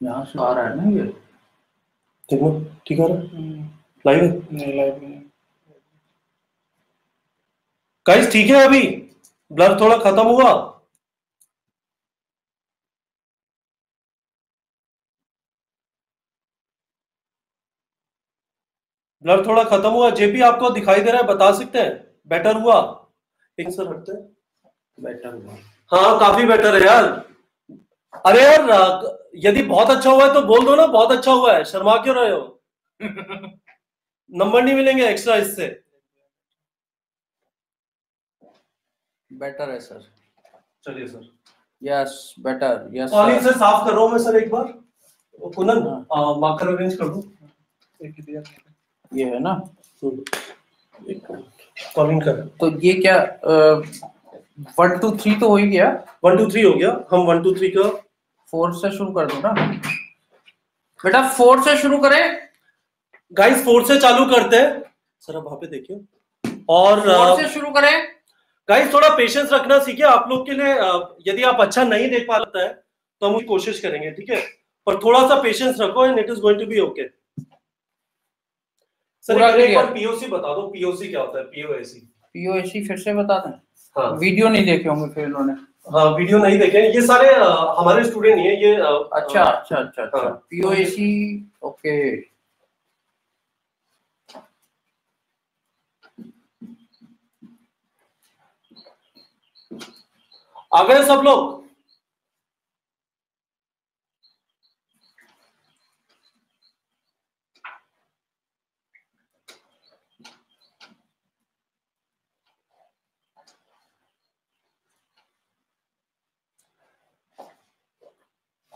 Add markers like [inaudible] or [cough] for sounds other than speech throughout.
यहाँ से आ रहा है ना ये? देखो ठीक आ रहा है लाइव है? नहीं लाइव नहीं गाइस ठीक है अभी? ब्लर थोड़ा खत्म हुआ। ब्लर थोड़ा खत्म हुआ। जेपी आपको दिखाई दे रहा है बता सकते हैं? बेटर हुआ? एक सर हटते हैं। बेटर हुआ। हाँ काफ़ी बेटर है यार। अरे यार यदि बहुत अच्छा हुआ है तो बोल दो ना बहुत अच्छा हुआ है। शर्मा क्यों रहे हो? [laughs] नंबर नहीं मिलेंगे एक्स्ट्रा इससे। बेटर है सर चलिए sir yes better yes calling से साफ़ कर रहा हूँ मैं सर एक बार। कुनन हाँ। मार्कर अरेंज कर दो? एक दिया। ये है ना? कॉलिंग कर। तो ये क्या वन टू थ्री तो हो ही गया? वन टू थ्री हो गया। हम वन टू थ्री का फोर से शुरू कर दो ना। बेटा फोर से शुरू करें। गाइस फोर से चालू करते हैं। सर वहाँ पे देखिए। और फोर से शुरू करें। गाइस थोड़ा पेशेंस रखना सीखिए। आप लोग के लिए यदि आप अच्छा नहीं देख पाता है तो हम कोशिश करेंगे ठीक है? पर थोड़ा सा पेशेंस रखो and it is going to be okay sir एक- एक बार पीओसी बता दो। पीओसी क्या होता है? पीओएसी पीओएसी फिर से बता दें। हाँ। वीडियो नहीं देखे होंगे फिर इन्होंने। हाँ वीडियो नहीं देखे। ये सारे हमारे स्टूडेंट ही है। ये अ, अच्छा अच्छा अच्छा अच्छा। ए पीओएसी ओके। आ गए सब लोग।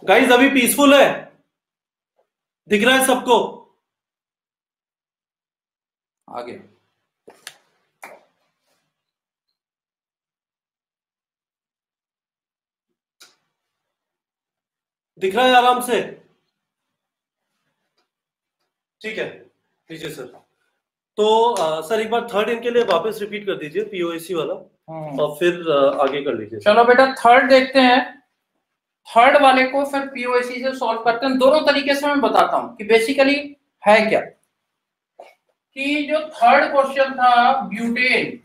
गाइस अभी पीसफुल है। दिख रहा है सबको? आगे। दिख रहा है आराम से? ठीक है लीजिए सर। तो अ, सर एक बार थर्ड इनके लिए वापस रिपीट कर दीजिए पीओएसी वाला। हम्म। और फिर अ, आगे कर लीजिए। चलो बेटा थर्ड देखते हैं। थर्ड वाले को फिर पीओएसी से सॉल्व करते हैं। दोनों तरीके से मैं बताता हूँ कि बेसिकली है क्या? कि जो थर्ड क्वेश्चन था butane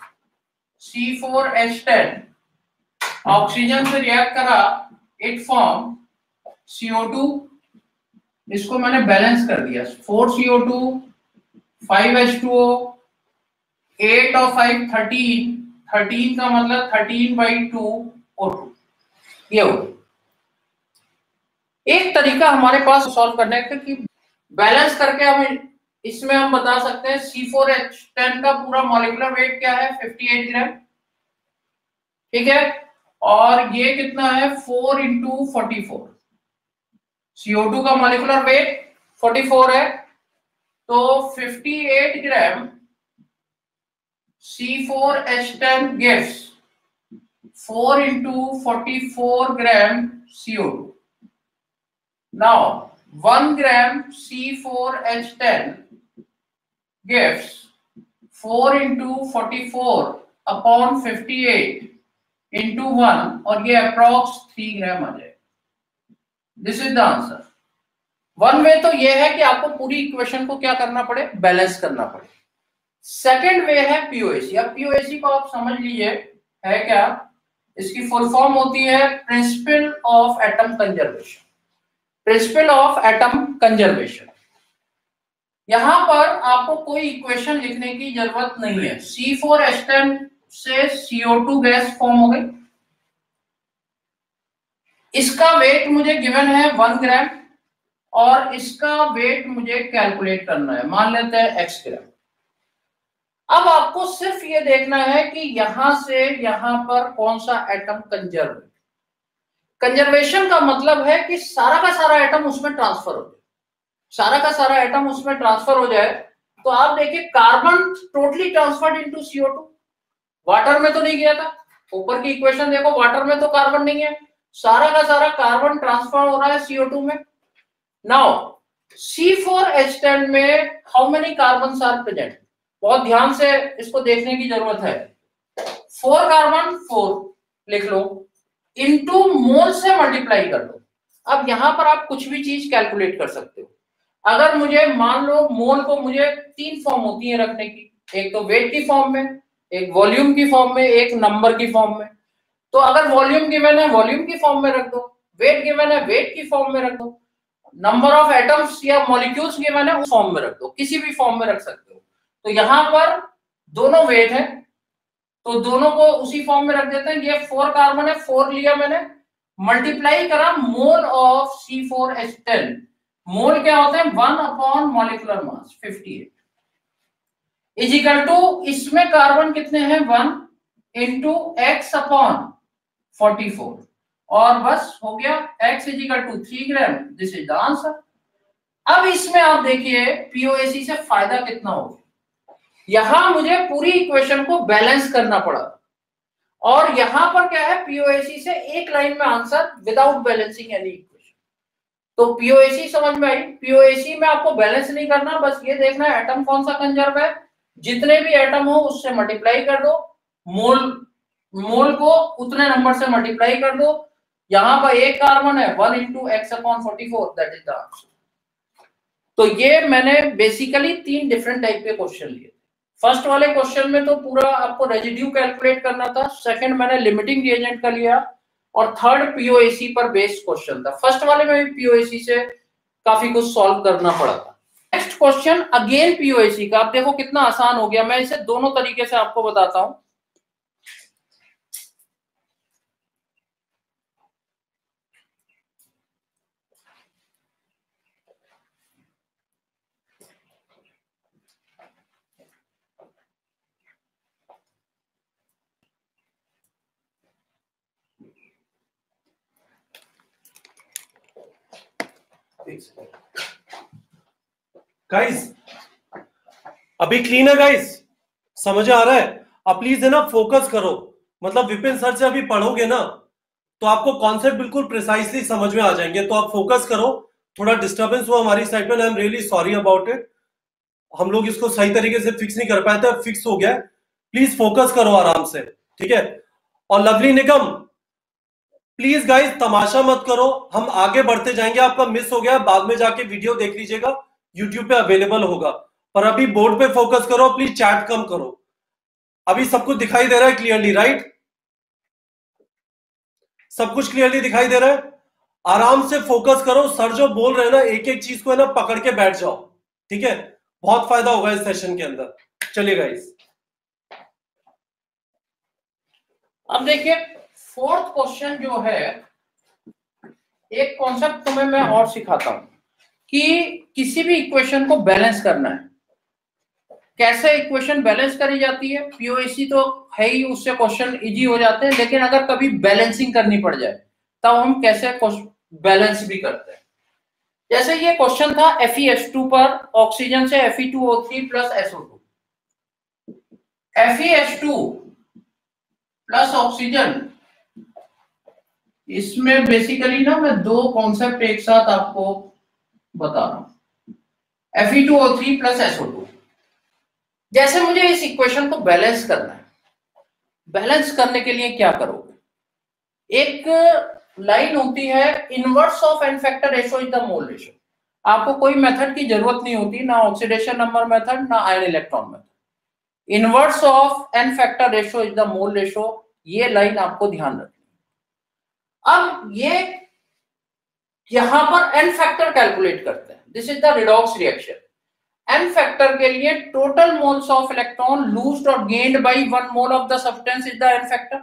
C four H ten oxygen से रिएक्ट करा इट फॉर्म सीओ टू इसको मैंने बैलेंस कर दिया। Four CO two five H two O eight और फाइव थर्टीन थर्टीन का मतलब थर्टीन बाई टू और टू ये हो। एक तरीका हमारे पास सॉल्व करने का कि बैलेंस करके हम इसमें हम बता सकते हैं सी फोर एच टेन का पूरा मॉलिकुलर वेट क्या है? 58 ग्राम ठीक है? और ये कितना है? Four into forty four CO two का मॉलिकुलर वेट 44 है। तो 58 gram C four H ten C4H10 gives 4 into 44 gram CO2. Now, 1 gram C4H10 gives 4 into 44 upon 58 into 1 और ये अप्रॉक्स 3 ग्राम आ जाए this is the answer one way तो ये है कि आपको पूरी इक्वेशन को क्या करना पड़े? बैलेंस करना पड़े। सेकेंड वे है पीओएसी अब पीओएसी को आप समझ लीजिए है क्या? इसकी फुल फॉर्म होती है principle of atom conservation principle of atom conservation यहाँ पर आपको कोई इक्वेशन लिखने की ज़रूरत नहीं है। सी फोर एस्टेम से CO2 गैस फॉर्म हो गई। इसका वेट मुझे गिवन है वन ग्राम और इसका वेट मुझे कैलकुलेट करना है। मान लेते हैं एक्स ग्राम अब आपको सिर्फ़ ये देखना है कि यहाँ से यहाँ पर कौन सा एटम कंजर्व कंजर्वेशन का मतलब है कि सारा का सारा एटम उसमें ट्रांसफ़र हो जाए। सारा का सारा एटम उसमें ट्रांसफ़र हो जाए तो आप देखिए carbon totally transferred into CO two water में तो नहीं गया था। ऊपर की इक्वेशन देखो वाटर में तो कार्बन नहीं है। सारा का सारा कार्बन ट्रांसफ़र हो रहा है सीओ टू में। नाउ C4H10 में how many carbon are present बहुत ध्यान से इसको देखने की ज़रूरत है। फोर कार्बन फोर लिख लो। इनटू मोल से मल्टीप्लाई कर दो। अब यहाँ पर आप कुछ भी चीज़ कैलकुलेट कर सकते हो। अगर मुझे मान लो मोल को मुझे तीन फॉर्म होती है रखने की, एक तो वेट की फॉर्म में, एक वॉल्यूम की फॉर्म में, एक नंबर की फॉर्म में। तो अगर वॉल्यूम गिवन है वॉल्यूम की फॉर्म में रख दो वेट गिवन है वेट की फॉर्म में रख दो नंबर ऑफ़ एटम्स या मॉलिक्यूल्स गिवन है उस फॉर्म में रख दो, किसी भी फॉर्म में रख सकते हो। तो यहाँ पर दोनों वेट है तो दोनों को उसी फॉर्म में रख देते हैं ये फोर कार्बन है फोर लिया मैंने। मल्टीप्लाई करा mole of C four H ten mole क्या होते हैं? One upon molecular mass fifty eight equal to इसमें कार्बन कितने हैं? One into x upon forty four और बस हो गया x equal to three gram this is the answer अब इसमें आप देखिए पीओएसी से फ़ायदा कितना हो यहाँ मुझे पूरी इक्वेशन को बैलेंस करना पड़ा। और यहाँ पर क्या है पीओएसी से एक लाइन में answer without balancing any equation तो पीओएसी समझ में आई? पीओएसी में आपको बैलेंस नहीं करना, बस ये देखना है एटम कौन सा कंजर्व है। जितने भी एटम हो, उससे मल्टीप्लाई कर दो। मोल मोल को उतने नंबर से मल्टीप्लाई कर दो। यहाँ पर एक कार्बन है one into x upon forty four that is the answer तो ये मैंने बेसिकली तीन डिफरेंट टाइप के क्वेश्चन लिए। फ़र्स्ट वाले क्वेश्चन में तो पूरा आपको रेजिड्यू कैलकुलेट करना था। सेकंड मैंने लिमिटिंग रिएजेंट का लिया। और थर्ड पीओएसी पर बेस्ड क्वेश्चन था। फ़र्स्ट वाले में भी पीओएसी से काफ़ी कुछ सॉल्व करना पड़ा था। नेक्स्ट क्वेश्चन अगेन पीओएसी का। आप देखो कितना आसान हो गया। मैं इसे दोनों तरीके से आपको बताता हूँ। गाइस अभी क्लीन है गाइस समझ आ रहा है? अब प्लीज़ है ना फोकस करो। मतलब विपिन सर से अभी पढ़ोगे ना तो आपको कॉन्सेप्ट बिल्कुल प्रिसाइसली समझ में आ जाएँगे। तो आप फोकस करो। थोड़ा डिस्टर्बेंस हुआ हमारी साइड में I am really sorry about it हम लोग इसको सही तरीके से फिक्स नहीं कर पाए थे फिक्स हो गया। प्लीज़ फोकस करो आराम से, ठीक है? और लवली निगम प्लीज़ गाइज़ तमाशा मत करो। हम आगे बढ़ते जाएँगे। आपका मिस हो गया। बाद में जाके वीडियो देख लीजिएगा। यूट्यूब पे अवेलेबल होगा। पर अभी बोर्ड पे फोकस करो। प्लीज़ चैट कम करो। अभी सब कुछ दिखाई दे रहा है क्लियरली राइट सब कुछ क्लियरली दिखाई दे रहा है। आराम से फोकस करो। सर जो बोल रहे हैं ना एक एक चीज़ को है ना, पकड़ के बैठ जाओ। ठीक है? बहुत फ़ायदा होगा इस सेशन के अंदर। चलिए गाइस अब देखिए फोर्थ क्वेश्चन जो है, एक कॉन्सेप्ट तुम्हें मैं और सिखाता हूँ कि किसी भी इक्वेशन को बैलेंस करना है। कैसे इक्वेशन बैलेंस करी जाती है? पीओएसी तो है ही, उससे क्वेश्चन इजी हो जाते हैं, लेकिन अगर कभी बैलेंसिंग करनी पड़ जाए तब हम कैसे बैलेंस भी करते हैं। जैसे ये क्वेश्चन था टू पर ऑक्सीजन से Fe2O3 plus SO2 two plus oxygen इसमें बेसिकली ना मैं दो कॉन्सेप्ट एक साथ आपको बता रहा हूँ। Fe2O3 प्लस SO2 जैसे मुझे इस इक्वेशन को बैलेंस करना है। बैलेंस करने के लिए क्या करोगे? एक लाइन होती है inverse of n factor ratio is the mole ratio आपको कोई मेथड की ज़रूरत नहीं होती, ना ऑक्सीडेशन नंबर मेथड ना ion electron method inverse of n factor ratio is the mole ratio ये लाइन आपको ध्यान रखनी अब ये यहाँ पर एन फैक्टर कैलकुलेट करते हैं। This is the redox reaction n factor के लिए total moles of electron lost और gained by one mole of the substance is the n factor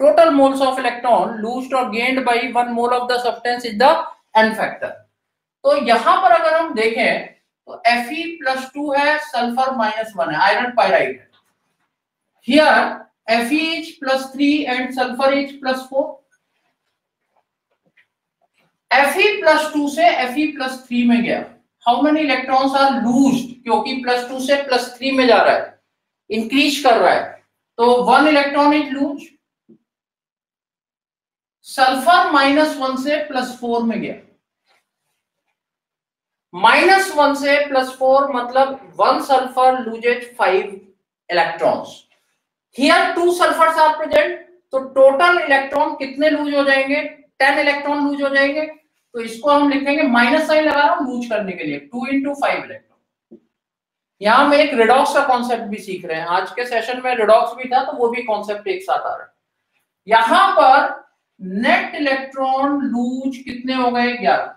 total moles of electron lost और gained by one mole of the substance is the n factor तो यहाँ पर अगर हम देखें तो Fe plus two है सल्फ़र माइनस वन है iron pyrite here Fe is plus three and sulphur is plus four Fe plus two से Fe प्लस थ्री में गया। How many electrons are lose क्योंकि प्लस टू से plus three में जा रहा है। इंक्रीज कर रहा है। तो one electron is lose sulphur minus one से प्लस फोर में गया। माइनस वन से प्लस फोर मतलब one sulphur loses five electrons here two sulphurs are present तो टोटल इलेक्ट्रॉन कितने लूज हो जाएँगे? टेन इलेक्ट्रॉन लूज हो जाएँगे। तो इसको हम लिखेंगे माइनस साइन लगा रहा हूँ लूज करने के लिए। टू इंटू फाइव इलेक्ट्रॉन यहाँ हम एक रिडॉक्स का कॉन्सेप्ट भी सीख रहे हैं। आज के सेशन में रिडॉक्स भी था तो वो भी कॉन्सेप्ट एक साथ आ रहा है। यहाँ पर नेट इलेक्ट्रॉन लूज कितने हो गए? ग्यारह।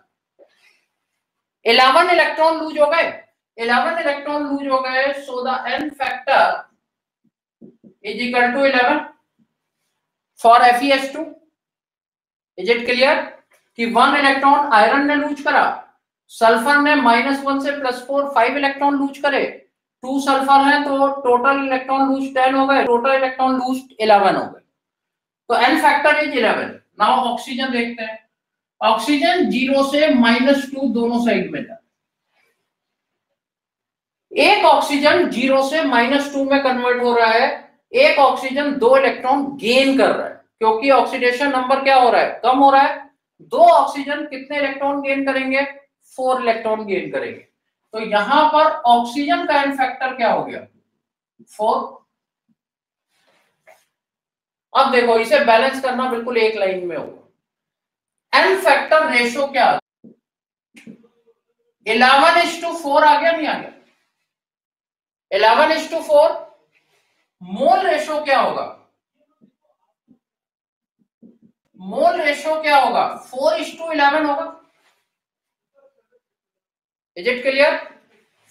इलेवन इलेक्ट्रॉन लूज हो गए। इलेवन इलेक्ट्रॉन लूज हो गए so the n factor is equal to eleven for F S two is it clear कि वन इलेक्ट्रॉन आयरन ने लूज करा सल्फ़र ने माइनस वन से plus four five electron lose करे। टू सल्फ़र है तो टोटल इलेक्ट्रॉन लूज टेन हो गए टोटल इलेक्ट्रॉन लूज इलेवन हो गए। तो n factor is eleven now oxygen देखते हैं। ऑक्सीजन ज़ीरो से माइनस टू दोनों साइड में था। एक ऑक्सीजन ज़ीरो से माइनस टू में कन्वर्ट हो रहा है, एक ऑक्सीजन दो इलेक्ट्रॉन गेन कर रहा है, क्योंकि ऑक्सीडेशन नंबर क्या हो रहा है? कम हो रहा है। दो ऑक्सीजन कितने इलेक्ट्रॉन गेन करेंगे? फोर इलेक्ट्रॉन गेन करेंगे। तो यहाँ पर ऑक्सीजन का एन फैक्टर क्या हो गया? फोर अब देखो, इसे बैलेंस करना बिल्कुल एक लाइन में होगा। एन फैक्टर रेशो क्या इलेवन इज़ टू फोर आ गया, नहीं आ गया? Eleven is to four mole ratio क्या होगा? मोल रेशो क्या होगा? फोर इज़ टू इलेवन होगा। Is it clear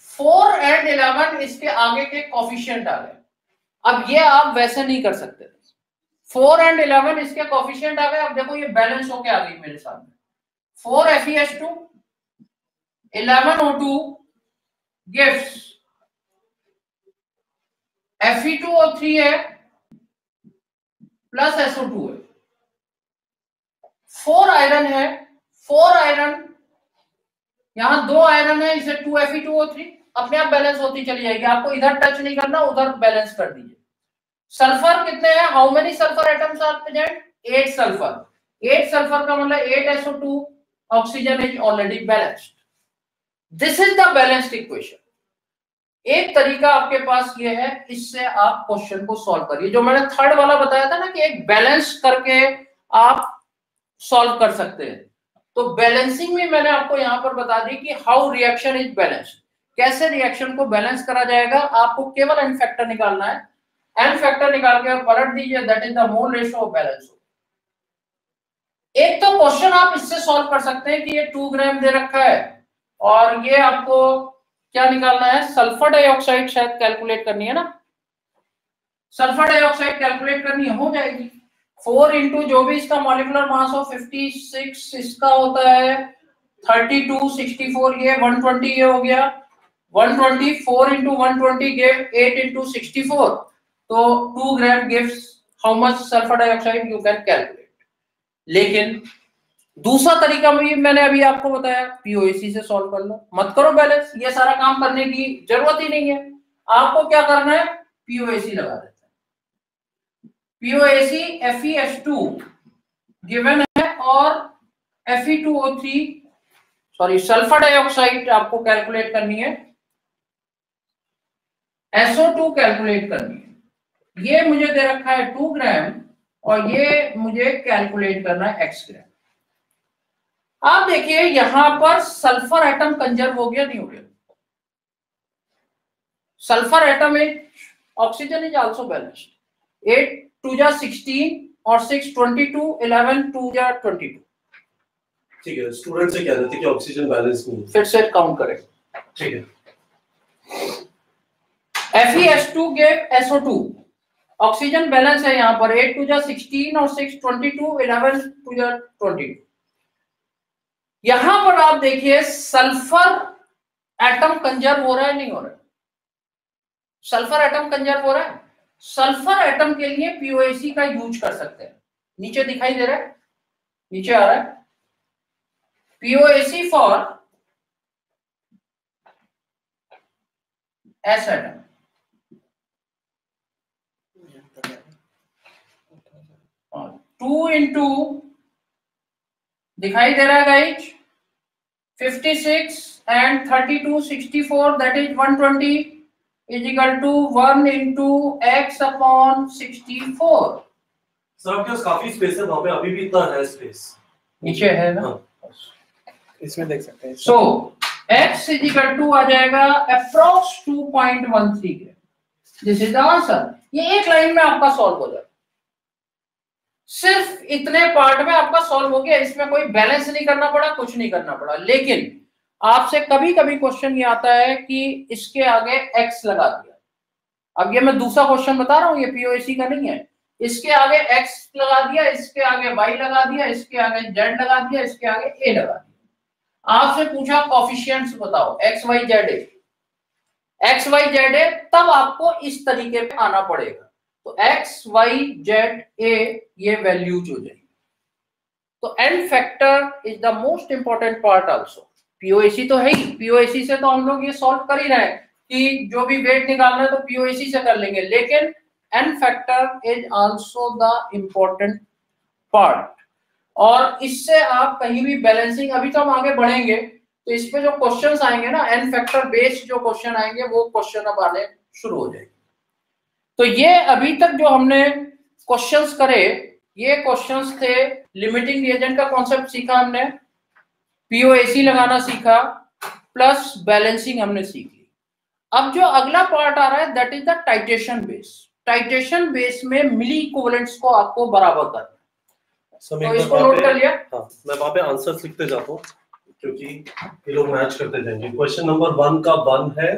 four and eleven इसके आगे के कॉफिशियंट आ गए। अब ये आप वैसे नहीं कर सकते। फोर एंड इलेवन इसके कॉफिशियंट आ गए। अब देखो ये बैलेंस होके आ गई मेरे सामने। Four F S two eleven O two gift Fe2O3 है प्लस एसओ टू है। फोर आयरन है, फोर आयरन, यहाँ दो आयरन है, इसे टू Fe2O3 अपने आप बैलेंस होती चली जाएगी। आपको इधर टच नहीं करना, उधर बैलेंस कर दीजिए। सल्फ़र कितने हैं? How many sulphur atoms are present eight sulphur eight sulphur का मतलब eight SO2 oxygen is already balanced this is the balanced equation एक तरीका आपके पास ये है, इससे आप क्वेश्चन को सॉल्व करिए। जो मैंने थर्ड वाला बताया था ना कि एक बैलेंस करके आप सॉल्व कर सकते हैं। तो बैलेंसिंग में मैंने आपको यहाँ पर बता दी कि हाउ रिएक्शन इज़ बैलेंस कैसे रिएक्शन को बैलेंस करा जाएगा, आपको केवल एन फैक्टर निकालना है। एन फैक्टर निकाल के पलट दीजिए that is the mole ratio of balance एक तो क्वेश्चन आप इससे सॉल्व कर सकते हैं कि ये टू ग्राम दे रखा है, और ये आपको क्या निकालना है? सल्फ़र डाइऑक्साइड शायद कैलकुलेट करनी है ना? सल्फ़र डाइऑक्साइड कैलकुलेट करनी हो जाएगी। फोर इंटू जो भी इसका मॉलिकुलर मास हो फिफ्टी सिक्स इसका होता है थर्टी टू सिक्सटी फोर ये वन ट्वेंटी ये हो गया। One twenty four into one twenty gave eight into sixty four तो two gram gives how much sulphur dioxide you can calculate लेकिन दूसरा तरीका भी मैंने अभी आपको बताया पीओएसी से सॉल्व कर लो मत करो बैलेंस ये सारा काम करने की ज़रूरत ही नहीं है। आपको क्या करना है? पीओएसी लगा हैं POAC F S two given है और F two O three sorry sulphur dioxide आपको कैलकुलेट करनी है। एसओ टू कैलकुलेट करनी है। ये मुझे दे रखा है टू ग्राम और ये मुझे कैलकुलेट करना है एक्स ग्राम आप देखिए, यहाँ पर सल्फ़र एटम कंजर्व हो गया, नहीं हो गया? Sulphur atom is oxygen is also balanced eight two जा सिक्सटीन और six twenty two eleven two जा ट्वेंटी टू ठीक है स्टूडेंट से देते कि ऑक्सीजन बैलेंस नहीं फिर से काउंट करें। ठीक है। FeS2 gave SO2 oxygen balance है यहाँ पर 8 टू जा 16 और 6 22 11 टू जा 22 यहाँ पर आप देखिए सल्फ़र एटम कंजर्व हो रहा है नहीं हो रहा है? सल्फ़र एटम कंजर्व हो रहा है? सल्फ़र एटम के लिए पीओएसी का यूज़ कर सकते हैं। नीचे दिखाई दे रहा है। नीचे आ रहा है। POAC for S atom two into दिखाई दे रहा है guys 56 and 32 64 that is 120 is equal to 1 into x upon 64 sir आपके पास काफ़ी स्पेस है वहाँ पे अभी भी इतना है स्पेस नीचे है ना? हाँ। इसमें देख सकते हैं so x is equal to आ जाएगा approx 2.13 gram this is the answer ये एक लाइन में आपका सॉल्व हो जाएगा। सिर्फ़ इतने पार्ट में आपका सॉल्व हो गया इसमें कोई बैलेंस नहीं करना पड़ा कुछ नहीं करना पड़ा। लेकिन आपसे कभी कभी क्वेश्चन ये आता है कि इसके आगे x लगा दिया। अब ये मैं दूसरा क्वेश्चन बता रहा हूँ, ये पीओएसी का नहीं है। इसके आगे x लगा दिया, इसके आगे y लगा दिया, इसके आगे z लगा दिया, इसके आगे a लगा दिया। आपसे पूछा कॉफिशियंट्स बताओ x y z x, y, z a, तब आपको इस तरीके पे आना पड़ेगा। तो एक्स वाई जेड ए ये वैल्यूज़ हो जाएँगे। तो n factor is the most important part also POAC तो है ही। पीओएसी से तो हम लोग ये सॉल्व कर ही रहे हैं कि जो भी वेट निकालना है तो पीओएसी से कर लेंगे। लेकिन n factor is also the important part और इससे आप कहीं भी बैलेंसिंग अभी तो हम आगे बढ़ेंगे तो इस पे जो क्वेश्चन आएँगे ना एन फैक्टर बेस्ड जो क्वेश्चन आएँगे, वो क्वेश्चन अब आने शुरू हो जाएँगे। तो ये अभी तक जो हमने क्वेश्चंस करे, ये क्वेश्चंस थे लिमिटिंग रिएजेंट का कॉन्सेप्ट सीखा हमने। पीओएसी लगाना सीखा प्लस बैलेंसिंग हमने सीख ली। अब जो अगला पार्ट आ रहा है that is the titration base titration base में मिली इक्विवेलेंट्स को आपको बराबर करना तो इसको नोट कर लिया। हाँ मैं वहाँ पे आंसर लिखते जाता हूँ क्योंकि ये लोग मैच करते जाएँगे। क्वेश्चन नंबर वन का वन है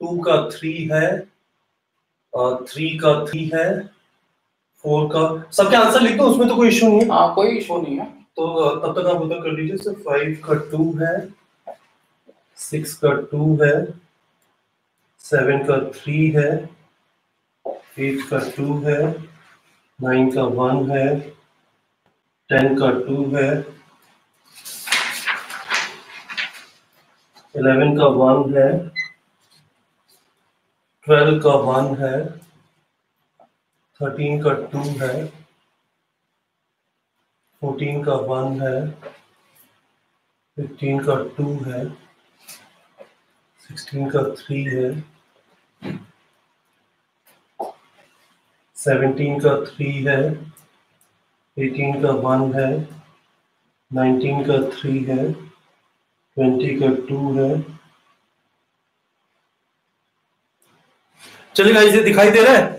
टू का थ्री है थ्री का थ्री है फोर का सबके आंसर लिख दो उसमें तो कोई इशू नहीं है। हाँ कोई इशू नहीं है। तो तब तक आप उधर कर लीजिए, सर फाइव का टू है सिक्स का टू है सेवन का थ्री है एट का टू है नाइन का वन है टेन का टू है इलेवन का वन है ट्वेल्व का वन है थर्टीन का टू है फोर्टीन का वन है फिफ्टीन का टू है सिक्सटीन का थ्री है सेवनटीन का थ्री है एटीन का वन है नाइनटीन का थ्री है ट्वेंटी का टू है। चलिए ये दिखाई दे रहा है?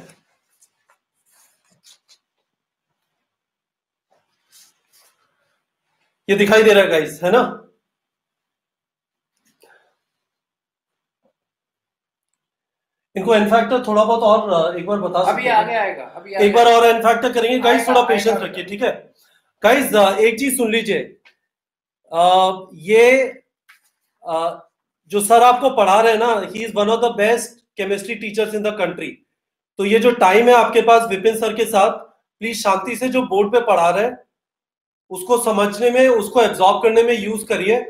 ये दिखाई दे रहा है गाइस है ना? इनको इनफैक्टर थोड़ा बहुत और एक बार बता अभी आगे आएगा अभी आगे एक बार और इनफैक्टर करेंगे गाइस थोड़ा पेशेंस रखिए ठीक है? गाइस एक चीज़ सुन लीजिए। ये अ, जो सर आपको पढ़ा रहे हैं ना he is one of the best chemistry teachers in the country तो ये जो टाइम है आपके पास विपिन सर के साथ प्लीज़ शांति से जो बोर्ड पे पढ़ा रहे हैं उसको समझने में, उसको एब्जॉर्ब करने में यूज़ करिए।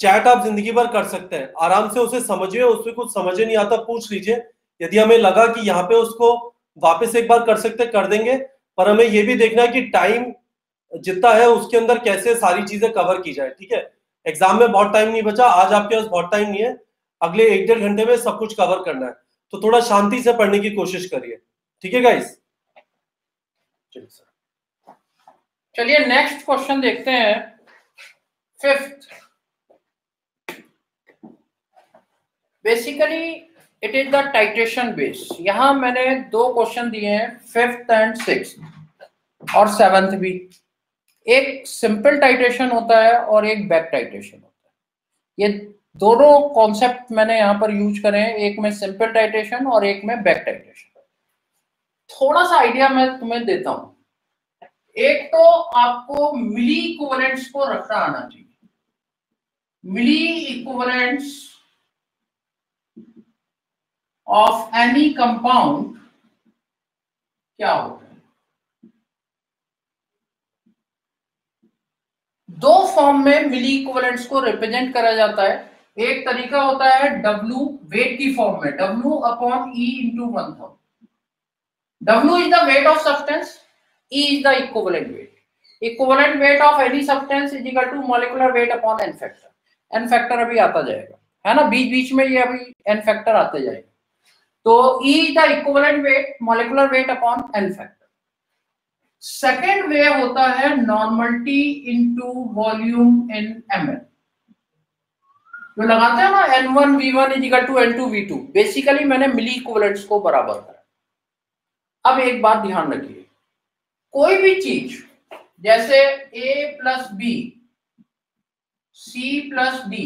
चैट आप ज़िंदगी भर कर सकते हैं। आराम से उसे समझिए, उसमें कुछ समझ नहीं आता, पूछ लीजिए। यदि हमें लगा कि यहाँ पे उसको वापस एक बार कर सकते, कर देंगे। पर हमें ये भी देखना है कि टाइम जितना है, उसके अंदर कैसे सारी चीज़ें कवर की जाए, ठीक है? एग्ज़ाम में बहुत टाइम नहीं बचा, आज आपके पास बहुत टाइम नहीं है। अगले एक डेढ़ घंटे में सब कुछ कवर करना है। तो थोड़ा शांति से पढ़ने की कोशिश करिए। ठीक है गाइस चलिए चलिए नेक्स्ट क्वेश्चन देखते हैं। Fifth basically it is the titration base यहाँ मैंने दो क्वेश्चन दिए हैं फिफ्थ एंड सिक्स और सेवंथ भी। एक सिंपल टाइट्रेशन होता है और एक बैक टाइट्रेशन होता है। ये दोनों कॉन्सेप्ट मैंने यहाँ पर यूज़ करे हैं, एक में सिंपल टाइट्रेशन और एक में बैक टाइट्रेशन थोड़ा सा आइडिया मैं तुम्हें देता हूँ। एक तो आपको मिली इक्विवेलेंट्स को रखना आना चाहिए। Milliequivalents of any compound क्या होता है? दो फॉर्म में मिली इक्विवेलेंट्स को रिप्रेजेंट करा जाता है। एक तरीका होता है W वेट की फॉर्म में। W upon E into one thousand W is the weight of substance E is the equivalent weight. Equivalent weight of any substance is equal to molecular weight upon n factor. n factor अभी आता जाएगा है ना बीच बीच में ये अभी n factor आते जाएगा तो E is the equivalent weight molecular weight upon n factor. Second way होता है normality into volume in L जो लगाते हैं ना N one V one equal to N two V two basically मैंने मिली इक्वलेंट्स को बराबर करा अब एक बात ध्यान रखिए कोई भी चीज़, जैसे A plus B C plus D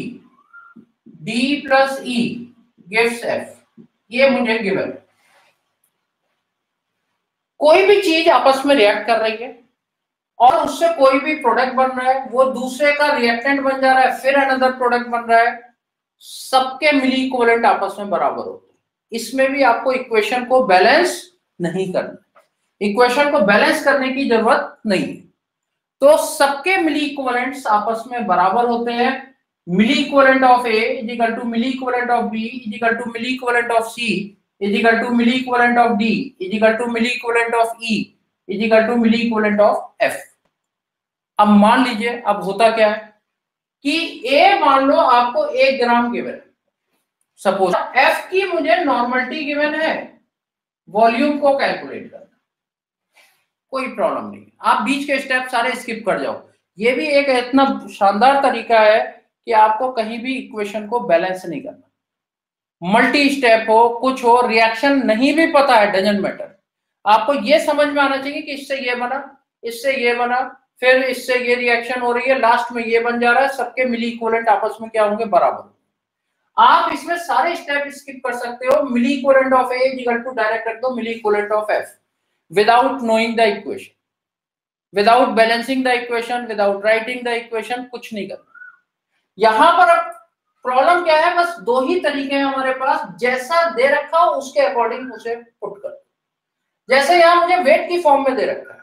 D plus E gives F ये मुझे गिवन कोई भी चीज़ आपस में रिएक्ट कर रही है, और उससे कोई भी प्रोडक्ट बन रहा है, वो दूसरे का रिएक्टेंट बन जा रहा है, फिर अनदर प्रोडक्ट बन रहा है, सबके मिली इक्वलेंट आपस में बराबर होते हैं। इसमें भी आपको इक्वेशन को बैलेंस नहीं करना इक्वेशन को बैलेंस करने की ज़रूरत नहीं तो सबके मिली इक्वलेंट्स आपस में बराबर होते हैं। Milliequivalent of A is equal to milliequivalent of B is equal to milliequivalent of C is equal to milliequivalent of D is equal to milliequivalent of E is equal to milliequivalent of F अब मान लीजिए, अब होता क्या है कि ए मान लो आपको एक ग्राम गिवन है। सपोज़ एफ़ की मुझे नॉर्मलिटी गिवन है। वॉल्यूम को कैलकुलेट करना कोई प्रॉब्लम नहीं। आप बीच के स्टेप सारे स्किप कर जाओ। ये भी एक इतना शानदार तरीका है कि आपको कहीं भी इक्वेशन को बैलेंस नहीं करना। मल्टी स्टेप हो, कुछ हो रिएक्शन नहीं भी पता है डजेंट मैटर आपको ये समझ में आना चाहिए कि इससे ये बना, इससे ये बना, फिर इससे ये रिएक्शन हो रही है लास्ट में ये बन जा रहा है, सबके मिली इक्वलेंट आपस में क्या होंगे? बराबर। आप इसमें सारे स्टेप स्किप कर सकते हो। Milliequivalent of A equal to direct रख दो, milliequivalent of F without knowing the equation without balancing the equation without writing the equation कुछ नहीं करना। यहाँ पर अब प्रॉब्लम क्या है? बस दो ही तरीके हैं हमारे पास। जैसा दे रखा हो, उसके अकॉर्डिंग उसे पुट कर जैसे यहाँ मुझे वेट की फॉर्म में दे रखा है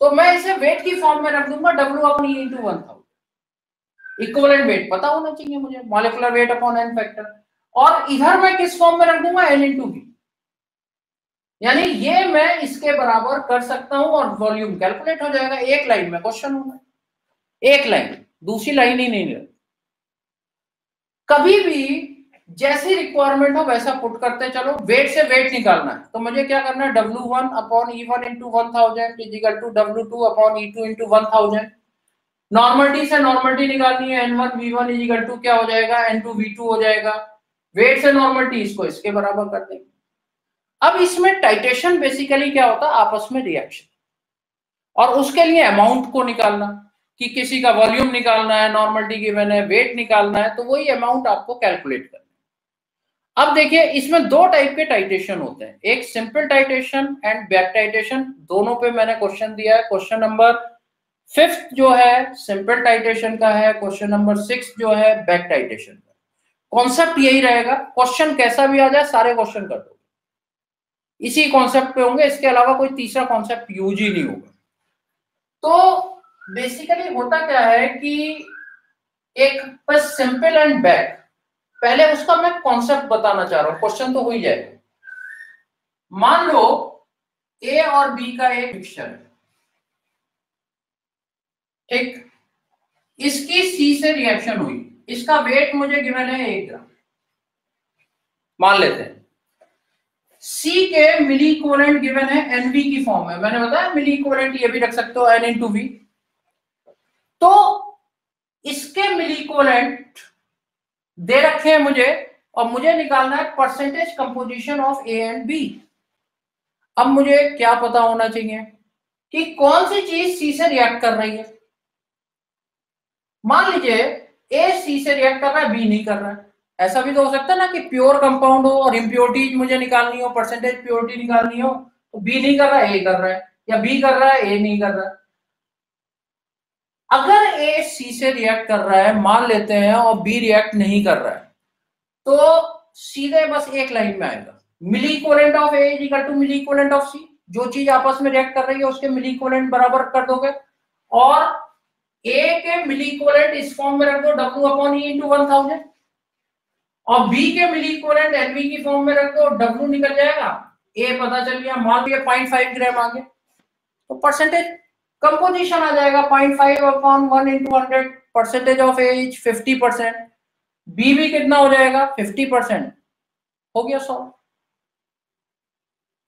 तो मैं इसे वेट की फॉर्म में रख दूँगा W upon into one thousand equivalent weight पता होना चाहिए मुझे। Molecular weight upon n factor और इधर मैं किस फॉर्म में रख दूँगा? एन इंटू बी यानी ये मैं इसके बराबर कर सकता हूँ और वॉल्यूम कैलकुलेट हो जाएगा। एक लाइन में क्वेश्चन होगा। एक लाइन दूसरी लाइन ही नहीं कभी भी जैसी रिक्वायरमेंट हो वैसा पुट करते चलो। वेट से वेट निकालना है। तो मुझे क्या करना है? W one upon E one into one thousand equal to W two upon E two into one thousand normality से नॉर्मलिटी निकालनी है। N one V one equal to क्या हो जाएगा? एन टू वी टू हो जाएगा। वेट से normality इसको इसके बराबर कर देंगे। अब इसमें टाइटेशन बेसिकली क्या होता है? आपस में रिएक्शन और उसके लिए अमाउंट को निकालना, कि किसी का वॉल्यूम निकालना है नॉर्मलिटी गिवन है वेट निकालना है तो वही अमाउंट आपको कैलकुलेट करना अब देखिए, इसमें दो टाइप के टाइटेशन होते हैं। एक simple titration and back titration दोनों पे मैंने क्वेश्चन दिया है। क्वेश्चन नंबर फिफ्थ जो है सिंपल टाइटेशन का है। क्वेश्चन नंबर सिक्स जो है बैक टाइटेशन का कॉन्सेप्ट यही रहेगा। क्वेश्चन कैसा भी आ जाए, सारे क्वेश्चन कर दो। इसी कॉन्सेप्ट पे होंगे, इसके अलावा कोई तीसरा कॉन्सेप्ट यूज़ ही नहीं होगा। तो बेसिकली होता क्या है कि एक बस सिंपल एंड बैक पहले उसका मैं कॉन्सेप्ट बताना चाह रहा हूँ क्वेश्चन तो हो ही जाएगा। मान लो ए और बी का एक मिक्सचर ठीक? इसकी सी से रिएक्शन हुई। इसका वेट मुझे गिवन है एक ग्राम मान लेते हैं। सी के मिली इक्वलेंट गिवन है एनवी की फॉर्म में। मैंने बताया मिली इक्वलेंट ये भी रख सकते हो एन इन टू वी तो इसके मिली इक्वलेंट दे रखे हैं मुझे और मुझे निकालना है percentage composition of A and B अब मुझे क्या पता होना चाहिए कि कौन सी चीज़ सी से रिएक्ट कर रही है। मान लीजिए ए सी से रिएक्ट कर रहा है बी नहीं कर रहा है। ऐसा भी तो हो सकता है ना कि प्योर कंपाउंड हो और इम्प्योरिटीज मुझे निकालनी हो परसेंटेज प्योरिटी निकालनी हो तो बी नहीं कर रहा है ए कर रहा है, या बी कर रहा है ए नहीं कर रहा है। अगर ए सी से रिएक्ट कर रहा है, मान लेते हैं, और बी रिएक्ट नहीं कर रहा है तो सीधे बस एक लाइन में आएगा। Milliequivalent of A to milliequivalent of C जो चीज़ आपस में रिएक्ट कर रही है, उसके मिली इक्वलेंट बराबर कर दोगे। और ए के मिली इक्वलेंट इस फॉर्म में रख दो W upon E into one thousand और बी के मिली इक्वलेंट एनवी की फॉर्म में रख दो डब्ल्यू निकल जाएगा। ए पता चल गया, मान लिया पॉइंट फाइव ग्राम आगे। तो परसेंटेज कंपोजिशन आ जाएगा point five upon one into hundred percentage of A is fifty percent B भी कितना हो जाएगा फिफ्टी परसेंट हो गया सॉल्व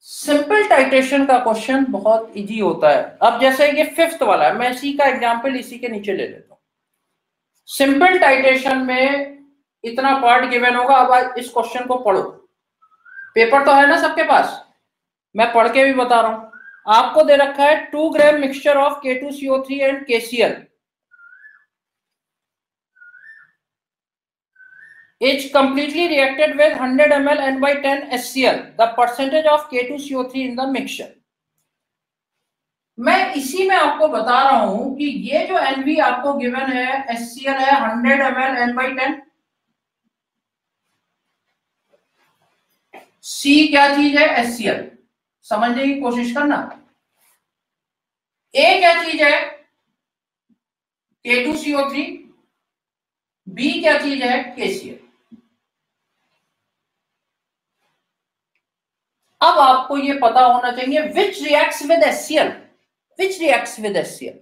सिंपल टाइट्रेशन का क्वेश्चन बहुत इजी होता है। अब जैसे ये फिफ्थ वाला है, मैं इसी का एग्जांपल इसी के नीचे ले लेता हूँ। सिंपल टाइट्रेशन में इतना पार्ट गिवन होगा, अब इस क्वेश्चन को पढ़ो पेपर तो है ना सबके पास मैं पढ़ के भी बता रहा हूँ आपको दे रखा है two gram mixture of K two CO three and KCl is completely reacted with 100 ml n by 10 HCl. The percentage of K2CO3 in the mixture. मैं इसी में आपको बता रहा हूँ कि ये जो NV आपको गिवन है HCl है 100 ml n बाई 10 सी क्या चीज़ है? एस समझने की कोशिश करना। ए क्या चीज़ है? K two C O three B क्या चीज़ है? के सी एल अब आपको यह पता होना चाहिए which react with S C L which react with S C L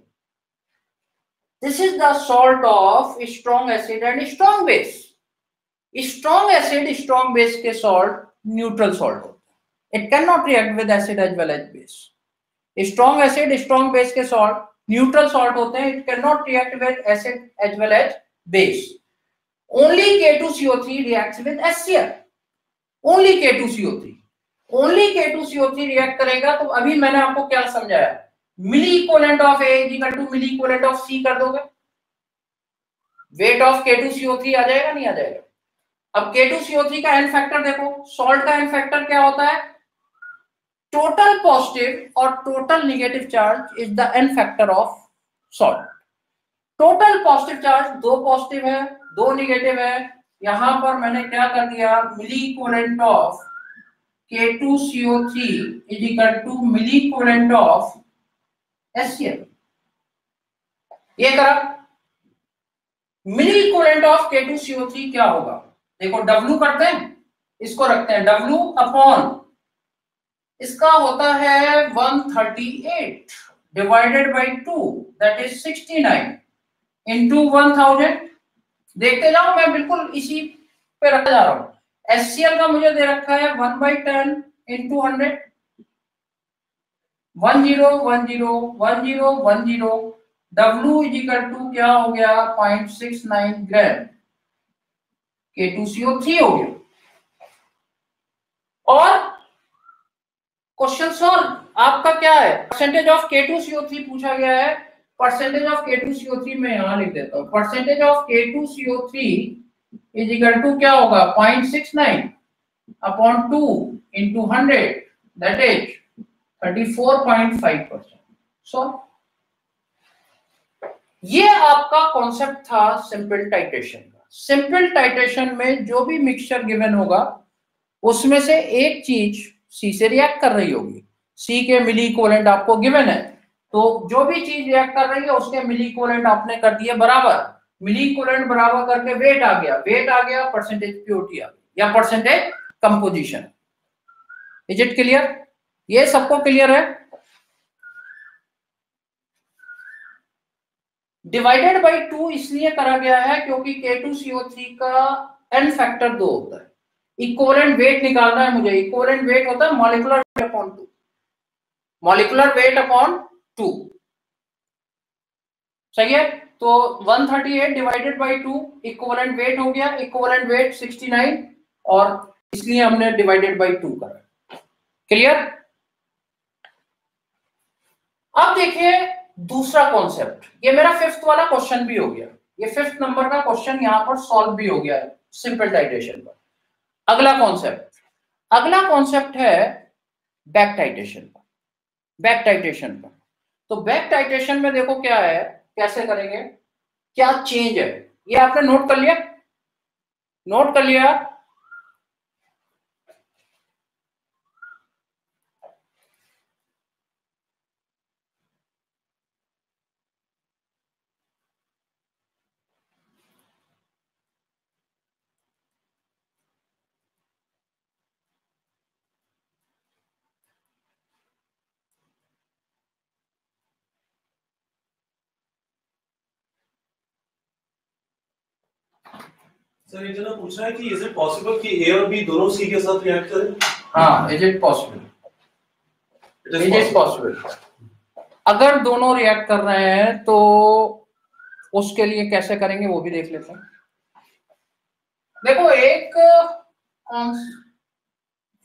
this is the salt of strong acid and strong base strong acid strong base के सॉल्ट न्यूट्रल सॉल्ट होता है। It can not react with acid as well as base strong acid strong base के salt neutral salt होते हैं it can not react with acid as well as base only K two CO three react with S C L only K two CO three only K two CO three react करेगा तो अभी मैंने आपको क्या समझाया? Milliequivalent of A equal to milliequivalent of C कर दोगे। Weight of K two CO three आ जाएगा, नहीं आ जाएगा? अब के टू सीओ थ्री का एन फैक्टर देखो सॉल्ट का एन फैक्टर क्या होता है? टोटल पॉजिटिव और total negative charge is the N factor of salt total positive charge दो पॉजिटिव है, दो निगेटिव है। यहाँ पर मैंने क्या कर दिया? Milliequivalent of K two CO K2CO3 is equal to milliequivalent of HCl. ये करा। मिली इक्वलेंट ऑफ़ K2CO3 क्या होगा? देखो, W करते हैं, इसको रखते हैं, W अपॉन इसका होता है 138 divided by 2 that is 69 into 1000 देखते जाओ, मैं बिल्कुल इसी पे रखा जा रहा हूँ। एचसीएल का मुझे दे रखा है one by ten into hundred one zero one zero one zero one zero W is equal to क्या हो गया? पॉइंट सिक्स नाइन ग्राम के टू सीओ थ्री हो गया। और क्वेश्चन सॉल्व आपका क्या है? Percentage of K two CO three पूछा गया है। Percentage of K two CO three मैं यहाँ लिख देता हूँ। Percentage of K two CO three is equal to क्या होगा? Point six nine upon two into hundred that is thirty four point five percent so ये आपका कॉन्सेप्ट था सिंपल टाइटेशन का। सिंपल टाइटेशन में जो भी मिक्सचर गिवन होगा, उसमें से एक चीज़ सी से रिएक्ट कर रही होगी। सी के मिली कोलेंट आपको गिवन है। तो जो भी चीज़ रिएक्ट कर रही है, उसके मिली कोलेंट आपने कर दिए बराबर। मिली कोलेंट बराबर करके वेट आ गया। वेट आ गया परसेंटेज प्योरिटी आ गई या percentage composition is it clear ये सबको क्लियर है? डिवाइडेड बाई टू इसलिए करा गया है क्योंकि K2CO3 का एन फैक्टर दो होता है। इक्वलेंट वेट निकालना है मुझे। इक्वलेंट वेट होता है molecular weight upon two molecular weight upon two सही है? तो 138 divided by two equivalent weight हो गया। इक्वलेंट वेट 69 और इसलिए हमने डिवाइडेड बाई टू करा। क्लियर अब देखिए दूसरा कॉन्सेप्ट ये मेरा फिफ्थ वाला क्वेश्चन भी हो गया. ये फिफ्थ नंबर का क्वेश्चन यहाँ पर सॉल्व भी हो गया है सिंपल टाइटेशन पर. अगला कॉन्सेप्ट अगला कॉन्सेप्ट है बैक टाइटेशन पर. बैक टाइटेशन पर. तो बैक टाइटेशन में देखो क्या है, कैसे करेंगे? क्या चेंज है? ये आपने नोट कर लिया? नोट कर लिया? सर एक पूछा है कि इज़ इट पॉसिबल कि ए और बी दोनों सी के साथ रिएक्ट करें? हाँ is it possible it is possible अगर दोनों रिएक्ट कर रहे हैं तो उसके लिए कैसे करेंगे वो भी देख लेते हैं। देखो एक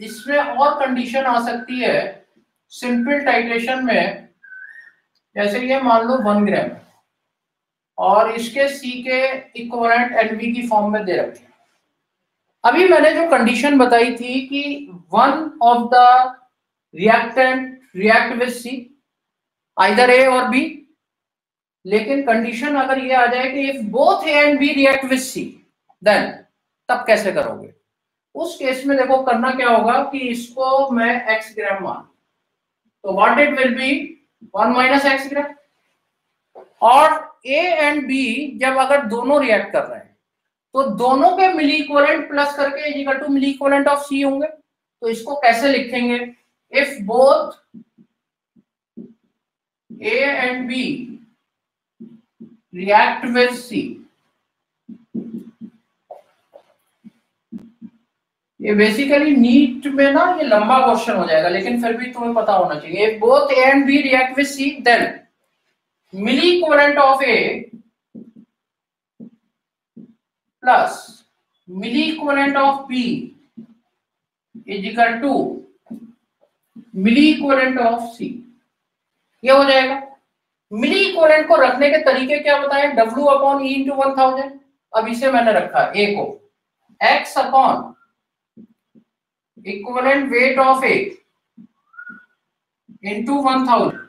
इसमें और कंडीशन आ सकती है सिंपल टाइट्रेशन में। जैसे ये मान लो वन ग्राम है और इसके सी के इक्वलेंट एनवी की फॉर्म में दे रखे अभी मैंने जो कंडीशन बताई थी कि one of the reactant react with C either A और बी लेकिन कंडीशन अगर ये आ जाए कि if both A and B react with C then तब कैसे करोगे? उस केस में देखो करना क्या होगा कि इसको मैं एक्स ग्राम मान। तो what it will be one minus X gram और ए एंड बी जब अगर दोनों रिएक्ट कर रहे हैं तो दोनों के मिली इक्वलेंट प्लस करके equal to milliequivalent of C होंगे। तो इसको कैसे लिखेंगे? If both A and B react with C ये बेसिकली नीट में ना ये लंबा क्वेश्चन हो जाएगा, लेकिन फिर भी तुम्हें पता होना चाहिए। Both A and B react with C then milliequivalent of A plus equivalent of B is equal to milliequivalent of C. ये हो जाएगा। मिली इक्वलेंट को रखने के तरीके क्या बताए? W upon E into one thousand अब इसे मैंने रखा ए को। X upon equivalent weight of A into one thousand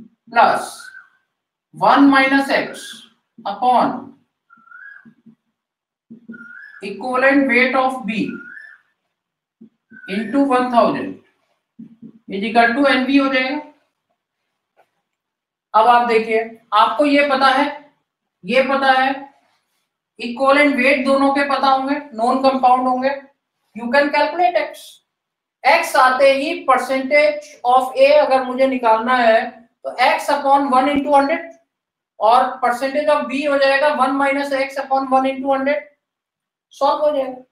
plus one minus X upon equivalent weight of B into one thousand equal to N हो जाएगा। अब आप देखिए, आपको ये पता है, ये पता है इक्वलेंट वेट दोनों के पता होंगे नॉन कंपाउंड होंगे। You can calculate X X आते ही परसेंटेज ऑफ़ ए अगर मुझे निकालना है तो X upon one into hundred और परसेंटेज ऑफ़ बी हो जाएगा one minus X upon one into hundred solve हो जाएगा।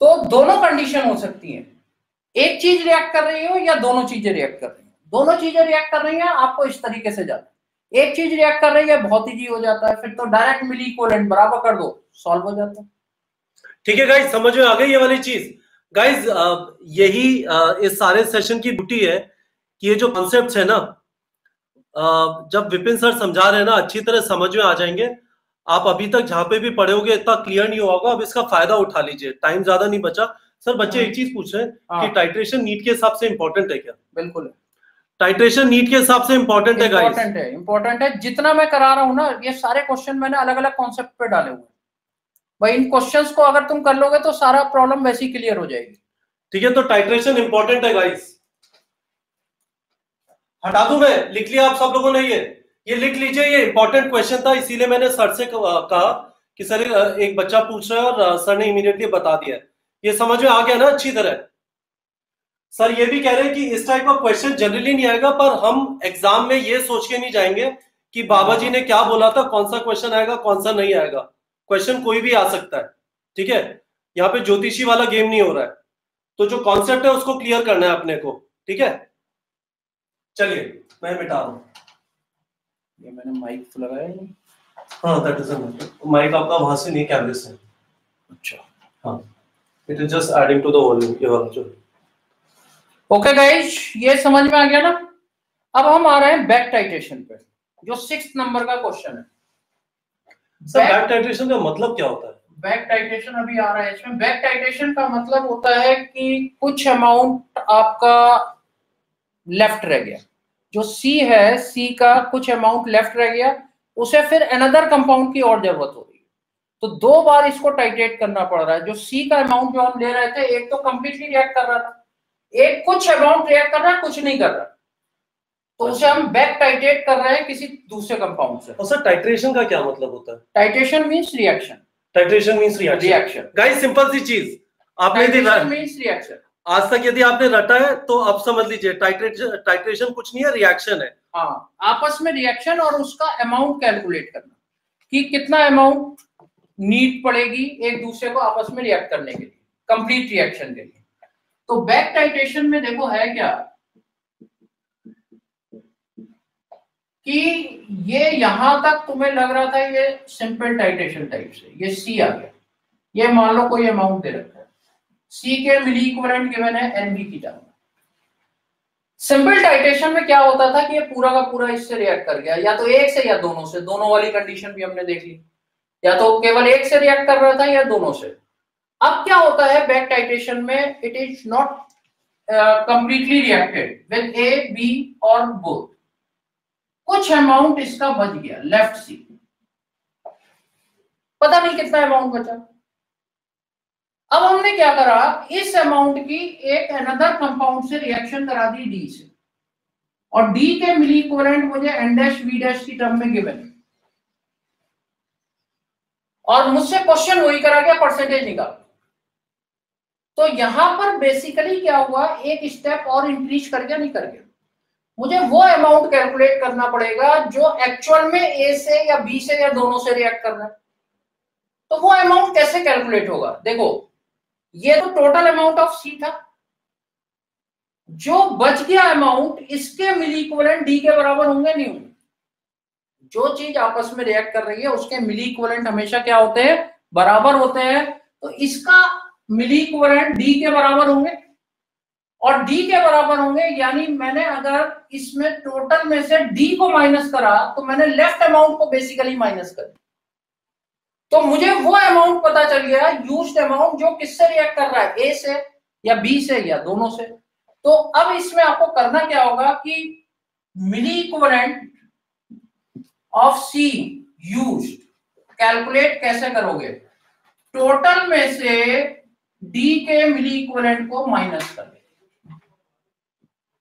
तो दोनों कंडीशन हो सकती हैं। एक चीज़ रिएक्ट कर रही हो या दोनों चीज़ें रिएक्ट कर रही हो? दोनों चीज़ें रिएक्ट कर रही हैं, आपको इस तरीके से जाना है। एक चीज़ रिएक्ट कर रही है, बहुत इजी हो जाता है, फिर तो डायरेक्ट मिली इक्वलेंट बराबर कर दो सॉल्व हो जाता है। ठीक है गाइज़ समझ में आ गई ये वाली चीज़? गाइज़ यही इस सारे सेशन की ब्यूटी है कि ये जो कॉन्सेप्ट है ना जब विपिन सर समझा रहे हैं ना अच्छी तरह समझ में आ जाएँगे। आप अभी तक जहाँ पे भी पढ़े होगे इतना क्लियर नहीं हुआ होगा अब इसका फ़ायदा उठा लीजिए। टाइम ज़्यादा नहीं बचा। सर बच्चे एक चीज़ पूछ रहे हैं हाँ। कि टाइट्रेशन नीट के हिसाब से इंपॉर्टेंट है क्या? बिल्कुल। टाइट्रेशन नीट के हिसाब से इंपॉर्टेंट है गाइस इंपॉर्टेंट है है। जितना मैं करा रहा हूँ ना ये सारे क्वेश्चन मैंने अलग अलग कॉन्सेप्ट पे डाले हुए भाई इन क्वेश्चंस को अगर तुम कर लोगे तो सारा प्रॉब्लम वैसे ही क्लियर हो जाएगी। ठीक है तो टाइट्रेशन इंपॉर्टेंट है गाइस हटा दू मैं? लिख लिया आप सब लोगों ने ये? ये लिख लीजिए, ये इंपॉर्टेंट क्वेश्चन था, इसीलिए मैंने सर से कहा कि सर एक बच्चा पूछ रहा है और सर ने इमीडिएटली बता दिया ये समझ में आ गया ना? अच्छी तरह। सर ये भी कह रहे हैं कि इस टाइप का क्वेश्चन जनरली नहीं आएगा, पर हम एग्ज़ाम में ये सोच के नहीं जाएँगे कि बाबा जी ने क्या बोला था, कौन सा क्वेश्चन आएगा, कौन सा नहीं आएगा। क्वेश्चन कोई भी आ सकता है, ठीक है? यहाँ पे ज्योतिषी वाला गेम नहीं हो रहा है। तो जो कॉन्सेप्ट है उसको क्लियर करना है अपने को, ठीक है? चलिए मैं मिटा रहा हूँ। ये मैंने माइक तो लगाया ही नहीं। हाँ दैट इज़ माइक आपका वहाँ से नहीं कैमरे से। अच्छा। हाँ। It is just adding to the volume ये वाला जो। ओके गाइस ये समझ में आ गया ना? अब हम आ रहे हैं बैक टाइटेशन पे जो सिक्स नंबर का क्वेश्चन है। सर बैक टाइट्रेशन का मतलब क्या होता है? बैक टाइटेशन अभी आ रहा है इसमें बैक टाइटेशन का मतलब होता है कि कुछ अमाउंट आपका लेफ़्ट रह गया। जो सी है सी का कुछ अमाउंट लेफ़्ट रह गया उसे फिर अनदर कंपाउंड की और ज़रूरत हो रही है। तो दो बार इसको टाइटेट करना पड़ रहा है। जो सी का अमाउंट जो हम ले रहे थे एक तो कंप्लीटली रिएक्ट कर रहा था। एक कुछ अमाउंट रिएक्ट कर रहा है कुछ नहीं कर रहा। तो उसे हम बैक टाइटेट कर रहे हैं किसी दूसरे कंपाउंड से। और सर टाइट्रेशन का क्या मतलब होता है? Titration means reaction titration means reaction guys simple सी चीज़। आपने मीन्स रिएक्शन आज तक यदि आपने रटा है तो आप समझ लीजिए टाइट्रेशन कुछ नहीं है रिएक्शन है। हाँ आपस में रिएक्शन और उसका अमाउंट कैलकुलेट करना। कि कितना अमाउंट नीड पड़ेगी एक दूसरे को आपस में रिएक्ट करने के लिए कंप्लीट रिएक्शन के लिए। तो बैक टाइट्रेशन में देखो है क्या? कि ये यहाँ तक तुम्हें लग रहा था ये सिंपल टाइट्रेशन टाइप से, ये सी आ गया। ये मान लो कोई अमाउंट दे रखा है। सी के मिली इक्विवेलेंट गिवन है एनबी की टर्म सिंपल टाइटेशन में क्या होता था कि ये पूरा का पूरा इससे रिएक्ट कर गया, या तो एक से या दोनों से, दोनों वाली कंडीशन भी हमने देख ली। या तो केवल एक से रिएक्ट कर रहा था या दोनों से। अब क्या होता है बैक टाइटेशन में it is not completely reacted with A B और बोथ कुछ अमाउंट इसका बच गया लेफ़्ट सी पता नहीं कितना अमाउंट बचा। अब हमने क्या करा? इस अमाउंट की एक अनदर कंपाउंड से रिएक्शन करा दी डी से। और डी के मिली इक्विवेलेंट मुझे एन डैश वी डैश की टर्म में गिवन और मुझसे क्वेश्चन वही करा गया परसेंटेज निकाल। तो यहाँ पर बेसिकली क्या हुआ? एक स्टेप और इंक्रीज कर गया, नहीं कर गया। मुझे वो अमाउंट कैलकुलेट करना पड़ेगा जो एक्चुअल में ए से या बी से या दोनों से रिएक्ट कर रहा है। तो वो अमाउंट कैसे कैलकुलेट होगा? देखो ये तो टोटल अमाउंट ऑफ़ सी था। जो बच गया अमाउंट इसके मिली इक्वलेंट डी के बराबर होंगे, नहीं होंगे। जो चीज़ आपस में रिएक्ट कर रही है, उसके मिली इक्वलेंट हमेशा क्या होते हैं? बराबर होते हैं। तो इसका मिली इक्वलेंट डी के बराबर होंगे। और डी के बराबर होंगे, यानी मैंने अगर इसमें टोटल में से डी को माइनस करा तो मैंने लेफ़्ट अमाउंट को बेसिकली माइनस कर तो मुझे वो अमाउंट पता चल गया यूज़ अमाउंट जो किससे रिएक्ट कर रहा है ए से या बी से या दोनों से। तो अब इसमें आपको करना क्या होगा कि milliequivalent of C used calculate कैसे करोगे? टोटल में से डी के मिली इक्वलेंट को माइनस कर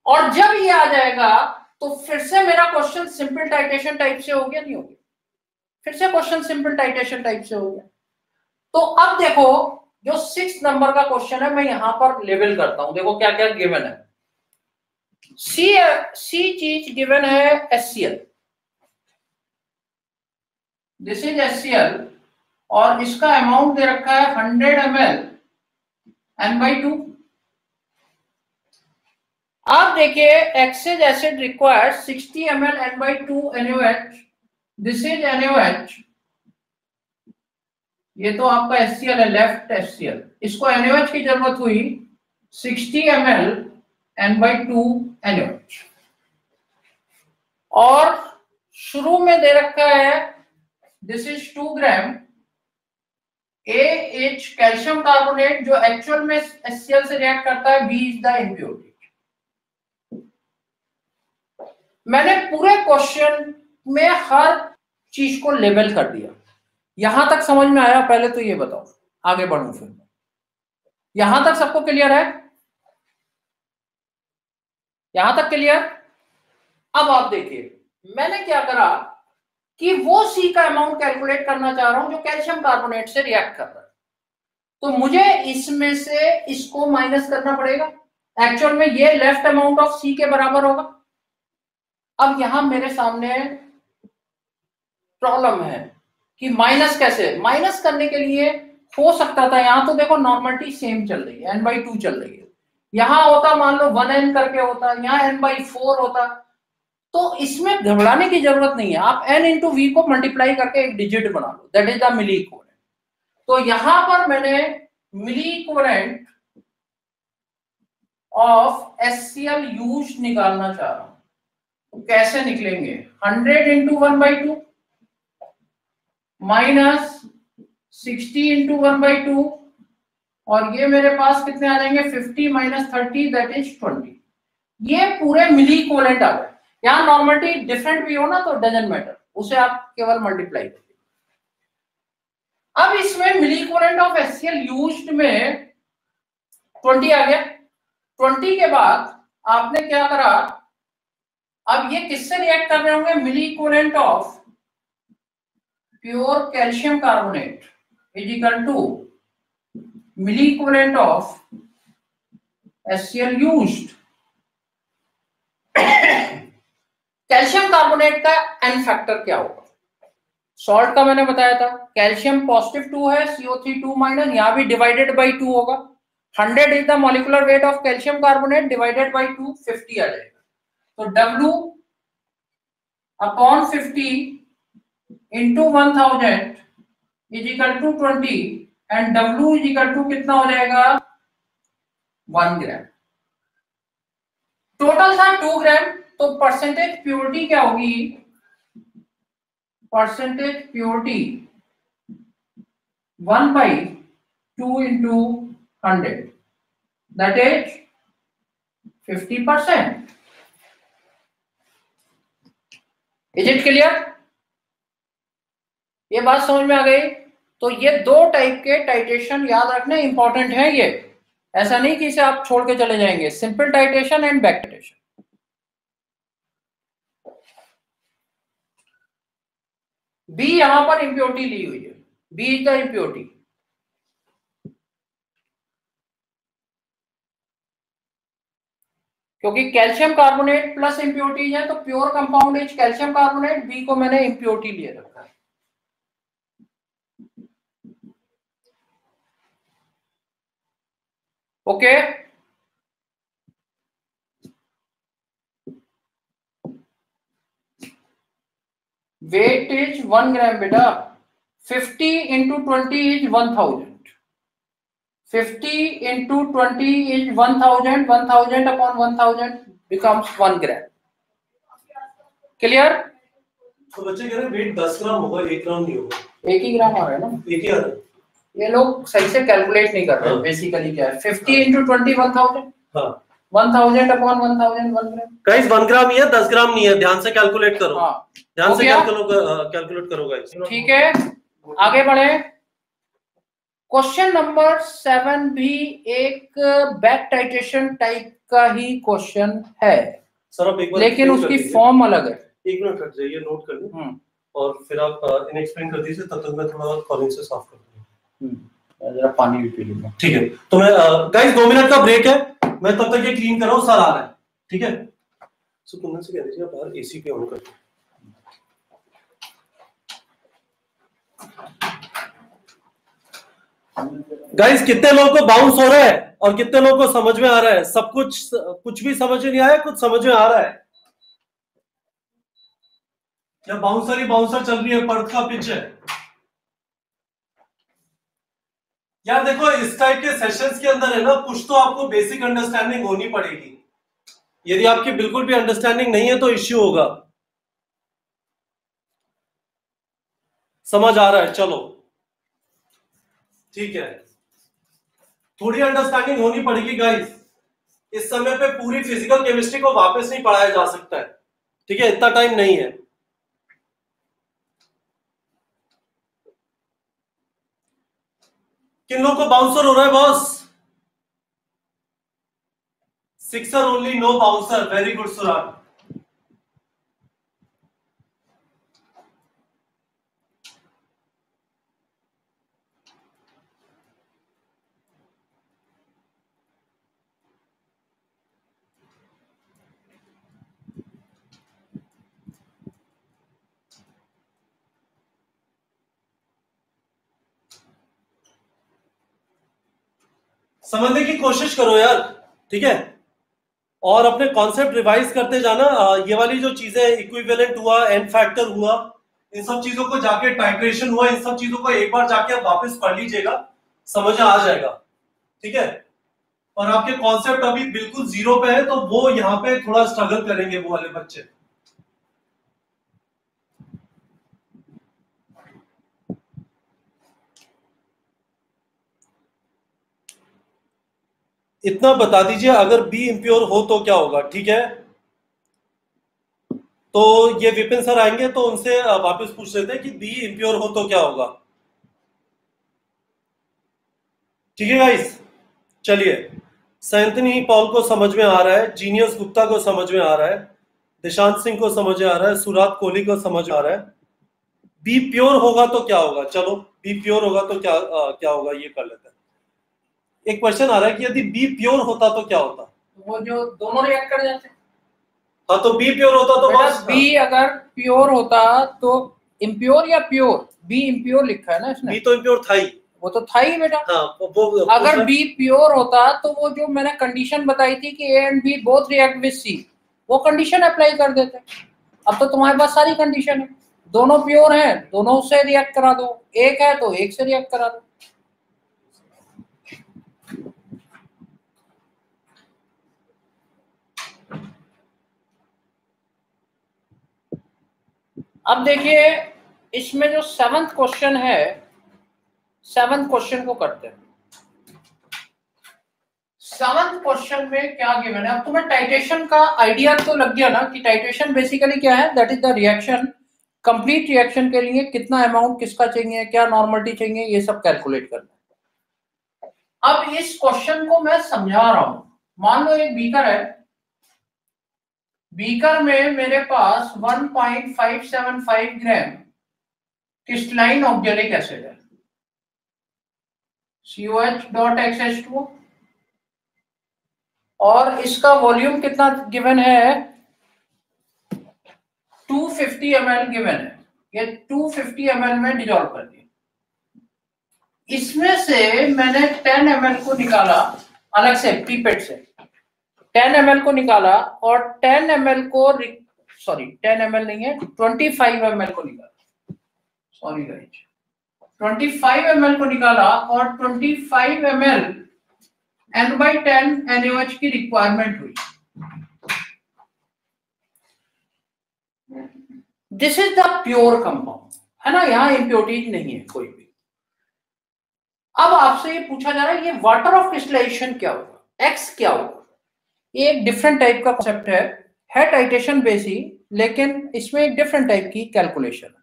और जब ये आ जाएगा तो फिर से मेरा क्वेश्चन सिंपल टाइटेशन टाइप से हो गया, नहीं हो गया। फिर से क्वेश्चन सिंपल टाइटेशन टाइप से हो गया। तो अब देखो, जो सिक्स नंबर का क्वेश्चन है, मैं यहाँ पर लेवल करता हूँ। देखो क्या क्या गिवन है सी सी चीज़ गिवन है एससीएल दिस इज़ एससीएल और इसका अमाउंट दे रखा है hundred M L N by two आप देखिए excess acid required 60 ml n by 2 NaOH this is NaOH ये तो आपका HCl है लेफ़्ट HCl इसको NaOH की ज़रूरत हुई sixty 60 ml n by 2 NaOH और शुरू में दे रखा है this is two gram A H calcium carbonate जो एक्चुअल में HCl से रिएक्ट करता है बी इज़ द इम्प्योरिटी मैंने पूरे क्वेश्चन में हर चीज़ को लेबल कर दिया। यहाँ तक समझ में आया? पहले तो ये बताओ। आगे बढ़ू फिर यहाँ तक सबको क्लियर है? यहाँ तक क्लियर अब आप देखिए, मैंने क्या करा कि वो सी का अमाउंट कैलकुलेट करना चाह रहा हूँ, जो कैल्शियम कार्बोनेट से रिएक्ट कर रहा है। तो मुझे इसमें से इसको माइनस करना पड़ेगा। एक्चुअल में ये लेफ़्ट अमाउंट ऑफ़ सी के बराबर होगा। अब यहाँ मेरे सामने प्रॉब्लम है कि माइनस कैसे? माइनस करने के लिए हो सकता था, यहाँ तो देखो नॉर्मलिटी सेम चल रही है एन बाई टू चल रही है। यहाँ होता, मान लो वन एन करके होता, यहाँ एन बाई फोर होता तो इसमें घबराने की ज़रूरत नहीं है। आप एन इंटू वी को मल्टीप्लाई करके एक डिजिट बना लो that is the milliequivalent तो यहाँ पर मैंने milliequivalent of S C L used निकालना चाह रहा हूँ। तो कैसे निकलेंगे? Hundred into one by two minus sixty into one by two, और ये मेरे पास कितने आ जाएँगे? Fifty minus thirty that is twenty ये पूरे मिली कोलेंट आ गए। यहाँ नॉर्मलिटी डिफरेंट भी हो ना तो डजेंट मैटर उसे आप केवल मल्टीप्लाई करिए। अब इसमें मिली कोलेंट ऑफ़ एससीएल यूज्ड में ट्वेंटी आ गया। ट्वेंटी के बाद आपने क्या करा? अब ये किससे रिएक्ट कर रहे होंगे? Milliequivalent of pure calcium carbonate is equal to equivalent of L used calcium carbonate का एन फैक्टर क्या होगा? सॉल्ट का मैंने बताया था। कैल्शियम पॉजिटिव टू है सीओ थ्री टू माइनस यहाँ भी डिवाइडेड बाई टू होगा। Hundred is the molecular weight of calcium carbonate divided by two fifty आ जाएगा। तो W upon fifty into one thousand is equal to twenty and W is equal to कितना हो जाएगा? One gram total था two gram तो percentage purity क्या होगी? Percentage purity one by two into hundred that is fifty percent is it clear ये बात समझ में आ गई? तो ये दो टाइप के टाइटेशन याद रखने इंपॉर्टेंट है ये। ऐसा नहीं कि इसे आप छोड़ के चले जाएँगे। Simple titration and back titration B यहाँ पर इम्प्योरिटी ली हुई है। बी इज़ द इम्प्योरिटी क्योंकि कैल्शियम कार्बोनेट प्लस इम्प्योरिटी है तो pure compound is calcium carbonate B को मैंने इम्प्योरिटी लिया रखा okay? Weight is one gram बेटा। Fifty into twenty is one thousand fifty into twenty is one thousand one thousand upon one thousand becomes one gram clear तो बच्चे कह रहे हैं वेट 10 ग्राम होगा 1 ग्राम नहीं होगा। एक ही ग्राम आ रहा है ना? एक ही आ रहा है। ये लोग सही से कैलकुलेट नहीं कर रहे हाँ। बेसिकली क्या है? Fifty into twenty one thousand हाँ। One thousand upon one thousand one gram guys 1 gram ही है 10 ग्राम नहीं है ध्यान से कैलकुलेट करो। हाँ। ध्यान से कैलकुलेट कैलकुलेट करो गाइस ठीक है आगे बढ़े। क्वेश्चन नंबर सेवन भी एक बैक टाइटेशन टाइप का ही क्वेश्चन है। सर आप एक बार लेकिन उसकी फॉर्म अलग है। एक मिनट रख जाइए नोट कर लें हम्म, और फिर आप इन एक्सप्लेन कर दीजिए तब तक मैं थोड़ा कॉलिंग से साफ़ कर हम्म। जरा पानी भी पी लूँगा। ठीक है। तो मैं गाइस दो मिनट का ब्रेक है। मैं तब तक ये क्लीन कर रहा हूँ सर आ रहा है। ठीक है? सो कुंदन से कह दीजिए बाहर एसी पे ऑन कर गाइस कितने लोगों को बाउंस हो रहा है और कितने लोगों को समझ में आ रहा है? सब कुछ कुछ भी समझ में नहीं आया कुछ समझ में आ रहा है। या बाउंसर ही बाउंसर चल रही है? पर्थ का पिच है। यार देखो, इस टाइप के सेशंस के अंदर है ना, कुछ तो आपको बेसिक अंडरस्टैंडिंग होनी पड़ेगी। यदि आपकी बिल्कुल भी अंडरस्टैंडिंग नहीं है तो इश्यू होगा। समझ आ रहा है? चलो। ठीक है। थोड़ी अंडरस्टैंडिंग होनी पड़ेगी गाइस इस समय पे पूरी फ़िज़िकल केमिस्ट्री को वापस नहीं पढ़ाया जा सकता है। ठीक है? इतना टाइम नहीं है। किन लोगों को बाउंसर हो रहा है boss sixer only no bouncer very good सुराग समझने की कोशिश करो यार, ठीक है? और अपने कॉन्सेप्ट रिवाइज करते जाना। ये वाली जो चीज़ें इक्विवेलेंट हुआ एंड फैक्टर हुआ, इन सब चीज़ों को जाके टाइट्रेशन हुआ, इन सब चीज़ों को एक बार जाके आप वापस पढ़ लीजिएगा, समझ आ जाएगा, ठीक है? और आपके कॉन्सेप्ट अभी बिल्कुल ज़ीरो पे है तो वो यहाँ पे थोड़ा स्ट्रगल करेंगे वो वाले बच्चे। इतना बता दीजिए अगर बी इम्प्योर हो तो क्या होगा ठीक है? तो ये विपिन सर आएँगे तो उनसे वापस पूछ लेते हैं कि बी इम्प्योर हो तो क्या होगा। ठीक है गाइस चलिए सैंथनी पॉल को समझ में आ रहा है जीनियस गुप्ता को समझ में आ रहा है दिशांत सिंह को समझ में आ रहा है सुरात कोहली को समझ में आ रहा है। बी प्योर होगा तो क्या होगा? चलो बी प्योर होगा तो क्या अ, क्या होगा ये कर लेते हैं। एक क्वेश्चन आ रहा है कि यदि बी प्योर होता तो क्या होता? वो जो दोनों रिएक्ट कर जाते हाँ। तो बी प्योर होता तो बस बी अगर प्योर होता तो इम्प्योर या प्योर बी इम्प्योर लिखा है ना इसने। बी तो इम्प्योर था ही। वो तो था ही बेटा। हाँ वो- वो अगर बी प्योर होता तो वो जो मैंने कंडीशन बताई थी कि A and B both react with C वो कंडीशन अप्लाई कर देते। अब तो तुम्हारे पास सारी कंडीशन है। दोनों प्योर हैं दोनों से रिएक्ट करा दो। एक है तो एक से रिएक्ट करा दो। अब देखिए, इसमें जो सेवंथ क्वेश्चन है सेवंथ क्वेश्चन को करते हैं। सेवंथ क्वेश्चन में क्या गिवन है? अब तुम्हें टाइटेशन का आइडिया तो लग गया ना कि टाइटेशन बेसिकली क्या है? That is the reaction complete reaction के लिए कितना अमाउंट किसका चाहिए, क्या नॉर्मलिटी चाहिए, ये सब कैलकुलेट करना अब इस क्वेश्चन को मैं समझा रहा हूँ। मान लो एक बीकर है बीकर में मेरे पास 1.575 ग्राम क्रिस्टलाइन ऑक्जेलिक एसिड है। COH डॉट XH2 और इसका वॉल्यूम कितना गिवन है? 250 ml गिवन है। ये 250 ml में डिजॉल्व कर दिया। इसमें से मैंने 10 ml को निकाला, अलग से पीपेट से। 10 ml को निकाला और 10 ml को सॉरी 10 ml नहीं है ट्वेंटी 25 ml को निकाला। सॉरी गाइस 25 ml को निकाला और 25 ml n by 10 NaOH की रिक्वायरमेंट हुई। This is the pure compound है ना? यहाँ इम्प्योरिटीज नहीं है कोई भी। अब आपसे ये पूछा जा रहा है, ये वाटर ऑफ़ क्रिस्टलाइजेशन क्या होगा? एक्स क्या होगा? ये एक डिफरेंट टाइप का कॉन्सेप्ट है। है टाइटेशन बेसी लेकिन इसमें एक डिफरेंट टाइप की कैलकुलेशन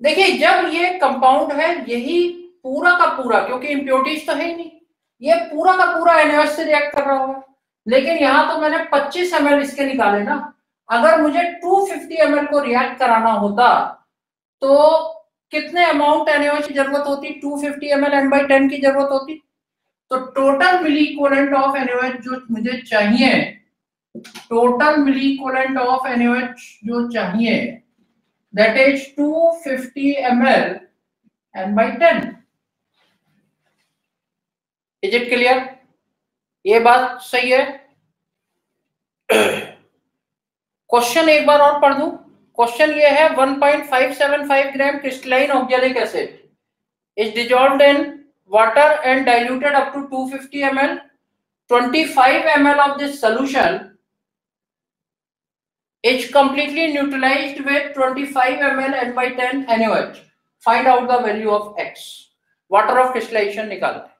देखिए, जब ये कंपाउंड है, यही पूरा का पूरा, क्योंकि इम्प्योरिटीज तो है ही नहीं, ये पूरा का पूरा एनएस से रिएक्ट कर रहा होगा। लेकिन यहाँ तो मैंने 25 एम इसके निकाले ना। अगर मुझे 250 एम को रिएक्ट कराना होता तो कितने अमाउंट एनएच की ज़रूरत होती? 250 fifty M L N by ten की ज़रूरत होती? तो total milli equivalent of NH जो मुझे चाहिए total milli equivalent of NH जो चाहिए that is 250 fifty M L N by ten is it clear ये बात सही है? क्वेश्चन एक बार और पढ़ दू। क्वेश्चन ये है 1.575 gram crystalline oxalic acid is dissolved in water and diluted up to 250 ml 25 ml of this solution is completely neutralized with 25 ml n by 10 NaOH find out the value of x water of crystallization निकालते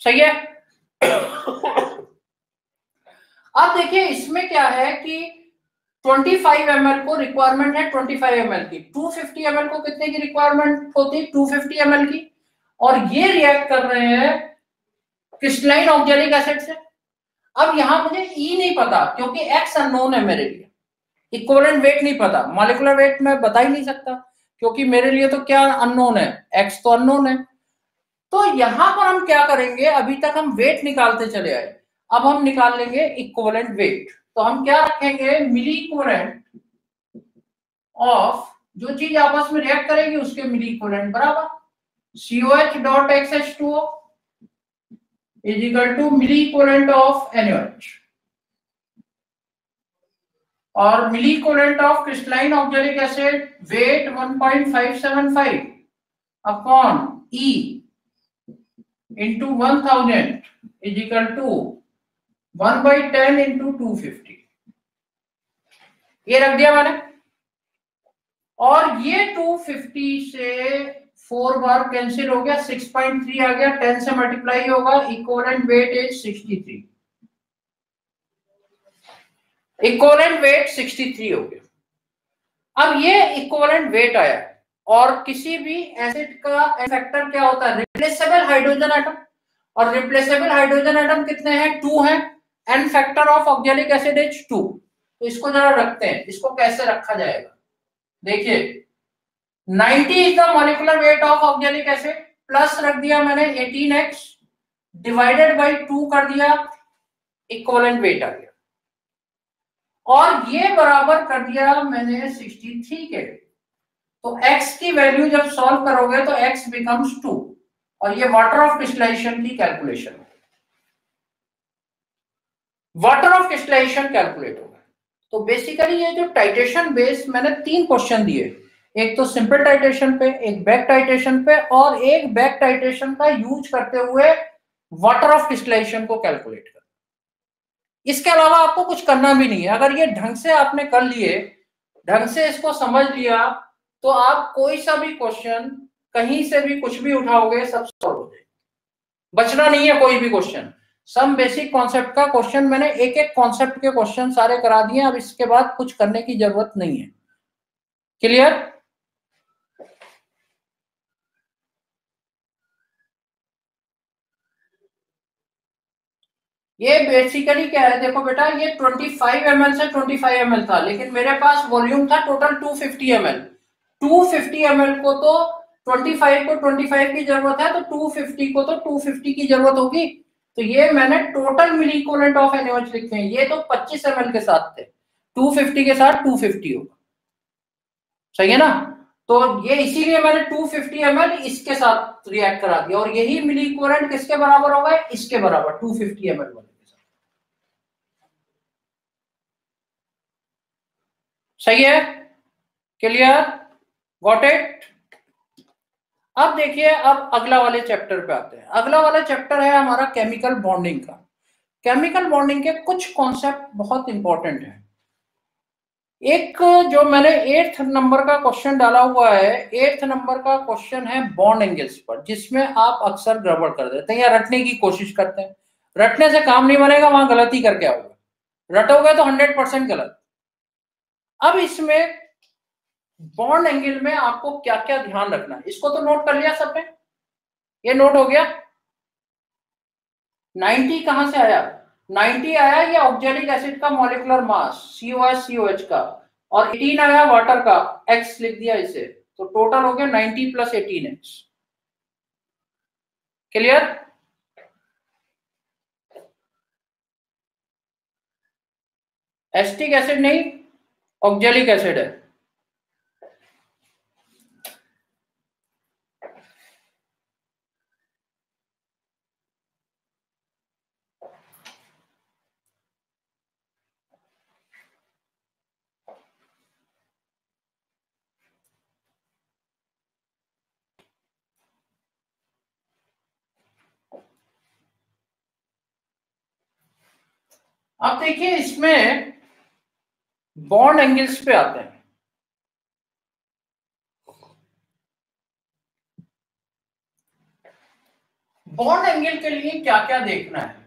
सही है अब देखिए इसमें क्या है कि 25 ml को रिक्वायरमेंट है 25 ml की 250 ml को कितने की रिक्वायरमेंट होती है 250 ml की और ये रिएक्ट कर रहे हैं क्रिस्टलाइन ऑक्जेलिक एसिड से। अब यहाँ मुझे ई e नहीं पता, क्योंकि एक्स अननोन है मेरे लिए। इक्वलेंट वेट नहीं पता। मॉलिकुलर वेट मैं बता ही नहीं सकता, क्योंकि मेरे लिए तो क्या अननोन है? एक्स तो अननोन है। तो यहाँ पर हम क्या करेंगे? अभी तक हम वेट निकालते चले आए। अब हम निकाल लेंगे इक्वलेंट वेट तो हम क्या रखेंगे? मिली इक्वलेंट ऑफ़ जो चीज़ आपस में रिएक्ट करेगी, उसके मिली इक्वलेंट बराबर। COH dot XH2O is equal to milliequivalent of NaOH और milliequivalent of crystalline oxalic acid weight 1.575 upon E into 1000 is equal to 1 by 10 into 250 ये रख दिया मैंने और ये 250 से फोर बार कैंसिल हो गया, सिक्स पॉइंट थ्री आ गया, टेन से मल्टीप्लाई होगा equivalent weight is sixty three equivalent weight sixty three हो गया। अब ये इक्वलेंट वेट आया, और किसी भी एसिड का फैक्टर क्या होता है? रिप्लेसेबल हाइड्रोजन एटम और रिप्लेसेबल हाइड्रोजन एटम कितने हैं? टू है। N factor of oxalic acid is two तो इसको जरा रखते हैं। इसको कैसे रखा जाएगा? देखिए 90 is the molecular weight of organic acid plus रख दिया मैंने 18x डिवाइडेड बाय 2 कर दिया इक्वलेंट वेट आ गया। और ये बराबर कर दिया मैंने 63 के तो x की वैल्यू जब सॉल्व करोगे तो x बिकम्स 2 और ये वाटर ऑफ़ क्रिस्टलाइजेशन की calculation water of crystallization calculate होगा। तो बेसिकली ये जो टाइटेशन बेस मैंने तीन क्वेश्चन दिए। एक तो सिंपल टाइटेशन पे, एक बैक टाइटेशन पे और एक बैक टाइटेशन का यूज़ करते हुए वाटर ऑफ़ डिस्टिलेशन को कैलकुलेट कर इसके अलावा आपको कुछ करना भी नहीं है। अगर ये ढंग से आपने कर लिए, ढंग से इसको समझ लिया तो आप कोई सा भी क्वेश्चन कहीं से भी कुछ भी उठाओगे, सब सॉल्व हो जाएगा। बचना नहीं है कोई भी क्वेश्चन सम बेसिक कॉन्सेप्ट का क्वेश्चन मैंने एक एक कॉन्सेप्ट के क्वेश्चन सारे करा दिए अब इसके बाद कुछ करने की ज़रूरत नहीं है। क्लियर ये बेसिकली क्या है? देखो बेटा, ये 25 फाइव से 25 एम था, लेकिन मेरे पास वॉल्यूम था total 250 fifty M L two को तो 25 को 25 की ज़रूरत है तो 250 को तो 250 की ज़रूरत होगी। तो ये मैंने total milli equivalent of NOH लिखे हैं। ये तो 25 एम के साथ थे। 250 के साथ 250 होगा। सही है ना? तो ये इसीलिए मैंने 250 फिफ्टी इसके साथ रिएक्ट करा दिया। और यही मिली किसके बराबर होगा? इसके बराबर 250 फिफ्टी वाले। सही है? क्लियर गॉट इट अब देखिए, अब अगला वाले चैप्टर पे आते हैं। अगला वाला चैप्टर है हमारा केमिकल बॉन्डिंग का। केमिकल बॉन्डिंग के कुछ कॉन्सेप्ट बहुत इंपॉर्टेंट है। एक जो मैंने एट्थ नंबर का क्वेश्चन डाला हुआ है एट्थ नंबर का क्वेश्चन है बॉन्ड एंगल्स पर, जिसमें आप अक्सर गड़बड़ कर देते हैं या रटने की कोशिश करते हैं। रटने से काम नहीं बनेगा, वहाँ गलती करके आओगे। रटोगे तो हंड्रेड परसेंट गलत। अब इसमें बॉन्ड एंगल में आपको क्या क्या ध्यान रखना है? इसको तो नोट कर लिया सबने ये नोट हो गया। 90 कहाँ से आया? 90 आया ये ऑक्जेलिक एसिड का मॉलिकुलर मास सीओएस सीओएच का। और 18 आया वाटर का एक्स लिख दिया इसे। तो टोटल हो गया 90 plus eighteen X clear acetic acid नहीं? ऑक्जेलिक एसिड है। अब देखिए इसमें बॉन्ड एंगल्स पे आते हैं। बॉन्ड एंगल के लिए क्या क्या देखना है?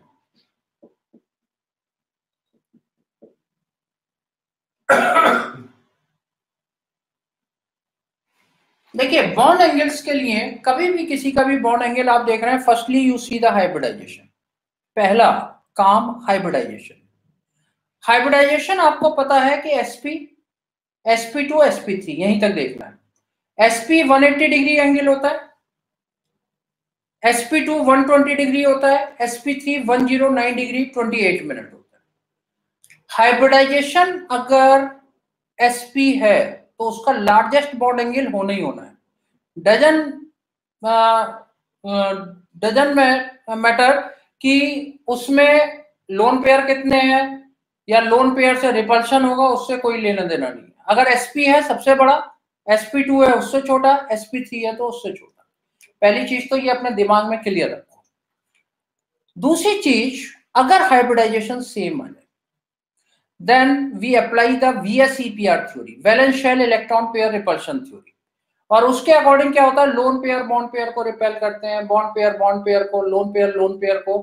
देखिए, बॉन्ड एंगल्स के लिए कभी भी किसी का भी बॉन्ड एंगल आप देख रहे हैं, firstly you see the hybridization. पहला, काम हाइब्रिडाइजेशन। हाइब्रिडाइजेशन आपको पता है कि sp sp2 sp3 यहीं तक देखना है। Sp 180 डिग्री एंगल होता है। Sp2 120 डिग्री होता है। Sp3 109 डिग्री 28 मिनट होता है। हाइब्रिडाइजेशन अगर sp है तो उसका लार्जेस्ट बॉन्ड एंगल होना ही होना है। डजन डजन में मैटर कि उसमें लोन पेयर कितने हैं? या लोन पेयर से रिपल्शन होगा, उससे कोई लेना देना नहीं है। अगर एसपी है, सबसे बड़ा एसपी टू है, उससे छोटा एसपी थ्री है तो उससे छोटा। पहली चीज़ तो ये अपने दिमाग में क्लियर रखो। दूसरी चीज़, अगर हाइब्रिडाइजेशन सेम है then we apply the VSEPR theory valence shell electron pair repulsion theory और उसके अकॉर्डिंग क्या होता है? लोन पेयर बॉन्ड पेयर को रिपेल करते हैं बॉन्ड पेयर बॉन्ड पेयर को लोन पेयर लोन पेयर को।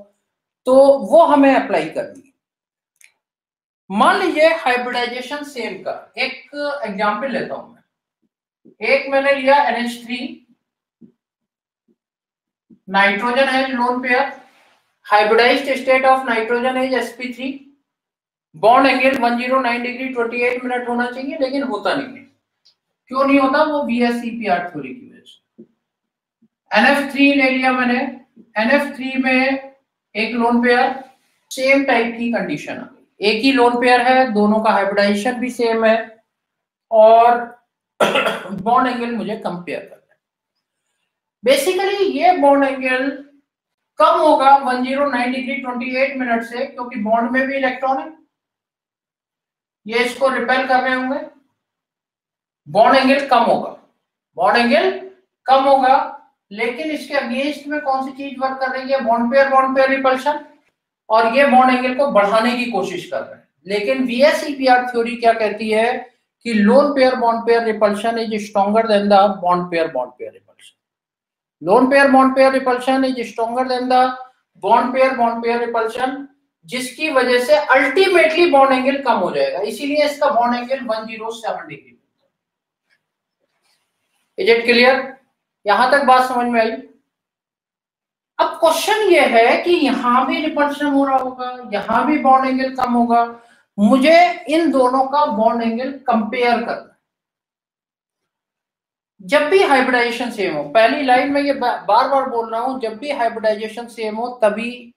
तो वो हमें अप्लाई करनी है। मान लीजिए हाइब्रिडाइजेशन सेम का एक एग्ज़ाम्पल लेता हूँ मैं। एक मैंने लिया NH3 नाइट्रोजन है lone pair hybridized state of nitrogen as sp3 bond angle 109 degree 28 minute होना चाहिए, लेकिन होता नहीं है। क्यों नहीं होता? वो VSEPR थ्योरी की वजह से। NF3 ले लिया मैंने। NF3 में एक लोन पेयर सेम टाइप की कंडीशन आ एक ही लोन पेयर है, दोनों का हाइब्रिडाइजेशन भी सेम है और बॉन्ड एंगल मुझे कंपेयर करना है। बेसिकली ये बॉन्ड एंगल कम होगा 109 डिग्री 28 मिनट से क्योंकि बॉन्ड में भी इलेक्ट्रॉन है। ये इसको रिपेल कर रहे होंगे। बॉन्ड एंगल कम होगा। बॉन्ड एंगल कम होगा, लेकिन इसके अगेंस्ट में कौन सी चीज़ वर्क कर रही है? Bond pair bond pair repulsion और ये बॉन्ड एंगल को बढ़ाने की कोशिश कर रहे हैं। लेकिन वीएसईपीआर थ्योरी क्या कहती है कि lone pair bond pair repulsion is stronger than the bond pair bond pair repulsion lone pair bond pair repulsion is stronger than the bond pair bond pair repulsion जिसकी वजह से अल्टीमेटली बॉन्ड एंगल कम हो जाएगा। इसीलिए इसका bond angle 107 degree is it clear यहाँ तक बात समझ में आई? अब क्वेश्चन ये है कि यहाँ भी रिपल्शन हो रहा होगा, यहाँ भी बॉन्ड एंगल कम होगा। मुझे इन दोनों का बॉन्ड एंगल कंपेयर करना जब भी हाइब्रिडाइजेशन सेम हो, पहली लाइन में ये बार बार बोल रहा हूँ, जब भी हाइब्रिडाइजेशन सेम हो, तभी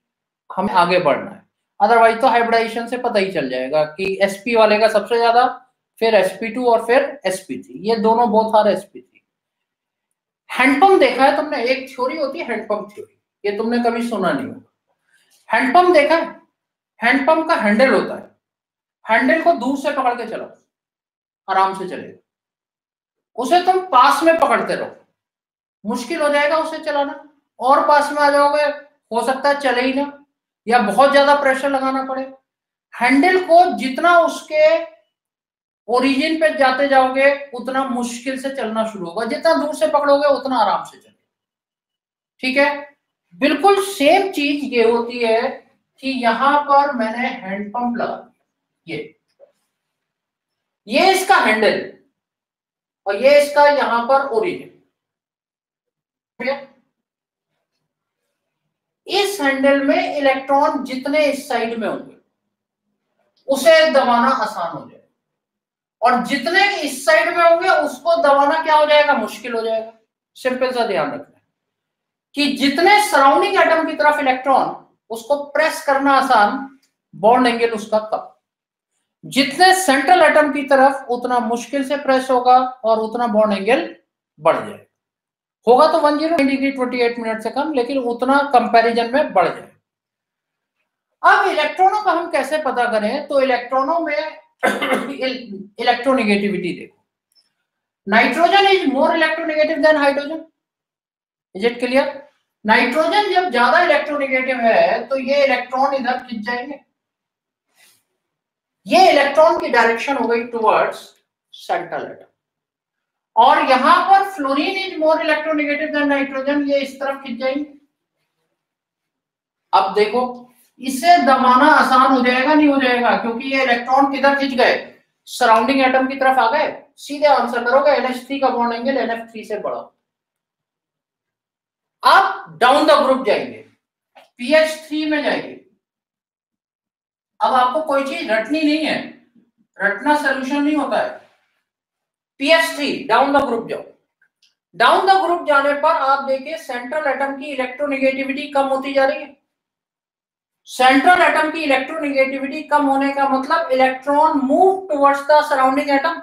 हमें आगे बढ़ना है। अदरवाइज़ तो हाइब्रिडाइजेशन से पता ही चल जाएगा कि एसपी वाले का सबसे ज़्यादा, फिर एसपी और फिर एसपी ये दोनों बहुत सारे एसपी हैंडपंप देखा है तुमने, एक थ्योरी होती है हैंडपंप थ्योरी ये तुमने कभी सुना नहीं होगा। हैंडपंप देखा है? हैंडपंप का हैंडल होता है। हैंडल को दूर से पकड़ के चलो आराम से चलेगा उसे तुम पास में पकड़ते रहो। मुश्किल हो जाएगा उसे चलाना। और पास में आ जाओगे, हो सकता है चले ही ना। या बहुत ज़्यादा प्रेशर लगाना पड़े। हैंडल को जितना उसके ओरिजिन पे जाते जाओगे, उतना मुश्किल से चलना शुरू होगा। जितना दूर से पकड़ोगे, उतना आराम से चलेगा। ठीक है? बिल्कुल सेम चीज़ ये होती है कि यहाँ पर मैंने हैंडपंप लगा ये। ये इसका हैंडल और ये इसका यहाँ पर ओरिजिन इस हैंडल में इलेक्ट्रॉन जितने इस साइड में होंगे, उसे दबाना आसान हो जाए और जितने इस साइड में होंगे, उसको दबाना क्या हो जाएगा? मुश्किल हो जाएगा। सिंपल सा ध्यान रखना। कि जितने सराउंडिंग एटम की तरफ़ इलेक्ट्रॉन उसको प्रेस करना आसान बॉन्ड एंगल उसका कम जितने सेंट्रल एटम की तरफ़, उतना मुश्किल से प्रेस होगा और उतना बॉन्ड एंगल बढ़ जाएगा। होगा तो one zero, degree twenty eight minute से कम, लेकिन उतना कंपैरिजन में बढ़ जाए अब इलेक्ट्रॉनों का हम कैसे पता करें? तो इलेक्ट्रॉनों में [coughs] इलेक्ट्रोनेगेटिविटी देखो। Nitrogen is more electronegative than hydrogen is it clear nitrogen जब ज़्यादा इलेक्ट्रोनेगेटिव है तो ये इलेक्ट्रॉन इधर खिंच जाएँगे। ये इलेक्ट्रॉन की डायरेक्शन हो गई टुवर्ड्स सेंट्रल एटम और यहाँ पर fluorine is more electronegative than nitrogen ये इस तरफ़ खिंच जाएँगे। अब देखो, इसे दबाना आसान हो जाएगा, नहीं हो जाएगा, क्योंकि ये इलेक्ट्रॉन किधर खिंच गए? सराउंडिंग एटम की तरफ़ आ गए। सीधे आंसर करोगे NH3 का बॉन्ड एंगल NF3 से बड़ा आप डाउन द ग्रुप जाएँगे पीएच थ्री में जाएँगे। अब आपको कोई चीज़ रटनी नहीं है, रटना सोल्यूशन नहीं होता है। PH three down the group जाओ। डाउन द ग्रुप जाने पर आप देखिए सेंट्रल एटम की इलेक्ट्रोनेगेटिविटी कम होती जा रही है। सेंट्रल एटम की इलेक्ट्रोनेगेटिविटी कम होने का मतलब electron move towards the surrounding atom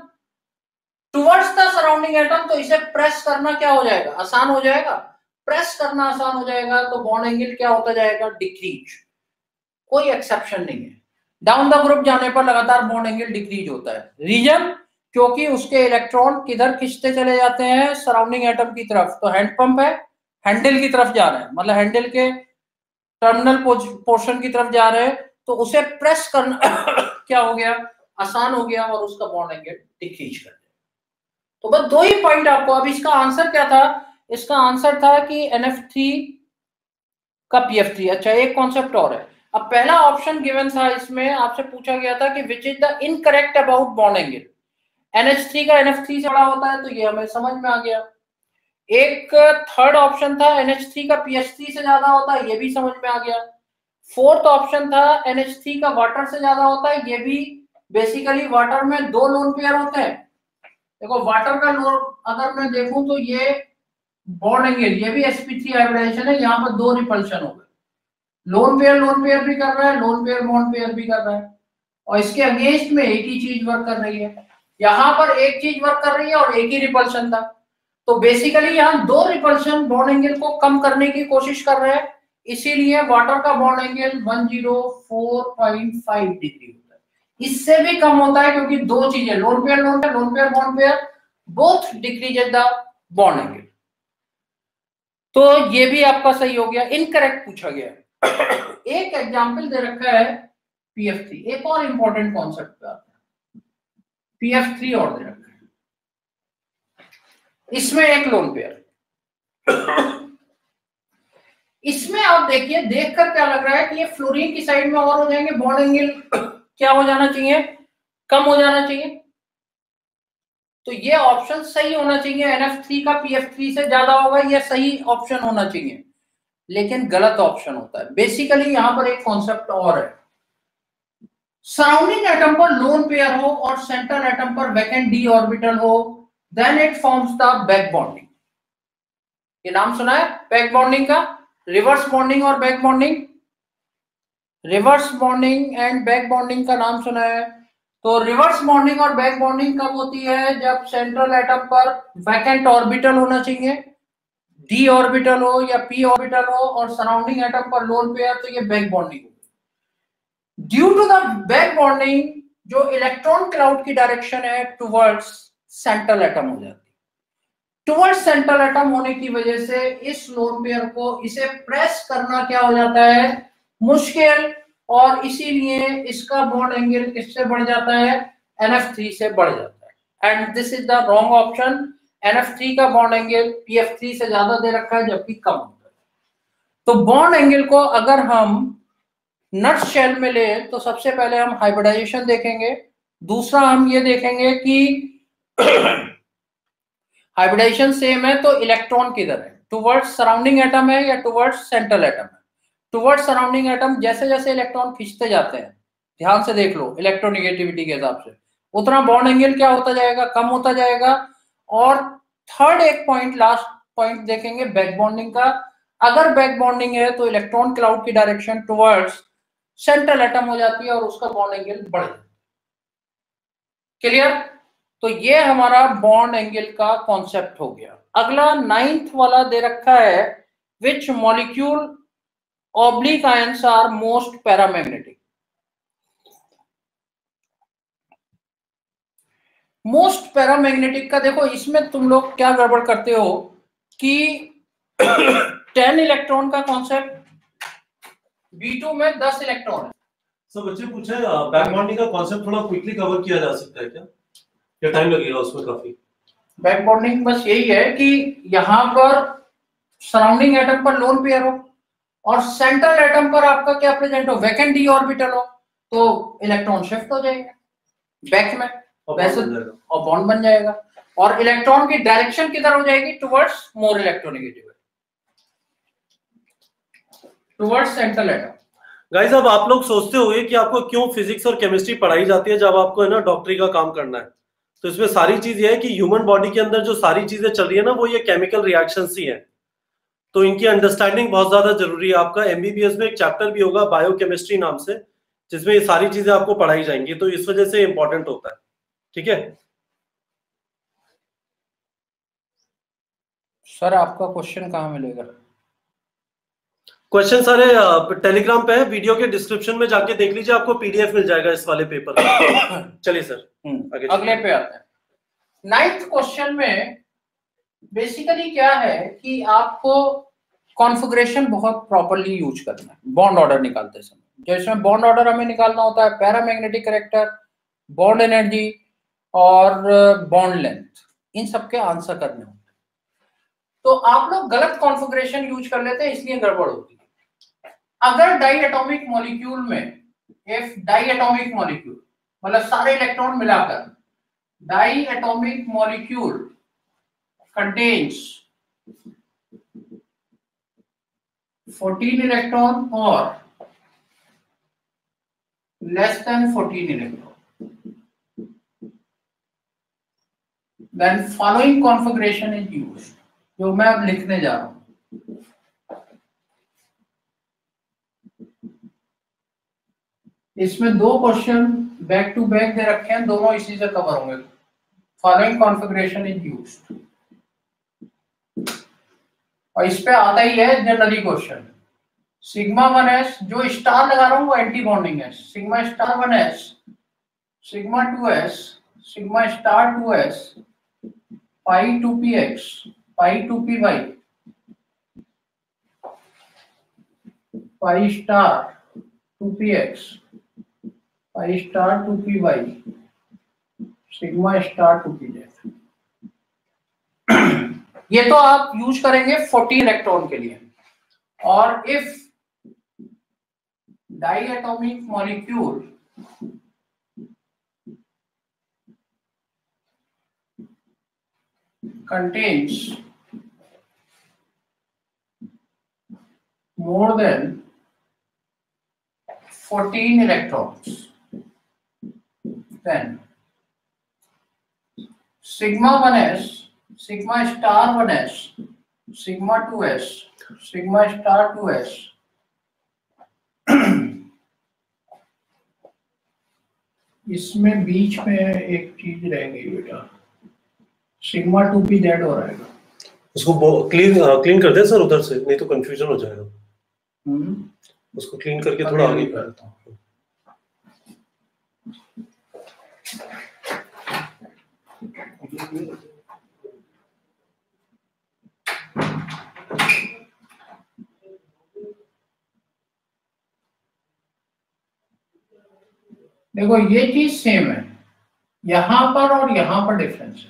towards the surrounding atom तो इसे प्रेस करना क्या हो जाएगा? आसान हो जाएगा। प्रेस करना आसान हो जाएगा तो बॉन्ड एंगल क्या होता जाएगा? डिक्रीज कोई एक्सेप्शन नहीं है। डाउन द ग्रुप जाने पर लगातार बॉन्ड एंगल डिक्रीज होता है। रीजन क्योंकि उसके इलेक्ट्रॉन किधर खिंचते चले जाते हैं? सराउंडिंग एटम की तरफ़। तो हैंड पंप है हैंडल की तरफ़ जा रहे हैं। मतलब हैंडल के टर्मिनल पोर्शन की तरफ़ जा रहे हैं। तो उसे प्रेस करना [coughs] क्या हो गया? आसान हो गया और उसका बॉन्ड एंगल डिक्रीज कर दिया। तो बस दो ही पॉइंट आपको। अब इसका आंसर क्या था? इसका आंसर था कि NF3 का PF3 अच्छा एक कॉन्सेप्ट और है। अब पहला ऑप्शन गिवन था इसमें, आपसे पूछा गया था कि which is the incorrect about bond angle NH3 का NF3 से बड़ा होता है तो ये हमें समझ में आ गया। एक थर्ड ऑप्शन था NH3 का PH3 से ज़्यादा होता है, ये भी समझ में आ गया। फोर्थ ऑप्शन था NH3 का वाटर से ज़्यादा होता है, ये भी बेसिकली वाटर में दो लोन पेयर होते हैं। देखो वाटर का लोन अगर मैं देखूँ तो ये बॉन्ड एंगल ये भी sp3 हाइब्रिडाइजेशन है, यहाँ पर दो रिपल्शन हो गए। लोन पेयर लोन पेयर भी कर रहा है लोन पेयर बॉन्ड पेयर भी कर रहा है। और इसके अगेंस्ट में एक ही चीज़ वर्क कर रही है। यहाँ पर एक चीज़ वर्क कर रही है और एक ही रिपल्शन था। तो बेसिकली यहाँ दो रिपल्शन बॉन्ड एंगल को कम करने की कोशिश कर रहे हैं। इसीलिए वाटर का बॉन्ड एंगल 104.5 डिग्री होता है। इससे भी कम होता है क्योंकि दो चीज़ें lone pair lone pair lone pair bond pair both decreases the bond angle तो ये भी आपका सही हो गया इनकरेक्ट पूछा गया। एक एग्ज़ाम्पल दे रखा है पीएफ थ्री एक और इंपॉर्टेंट कॉन्सेप्ट पे पीएफ थ्री और दे रखा है। इसमें एक लोन पेयर इसमें आप देखिए, देखकर क्या लग रहा है कि ये फ्लोरीन की साइड में और हो जाएँगे बॉन्ड एंगल क्या हो जाना चाहिए? कम हो जाना चाहिए। तो ये ऑप्शन सही होना चाहिए। NF3 का पी एफ़ थ्री से ज़्यादा होगा यह सही ऑप्शन होना चाहिए। लेकिन गलत ऑप्शन होता है। बेसिकली यहाँ पर एक कॉन्सेप्ट और है। सराउंडिंग एटम पर लोन पेयर हो और सेंट्रल एटम पर वैकेंट डी ऑर्बिटल हो then it forms the back bonding ये नाम सुना है? बैक बॉन्डिंग का? रिवर्स बॉन्डिंग और back bonding reverse bonding and back bonding का नाम सुना है। तो रिवर्स बॉन्डिंग और बैक बॉन्डिंग कब होती है? जब सेंट्रल एटम पर वैकेंट ऑर्बिटल होना चाहिए डी ऑर्बिटल हो या पी ऑर्बिटल हो और सराउंडिंग एटम पर लोन पेयर तो ये बैक बॉन्डिंग होगी। Due to the back bonding जो इलेक्ट्रॉन क्लाउड की डायरेक्शन है टुवर्ड्स सेंट्रल एटम हो जाती है। टुवर्ड्स सेंट्रल एटम होने की वजह से इस लोन पेयर को इसे प्रेस करना क्या हो जाता है? मुश्किल और इसीलिए इसका बॉन्ड एंगल किससे बढ़ जाता है? NF3 से बढ़ जाता है। And this is the wrong option NF3 का बॉन्ड एंगल PF3 से ज़्यादा दे रखा है, जबकि कम होता है। तो बॉन्ड एंगल को अगर हम नट शेल में ले तो सबसे पहले हम हाइब्रिडाइजेशन देखेंगे। दूसरा हम ये देखेंगे कि [clears throat] हाइब्रिडाइजेशन सेम है तो इलेक्ट्रॉन किधर है? टुवर्ड्स सराउंडिंग एटम है या टुवर्ड्स सेंट्रल एटम है? टुवर्ड्स सराउंडिंग एटम जैसे जैसे इलेक्ट्रॉन खींचते जाते हैं, ध्यान से देख लो इलेक्ट्रोनिगेटिविटी के हिसाब से। उतना बॉन्ड एंगल क्या होता जाएगा? कम होता जाएगा। और थर्ड एक पॉइंट लास्ट पॉइंट देखेंगे बैक बॉन्डिंग का। अगर बैक बॉन्डिंग है तो इलेक्ट्रॉन क्लाउड की डायरेक्शन टुवर्ड्स सेंट्रल एटम हो जाती है और उसका बॉन्ड एंगल बढ़ क्लियर तो ये हमारा बॉन्ड एंगल का कॉन्सेप्ट हो गया। अगला नाइन्थ वाला दे रखा है which molecule oblique ions are most paramagnetic. Most paramagnetic का देखो इसमें तुम लोग क्या गड़बड़ करते हो कि [coughs] टेन इलेक्ट्रॉन का कॉन्सेप्ट B2 में दस इलेक्ट्रॉन है। सर बच्चे पूछे बैक बॉन्डिंग का कॉन्सेप्ट थोड़ा क्विकली कवर किया जा सकता है क्या? या टाइम लगेगा उसमें काफ़ी? बैक बॉन्डिंग बस यही है कि यहाँ पर सराउंडिंग एटम पर लोन पेयर हो। और सेंट्रल एटम पर आपका क्या प्रेजेंट हो? वैकेंट डी ऑर्बिटल हो तो इलेक्ट्रॉन शिफ्ट हो जाएगा। बैक में वैसे और बॉन्ड बन जाएगा। और इलेक्ट्रॉन की डायरेक्शन किधर हो जाएगी? Towards more electronegative towards central atom guys अब आप लोग सोचते होंगे कि आपको क्यों फिजिक्स और केमिस्ट्री पढ़ाई जाती है जब आपको है ना डॉक्टरी का काम करना है। तो इसमें सारी चीज़ ये है कि ह्यूमन बॉडी के अंदर जो सारी चीज़ें चल रही है ना वो ये केमिकल रिएक्शन ही है। तो इनकी अंडरस्टैंडिंग बहुत ज़्यादा ज़रूरी है। आपका एमबीबीएस में एक चैप्टर भी होगा बायोकेमिस्ट्री नाम से जिसमें ये सारी चीज़ें आपको पढ़ाई जाएँगी। तो इस वजह से इंपॉर्टेंट होता है। ठीक है? सर आपका क्वेश्चन कहाँ मिलेगा? क्वेश्चन सारे टेलीग्राम पे है। वीडियो के डिस्क्रिप्शन में जाके देख लीजिए आपको पीडीएफ मिल जाएगा इस वाले पेपर [coughs] चलिए सर अगले पे आते हैं। नाइन्थ क्वेश्चन में बेसिकली क्या है कि आपको कॉन्फ़िगरेशन बहुत प्रॉपरली यूज़ करना है बॉन्ड ऑर्डर निकालते समय। जैसे बॉन्ड ऑर्डर हमें निकालना होता है पैरामैग्नेटिक करेक्टर बॉन्ड एनर्जी और बॉन्ड लेंथ इन सबके आंसर करने होते हैं। तो आप लोग गलत कॉन्फ़िगरेशन यूज़ कर लेते हैं, इसलिए गड़बड़ होती है। अगर डाई एटॉमिक मॉलिक्यूल में इफ़ डाई एटॉमिक मॉलिक्यूल मतलब सारे इलेक्ट्रॉन मिलाकर diatomic molecule contains 14 electron or less than 14 electron. Then following configuration is used. जो मैं अब लिखने जा रहा हूँ इसमें दो क्वेश्चन बैक टू बैक दे रखे हैं दोनों इसी से कवर होंगे फॉलोइंग कॉन्फ़िगरेशन इज़ यूज्ड और इस पे आता ही है generally question. Sigma one S, जो स्टार लगा रहा हूँ वो एंटी बॉन्डिंग है sigma star one S sigma 2s sigma star 2s pi 2px pi 2py pi star 2px pi star 2py sigma star 2pz ये तो आप यूज़ करेंगे 14 इलेक्ट्रॉन के लिए। और if diatomic molecule contains more than 14 electrons then sigma 1s sigma star 1s, sigma 2s, sigma star 2s [clears throat] इसमें बीच में एक चीज़ रह गई बेटा। सिग्मा टू पी जेड हो रहेगा उसको क्लीन क्लीन कर दे सर उधर से नहीं तो कंफ्यूजन हो जाएगा। हम्म। उसको क्लीन करके थोड़ा आगे करता हूँ। देखो, ये चीज़ सेम है। यहाँ पर और यहाँ पर डिफरेंस है।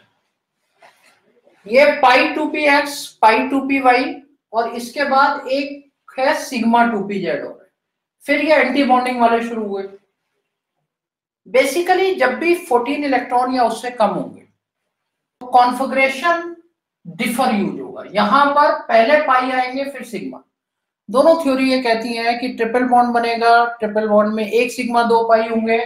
ये pi two P X pi two P Y और इसके बाद एक है सिग्मा टू पी जेड हो फिर ये एंटी बॉन्डिंग वाले शुरू हुए। बेसिकली जब भी 14 इलेक्ट्रॉन या उससे कम होंगे तो कॉन्फ़िगरेशन डिफर यूज़ होगा। यहाँ पर पहले पाई आएँगे, फिर सिग्मा दोनों थ्योरी ये कहती है कि ट्रिपल बॉन्ड बनेगा ट्रिपल बॉन्ड में एक सिग्मा दो पाई होंगे,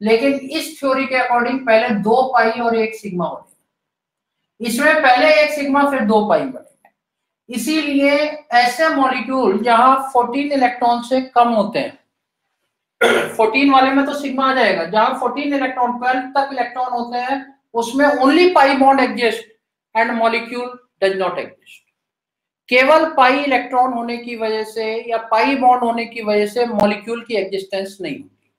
लेकिन इस थ्योरी के अकॉर्डिंग पहले दो पाई और एक सिग्मा बनेगा इसमें पहले एक सिग्मा फिर दो पाई बनेगा। इसीलिए ऐसे मॉलिक्यूल जहाँ 14 इलेक्ट्रॉन से कम होते हैं 14 वाले में तो सिग्मा आ जाएगा, जहाँ 14 इलेक्ट्रॉन 12 तक इलेक्ट्रॉन होते हैं, उसमें only pi bond exist and molecule does not exist केवल पाई इलेक्ट्रॉन होने की वजह से या पाई बॉन्ड होने की वजह से मॉलिक्यूल की एग्जिस्टेंस नहीं होती।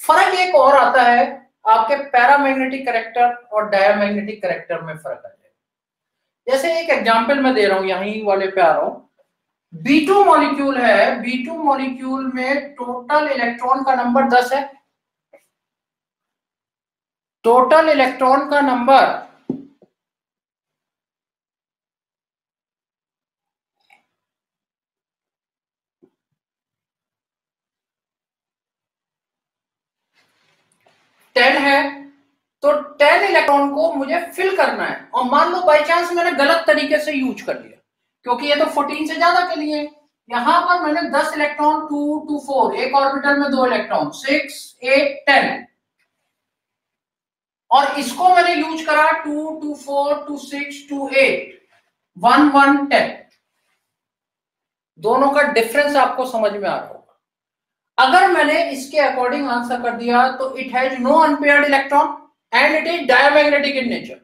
फ़र्क एक और आता है, आपके पैरामैग्नेटिक करेक्टर और डायमैग्नेटिक करेक्टर में फ़र्क आ जाएगा जैसे एक एग्जांपल मैं दे रहा हूँ, यहीं वाले पे आ रहा हूँ। बी टू मॉलिक्यूल है बी टू मॉलिक्यूल में टोटल इलेक्ट्रॉन का नंबर 10 है। टोटल इलेक्ट्रॉन का नंबर टेन है तो टेन इलेक्ट्रॉन को मुझे फिल करना है। और मान लो बाई चांस मैंने गलत तरीके से यूज़ कर लिया, क्योंकि ये तो 14 से ज़्यादा के लिए। यहाँ पर मैंने 10 इलेक्ट्रॉन टू टू फोर एक ऑर्बिटल में दो इलेक्ट्रॉन सिक्स एट टेन और इसको मैंने यूज़ करा two two four two six two eight one one ten दोनों का डिफरेंस आपको समझ में आ रहा होगा। अगर मैंने इसके अकॉर्डिंग आंसर कर दिया तो it has no unpaired electron and it is diamagnetic in nature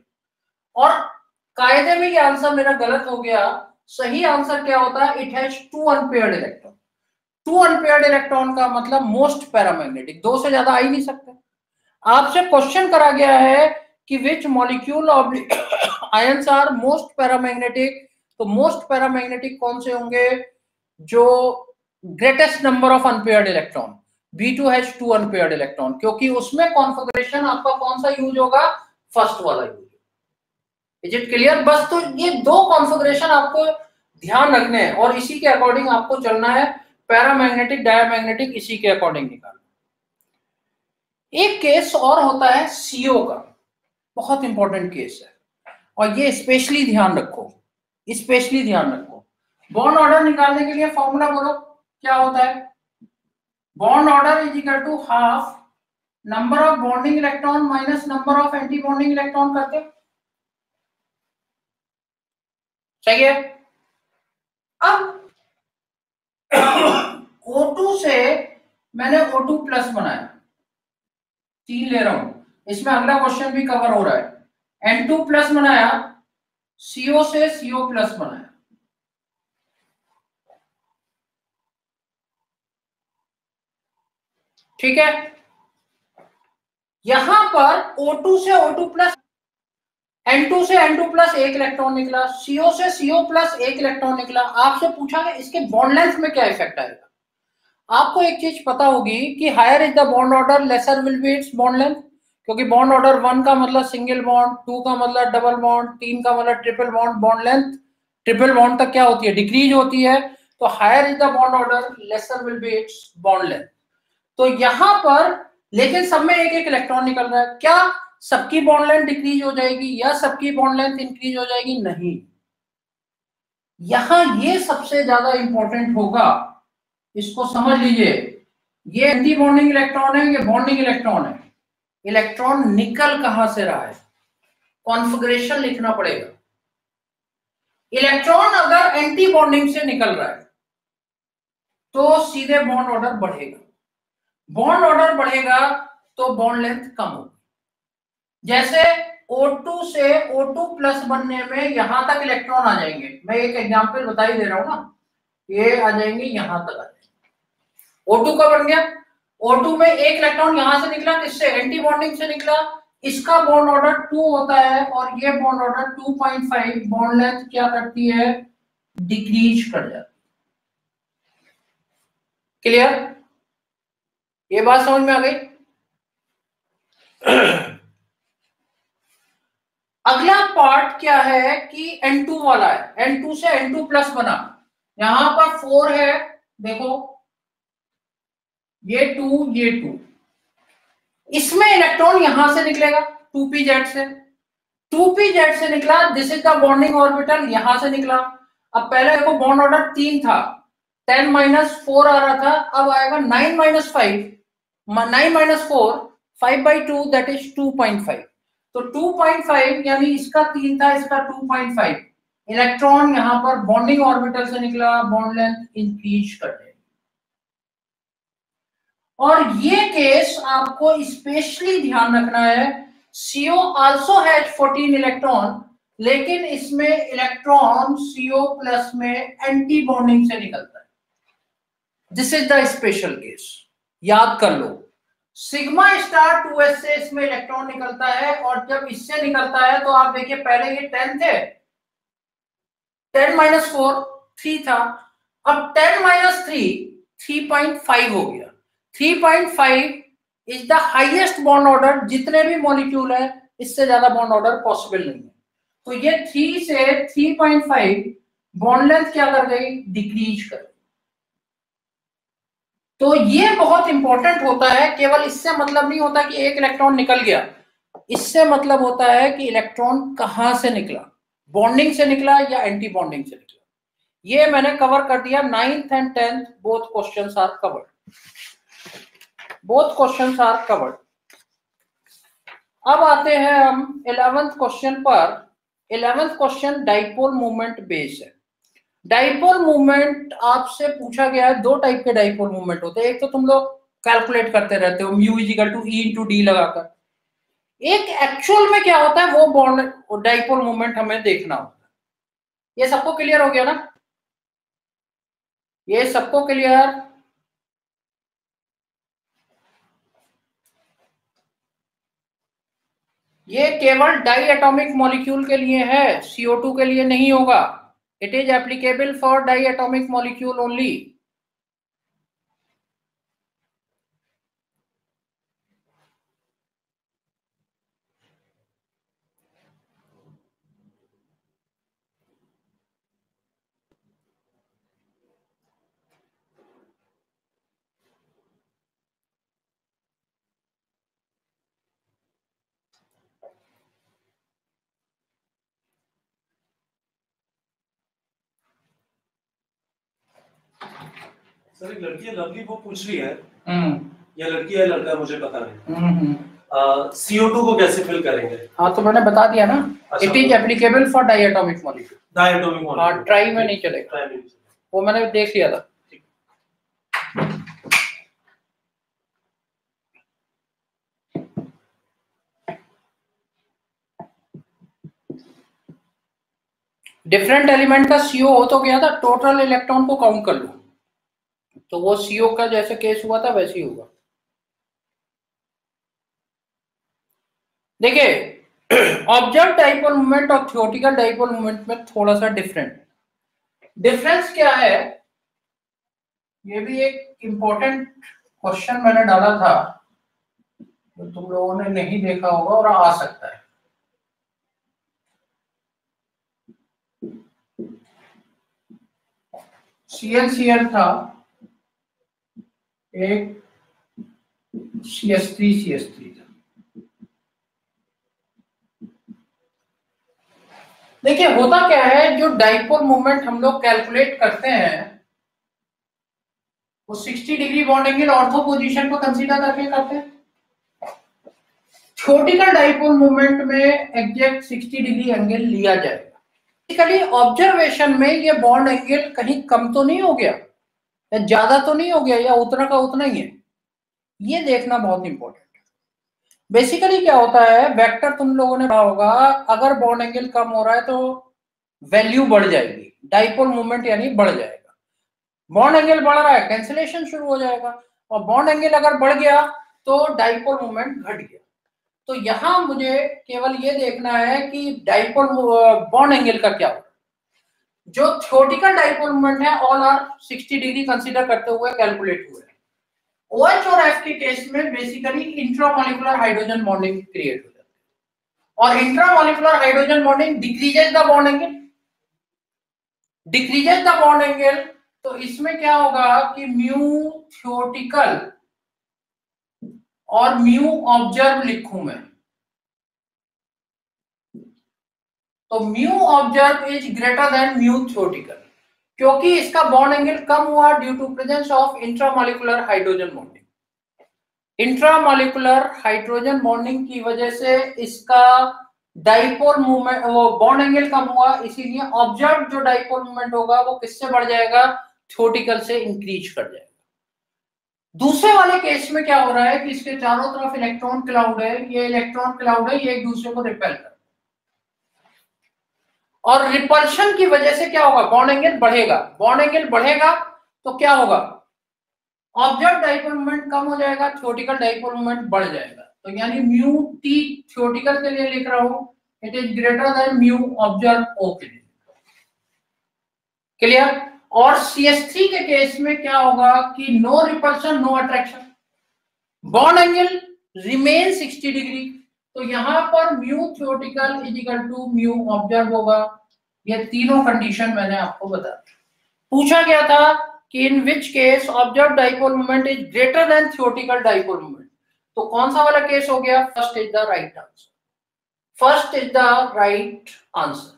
और कायदे में ये आंसर मेरा गलत हो गया, सही आंसर क्या होता? है it has two unpaired electron two unpaired electron का मतलब मोस्ट पैरामैग्नेटिक दो से ज़्यादा आ ही नहीं सकते। आपसे क्वेश्चन करा गया है कि which molecule of ions are most paramagnetic तो मोस्ट पैरामैग्नेटिक कौन से होंगे? जो greatest number of unpaired electron B2 has two unpaired electron क्योंकि उसमें कॉन्फ़िगरेशन आपका कौन सा यूज़ होगा? फ़र्स्ट वाला यूज़ इज़ इट क्लियर बस तो ये दो कॉन्फ़िगरेशन आपको ध्यान रखने हैं और इसी के अकॉर्डिंग आपको चलना है। पैरामैग्नेटिक डायमैग्नेटिक इसी के अकॉर्डिंग निकालना। एक केस और होता है सीओ का। बहुत इंपॉर्टेंट केस है। और ये स्पेशली ध्यान रखो। स्पेशली ध्यान रखो। बॉन्ड ऑर्डर निकालने के लिए फॉर्मूला बोलो। क्या होता है? Bond order is equal to half number of bonding electron minus number of antibonding electron करते सही है? अब O2 से मैंने O2 टू प्लस बनाया। तीन ले रहा हूँ। इसमें अगला क्वेश्चन भी कवर हो रहा है। N2 टू प्लस बनाया। CO से CO प्लस बनाया। ठीक है? यहाँ पर O2 से O2 प्लस N2 से N2 प्लस एक इलेक्ट्रॉन निकला CO से CO प्लस एक इलेक्ट्रॉन निकला। आपसे पूछा कि इसके बॉन्ड लेंथ में क्या इफ़ेक्ट आएगा? आपको एक चीज़ पता होगी कि higher is the bond order lesser will be its bond length क्योंकि बॉन्ड ऑर्डर वन का मतलब सिंगल बॉन्ड टू का मतलब डबल बॉन्ड तीन का मतलब triple bond bond length triple bond तक क्या होती है? डिक्रीज होती है। तो higher is the bond order lesser will be its bond length तो यहाँ पर, लेकिन सब में एक एक इलेक्ट्रॉन निकल रहा है। क्या सबकी बॉन्ड लेंथ डिक्रीज हो जाएगी या सबकी बॉन्ड लेंथ इंक्रीज हो जाएगी? नहीं। यहाँ ये सबसे ज़्यादा इंपॉर्टेंट होगा, इसको समझ लीजिए। ये एंटी बॉन्डिंग इलेक्ट्रॉन है, ये बॉन्डिंग इलेक्ट्रॉन है। इलेक्ट्रॉन निकल कहाँ से रहा है? कॉन्फ़िगरेशन लिखना पड़ेगा। इलेक्ट्रॉन अगर एंटी बॉन्डिंग से निकल रहा है तो सीधे बॉन्ड ऑर्डर बढ़ेगा। बॉन्ड ऑर्डर बढ़ेगा तो बॉन्ड लेंथ कम होगी। जैसे O2 से O2 प्लस बनने में यहाँ तक इलेक्ट्रॉन आ जाएँगे। मैं एक एग्जांपल बता ही दे रहा हूँ ना। ये आ जाएँगे यहाँ तक आ जाएँगे। O2 का बन गया। O2 में एक इलेक्ट्रॉन यहाँ से निकला किससे एंटी बॉन्डिंग से निकला। इसका बॉन्ड ऑर्डर टू होता है और ये बॉन्ड ऑर्डर 2.5 बॉन्ड लेंथ क्या करती है? डिक्रीज कर जाती क्लियर ये बात समझ में आ गई? अगला पार्ट क्या है कि N2 वाला है। N2 से N2 प्लस बना। यहाँ पर फोर है, देखो। ये टू ये टू इसमें इलेक्ट्रॉन यहाँ से निकलेगा टू पी जेड से। टू पी जेड से निकला this is the bonding orbital यहाँ से निकला। अब पहले देखो बॉन्ड ऑर्डर तीन था। टेन माइनस फोर आ रहा था, अब आएगा nine minus five nine minus four, five by two, that is two point five. तो 2.5 यानी इसका तीन था, इसका 2.5 इलेक्ट्रॉन यहाँ पर बॉन्डिंग ऑर्बिटल से निकला बॉन्ड लेंथ इंक्रीज कर और ये केस आपको स्पेशली ध्यान रखना है सीओ आल्सो हैज़ 14 इलेक्ट्रॉन लेकिन इसमें इलेक्ट्रॉन सीओ प्लस में एंटी बॉन्डिंग से निकलता। This is the special case याद कर लो। सिग्मा स्टार टू एस से इसमें इलेक्ट्रॉन निकलता है और जब इससे निकलता है तो आप देखिए, पहले ये टेन थे। टेन माइनस फोर, थ्री था। अब ten minus three three point five हो गया। Three point five is the highest bond order जितने भी मॉलिक्यूल है, इससे ज़्यादा बॉन्ड ऑर्डर पॉसिबल नहीं है। तो ये थ्री से three point five bond length क्या कर गई? डिक्रीज कर तो ये बहुत इंपॉर्टेंट होता है, केवल इससे मतलब नहीं होता कि एक इलेक्ट्रॉन निकल गया। इससे मतलब होता है कि इलेक्ट्रॉन कहाँ से निकला? बॉन्डिंग से निकला या एंटी बॉन्डिंग से निकला? ये मैंने कवर कर दिया। Ninth and tenth both question are covered both question are covered अब आते हैं हम इलेवेंथ क्वेश्चन पर। Eleventh question dipole movement base है। डाइपोल मूवमेंट आपसे पूछा गया है, दो टाइप के डाइपोल मूवमेंट होते हैं। एक तो तुम लोग कैलकुलेट करते रहते हो mu equal to E into D लगाकर। एक एक्चुअल में क्या होता है, वो बॉन्ड डाइपोल मूवमेंट हमें देखना होता है। ये सबको क्लियर हो गया ना? ये सबको क्लियर ये केवल डाई एटॉमिक मॉलिक्यूल के लिए है CO2 के लिए नहीं होगा। It is applicable for diatomic molecule only. Sir एक लड़की है लवली वो पूछ रही है। हम्म। या लड़की है लड़का मुझे पता नहीं। हम्म सीओ टू को कैसे फिल करेंगे? हाँ तो मैंने बता दिया ना। It is applicable for diatomic molecule diatomic molecule tri में नहीं चलेगा। वो मैंने देख लिया था। डिफरेंट एलिमेंट का सीओ हो तो गया था? टोटल इलेक्ट्रॉन को काउंट कर लो। तो वो सीओ का जैसे केस हुआ था, वैसे ही होगा देखिए ऑब्ज़र्व डाइपोल मूवमेंट और थियोटिकल डाइपोल मूवमेंट में थोड़ा सा डिफरेंट डिफरेंस क्या है? ये भी एक इंपॉर्टेंट क्वेश्चन मैंने डाला था, जो तुम लोगों ने नहीं देखा होगा और आ सकता है। सी एल सी एल था एक C S three C S three था देखिए, होता क्या है, जो डाइपोल मूवमेंट हम लोग कैलकुलेट करते हैं, वो 60 degree bond angle ortho position को कंसीडर करके करते हैं। थ्योरेटिकल डाइपोल मूवमेंट में एग्जैक्ट 60 डिग्री एंगल लिया जाएगा। बेसिकली ऑब्जर्वेशन में ये बॉन्ड एंगल कहीं कम तो नहीं हो गया, या ज़्यादा तो नहीं हो गया, या उतना का उतना ही है। ये देखना बहुत इंपॉर्टेंट है। बेसिकली क्या होता है वेक्टर तुम लोगों ने पढ़ा होगा, अगर बॉन्ड एंगल कम हो रहा है तो वैल्यू बढ़ जाएगी डाइपोल मूवमेंट यानी बढ़ जाएगा। बॉन्ड एंगल बढ़ रहा है कैंसिलेशन शुरू हो जाएगा, और बॉन्ड एंगल अगर बढ़ गया तो डाइपोल मूवमेंट घट गया। तो यहाँ मुझे केवल ये देखना है कि डाइपोल बॉन्ड एंगल का क्या होगा? जो थ्योरेटिकल डाइपोल मूवमेंट है ऑल आर 60 डिग्री कंसीडर करते हुए कैलकुलेट हुए OH और F के केस में basically intramolecular hydrogen bonding create हो जाती है। और intramolecular hydrogen bonding decreases the bond angle decreases the bond angle तो इसमें क्या होगा कि म्यू थ्योरेटिकल और म्यू ऑब्ज़र्व लिखू मैं। तो mu observe is greater than mu theoretical क्योंकि इसका बॉन्ड एंगल कम हुआ due to presence of intramolecular hydrogen bonding intramolecular hydrogen bonding की वजह से इसका डाइपोल मूवमेंट वो बॉन्ड एंगल कम हुआ, इसीलिए ऑब्ज़र्व जो डाइपोल मूवमेंट होगा, वो किससे बढ़ जाएगा? थ्योरेटिकल से इंक्रीज कर जाएगा। दूसरे वाले केस में क्या हो रहा है कि इसके चारों तरफ़ इलेक्ट्रॉन क्लाउड है, ये इलेक्ट्रॉन क्लाउड है, ये एक दूसरे को रिपेल कर और रिपल्शन की वजह से क्या होगा? बॉन्ड एंगल बढ़ेगा। बॉन्ड एंगल बढ़ेगा तो क्या होगा? ऑब्ज़र्व डाइपोल मूवमेंट कम हो जाएगा थ्योरेटिकल डाइपोल मूवमेंट बढ़ जाएगा। तो यानी म्यू टी थ्योरेटिकल के लिए लिख रहा हूँ it is greater than mu observe O के लिए। क्लियर और CS3 के केस में क्या होगा कि no repulsion no attraction bond angle remain 60 degree तो यहाँ पर mu theoretical equal to mu observe होगा। ये तीनों कंडीशन मैंने आपको बता पूछा गया था कि in which case observe dipole movement is greater than theoretical dipole movement तो कौन सा वाला केस हो गया? First is the right answer first is the right answer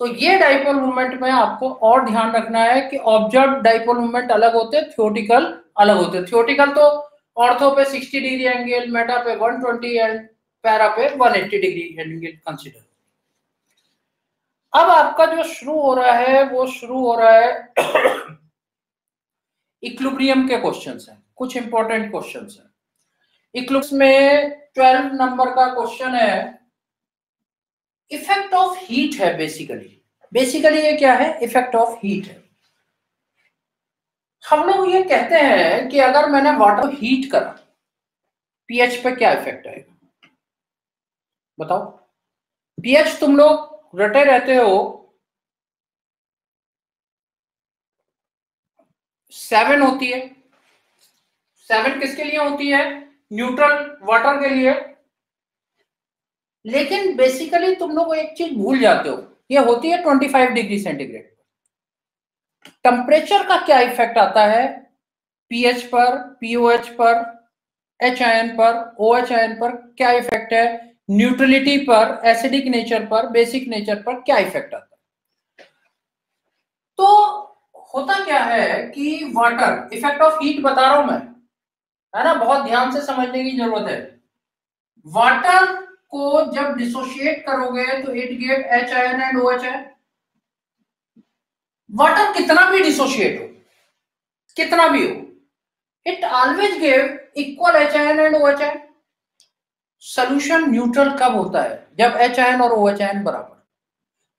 तो ये डाइपोल मूवमेंट में आपको और ध्यान रखना है कि ऑब्ज़र्व डाइपोल मूवमेंट अलग होते हैं थ्योरेटिकल अलग होते। हैं थ्योरेटिकल तो ऑर्थो पे 60 डिग्री एंगल मेटा पे 120 एंड पैरा पे 180 डिग्री एंगल कंसीडर अब आपका जो शुरू हो रहा है, वो शुरू हो रहा है [coughs] इक्लुब्रियम के क्वेश्चंस हैं। कुछ इंपॉर्टेंट क्वेश्चंस हैं। इक्लुब्स में 12 नंबर का क्वेश्चन है। इफ़ेक्ट ऑफ़ हीट है बेसिकली। बेसिकली ये क्या है? इफ़ेक्ट ऑफ़ हीट है। हम लोग ये कहते हैं कि अगर मैंने वाटर हीट करा पीएच पे क्या इफ़ेक्ट आएगा? बताओ। पीएच तुम लोग रटे रहते हो सेवन होती है। सेवन किसके लिए होती है? न्यूट्रल वाटर के लिए। लेकिन बेसिकली तुम लोग एक चीज़ भूल जाते हो, ये होती है 25 डिग्री सेंटीग्रेड टेम्परेचर का क्या इफ़ेक्ट आता है? पीएच पर पीओएच पर एच आयन पर ओ एच आयन पर क्या इफ़ेक्ट है? न्यूट्रलिटी पर एसिडिक नेचर पर बेसिक नेचर पर क्या इफ़ेक्ट आता है? तो होता क्या है कि वाटर इफ़ेक्ट ऑफ़ हीट बता रहा हूँ मैं। है ना? बहुत ध्यान से समझने की ज़रूरत है। वाटर को जब डिसोशिएट करोगे तो it gave H ion and O H ion water कितना भी डिसोशिएट हो कितना भी हो it always gave equal H ion and O H ion solution neutral कब होता है जब एच आई एन और ओ एच आयन बराबर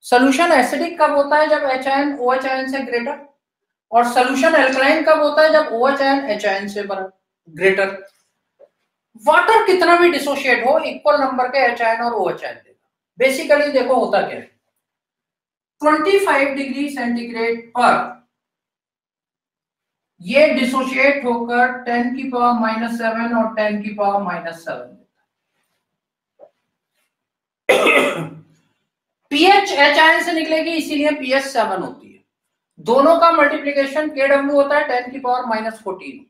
सोल्यूशन एसिडिक कब होता है जब H ion O H ion से ग्रेटर और सोल्यूशन एल्कलाइन कब होता है जब O H I N H I N से बराबर ग्रेटर वाटर कितना भी डिसोशिएट हो इक्वल नंबर के एच आयन और ओ एच आयन देगा। बेसिकली देखो होता क्या है। 25 डिग्री सेंटीग्रेड पर ये डिसोशिएट होकर 10 की पावर माइनस सेवन और 10 की पावर माइनस सेवन देता। पीएच एच आयन से निकलेगी, इसीलिए पीएच सेवन होती है। दोनों का मल्टीप्लीकेशन के डब्ल्यू होता है टेन की पावर माइनस फोर्टीन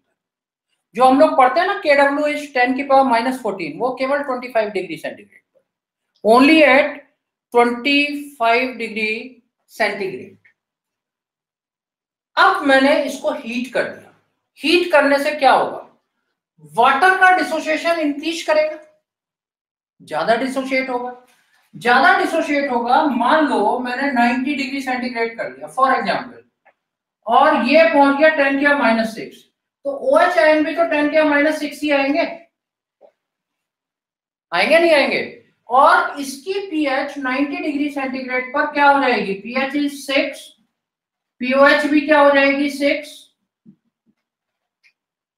जो हम लोग पढ़ते हैं ना के डब्ल्यू इज़ टेन की पावर माइनस फोर्टीन, वो केवल ट्वेंटी फाइव डिग्री सेंटीग्रेड पर। Only at twenty five degree centigrade अब मैंने इसको हीट कर दिया। हीट करने से क्या होगा? वाटर का डिसोसिएशन इंक्रीज करेगा। ज़्यादा डिसोशिएट होगा। ज़्यादा डिसोशिएट होगा, मान लो मैंने 90 डिग्री सेंटीग्रेड कर लिया फॉर एग्ज़ाम्पल और ये पहुँच गया टेन किया माइनस सिक्स। तो ओ एच आयन भी तो टेन के माइनस सिक्स ही आएँगे। आएँगे नहीं आएँगे? और इसकी पीएच 90 डिग्री सेंटीग्रेड पर क्या हो जाएगी? पीएच इज़ सिक्स पीओएच भी क्या हो जाएगी? सिक्स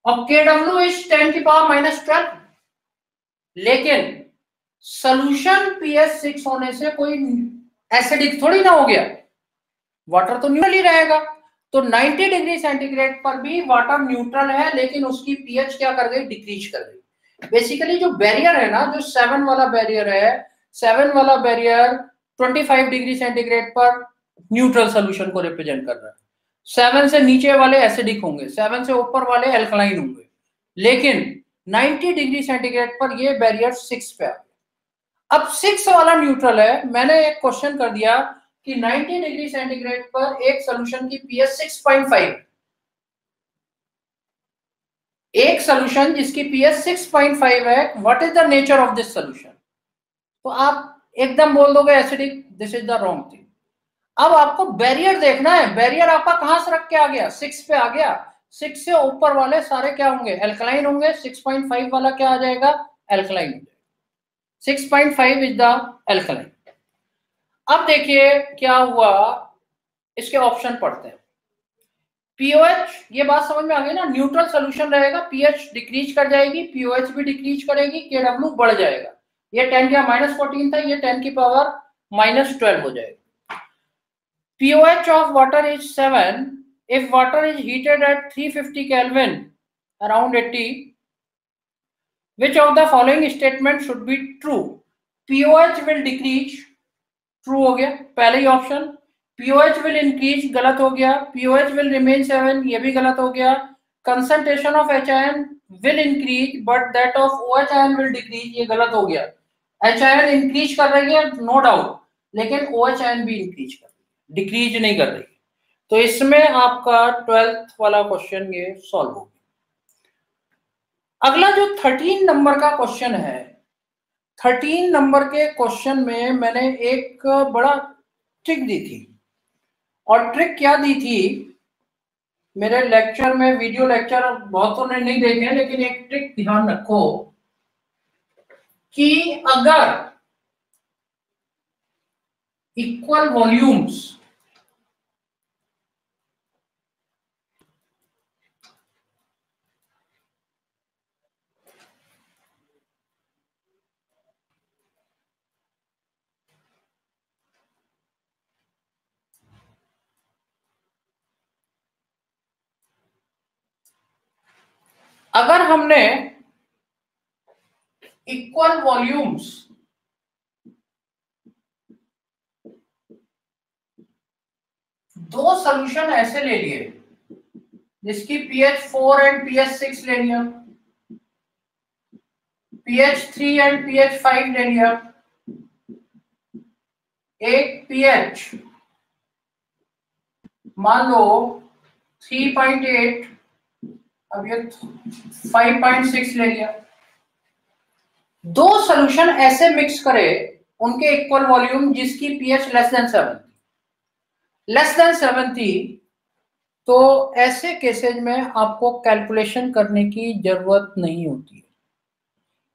और के डब्ल्यू इज़ टेन की पावर माइनस ट्वेल्व लेकिन सोल्यूशन पीएच सिक्स होने से कोई एसिडिक थोड़ी ना हो गया। वाटर तो न्यूट्रल ही रहेगा। तो 90 डिग्री सेंटीग्रेड पर भी वाटर न्यूट्रल है, लेकिन उसकी पीएच क्या कर गई? डिक्रीज कर गई। बेसिकली जो बैरियर है ना, जो सेवन वाला बैरियर है सेवन वाला बैरियर 25 डिग्री सेंटीग्रेड पर न्यूट्रल सोल्यूशन को रिप्रेजेंट कर रहा है। सेवन से नीचे वाले एसिडिक होंगे सेवन से ऊपर वाले एल्कलाइन होंगे। लेकिन 90 डिग्री सेंटीग्रेड पर ये बैरियर सिक्स पे आ गया। अब सिक्स वाला न्यूट्रल है, मैंने एक क्वेश्चन कर दिया कि 90 डिग्री सेंटीग्रेड पर एक सोल्यूशन की पीएच 6.5 एक सोल्यूशन जिसकी पीएच 6.5 है what is the nature of this solution तो आप एकदम बोल दोगे acidic this is the wrong thing अब आपको बैरियर देखना है। बैरियर आपका कहाँ से रख के आ गया? सिक्स पे आ गया। सिक्स से ऊपर वाले सारे क्या होंगे? एल्कलाइन होंगे। सिक्स पॉइंट फाइव वाला क्या आ जाएगा? एल्कलाइन हो जाएगा। Six point five is the alkaline अब देखिए क्या हुआ, इसके ऑप्शन पढ़ते हैं। पीओएच ये बात समझ में आ गई ना न्यूट्रल सोल्यूशन रहेगा पीएच डिक्रीज कर जाएगी पीओएच भी डिक्रीज करेगी के डब्ल्यू बढ़ जाएगा। ये टेन का माइनस फोर्टीन था, ये टेन की पावर माइनस ट्वेल्व हो जाएगा। pOH of water is 7 if water is heated at 350 Kelvin, around 80 which of the following statement should be true? pOH will decrease true हो गया। पहले ही ऑप्शन पीओएच विल इंक्रीज गलत हो गया। पीओएच विल रिमेन सेवन ये भी गलत हो गया। Concentration of H I N will increase but that of O H I N will decrease ये गलत हो गया। एच आई एन इंक्रीज कर रही है नो डाउट लेकिन ओ एच आई एन भी इंक्रीज कर रही है। डिक्रीज नहीं कर रही तो इसमें आपका ट्वेल्थ वाला क्वेश्चन ये सॉल्व हो गया। अगला जो थर्टीन नंबर का क्वेश्चन है थर्टीन नंबर के क्वेश्चन में मैंने एक बड़ा ट्रिक दी थी। और ट्रिक क्या दी थी? मेरे लेक्चर में वीडियो लेक्चर बहुतों ने नहीं देखे, लेकिन एक ट्रिक ध्यान रखो कि अगर इक्वल वॉल्यूम्स अगर हमने इक्वल वॉल्यूम्स दो सोल्यूशन ऐसे ले लिए, जिसकी pH four and pH six ले लिया pH three and pH five ले लिया, एक पीएच मान लो 3.8 अब ये 5.6 ले लिया। दो सोल्यूशन ऐसे मिक्स करे, उनके इक्वल वॉल्यूम जिसकी pH less than seven less than seven थी तो ऐसे केसेज में आपको कैलकुलेशन करने की ज़रूरत नहीं होती है।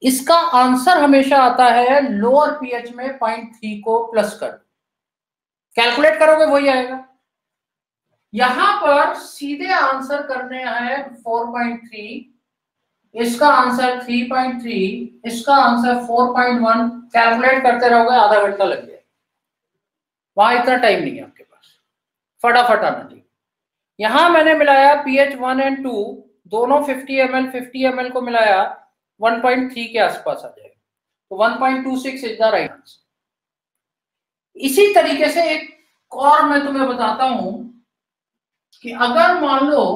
इसका आंसर हमेशा आता है लोअर पीएच में पॉइंट थ्री को प्लस कर। कैलकुलेट करोगे, वही आएगा। यहाँ पर सीधे आंसर करने हैं 4.3 इसका आंसर 3.3 इसका आंसर 4.1 कैलकुलेट करते रहोगे, आधा घंटा लग जाएगा वहाँ इतना टाइम नहीं है आपके पास। फटाफट आना चाहिए यहाँ मैंने मिलाया पीएच वन एंड टू दोनों 50 एम एल फिफ्टी एम को मिलाया 1.3 के आसपास आ जाएगा। तो 1.26 इज़ द राइट आंसर इसी तरीके से एक और मैं तुम्हें बताता हूँ कि अगर मान लो